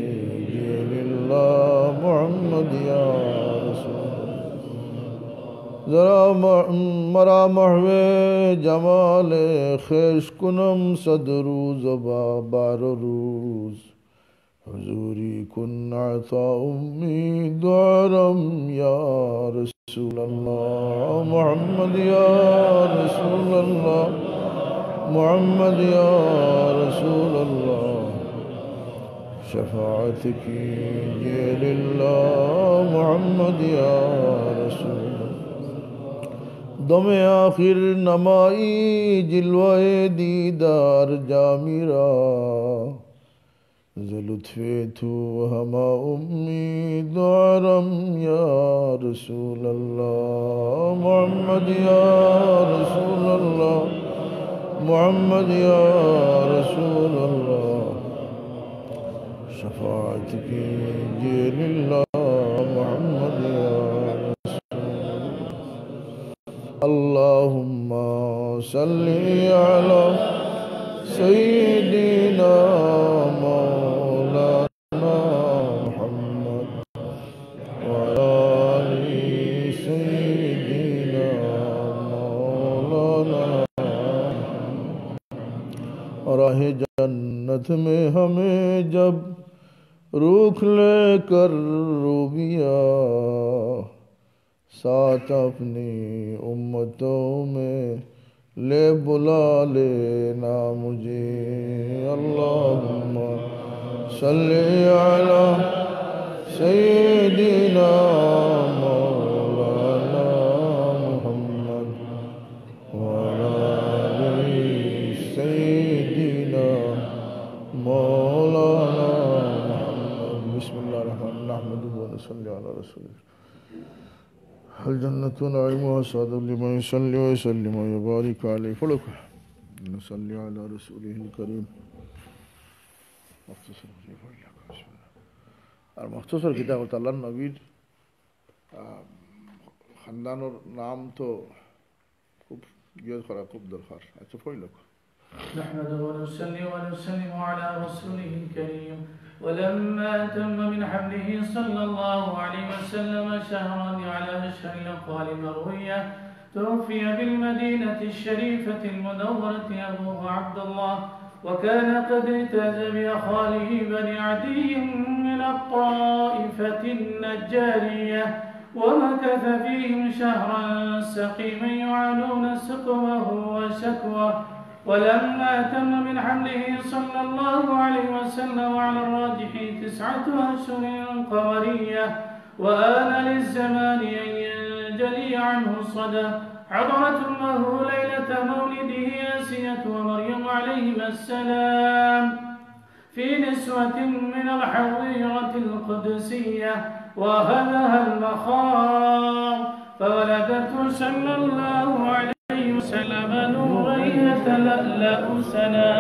لیے للہ۔ محمد یا رسول ذرا مرا محو جمال خیش کنم صد روز با بار روز. حضوری کن عطا امی دعرم یا رسول اللہ. محمد یا رسول اللہ. محمد یا رسول اللہ. شفاعتك يا لله محمد يا رسول دم آخر نمائی جلوہ دیدار جا میرا لطف تو ہما امید عرم یا رسول اللہ، محمد یا رسول اللہ، محمد یا رسول اللہ شفاعتك جيل الله اللهم صل على سيدنا مولانا محمد وعلى سيدنا مولانا راہ جنت میں ہمیں جب روک لے کر साथ अपनी उम्मतों में ले बुला लेना मुझे अल्लाहुम्मा सल्ली अला الجنة نعيمها سعد لمن يصلي ويسلم ويبارك عليه فلك نصلي على رسوله الكريم مختصر আর মখতসর কিতাব হতো আল্লাহ নবীর খানদানোর নাম তো খুব ইয়ে করা খুব দরকার আচ্ছা পড়ল نحمده ونصلي ونسلم على رسوله الكريم. ولما تم من حمله صلى الله عليه وسلم شهرا على أشهر الأقوال المروية توفي بالمدينة الشريفة المنورة أبوه عبد الله وكان قد اجتاز بأخواله بني عدي من الطائفة النجارية ومكث فيهم شهرا سقيما يعانون سقمه وشكواه ولما تم من حمله صلى الله عليه وسلم على الراجح تسعة أشهر قمرية وآن للزمان أن ينجلي عنه الصدى حضرت أمه ليلة مولده آسية ومريم عليهما السلام في نسوة من الحظيرة القدسية وأخذها المخاض فولدته صلى الله عليه سلم نورين تلألأ سنا.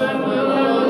سلم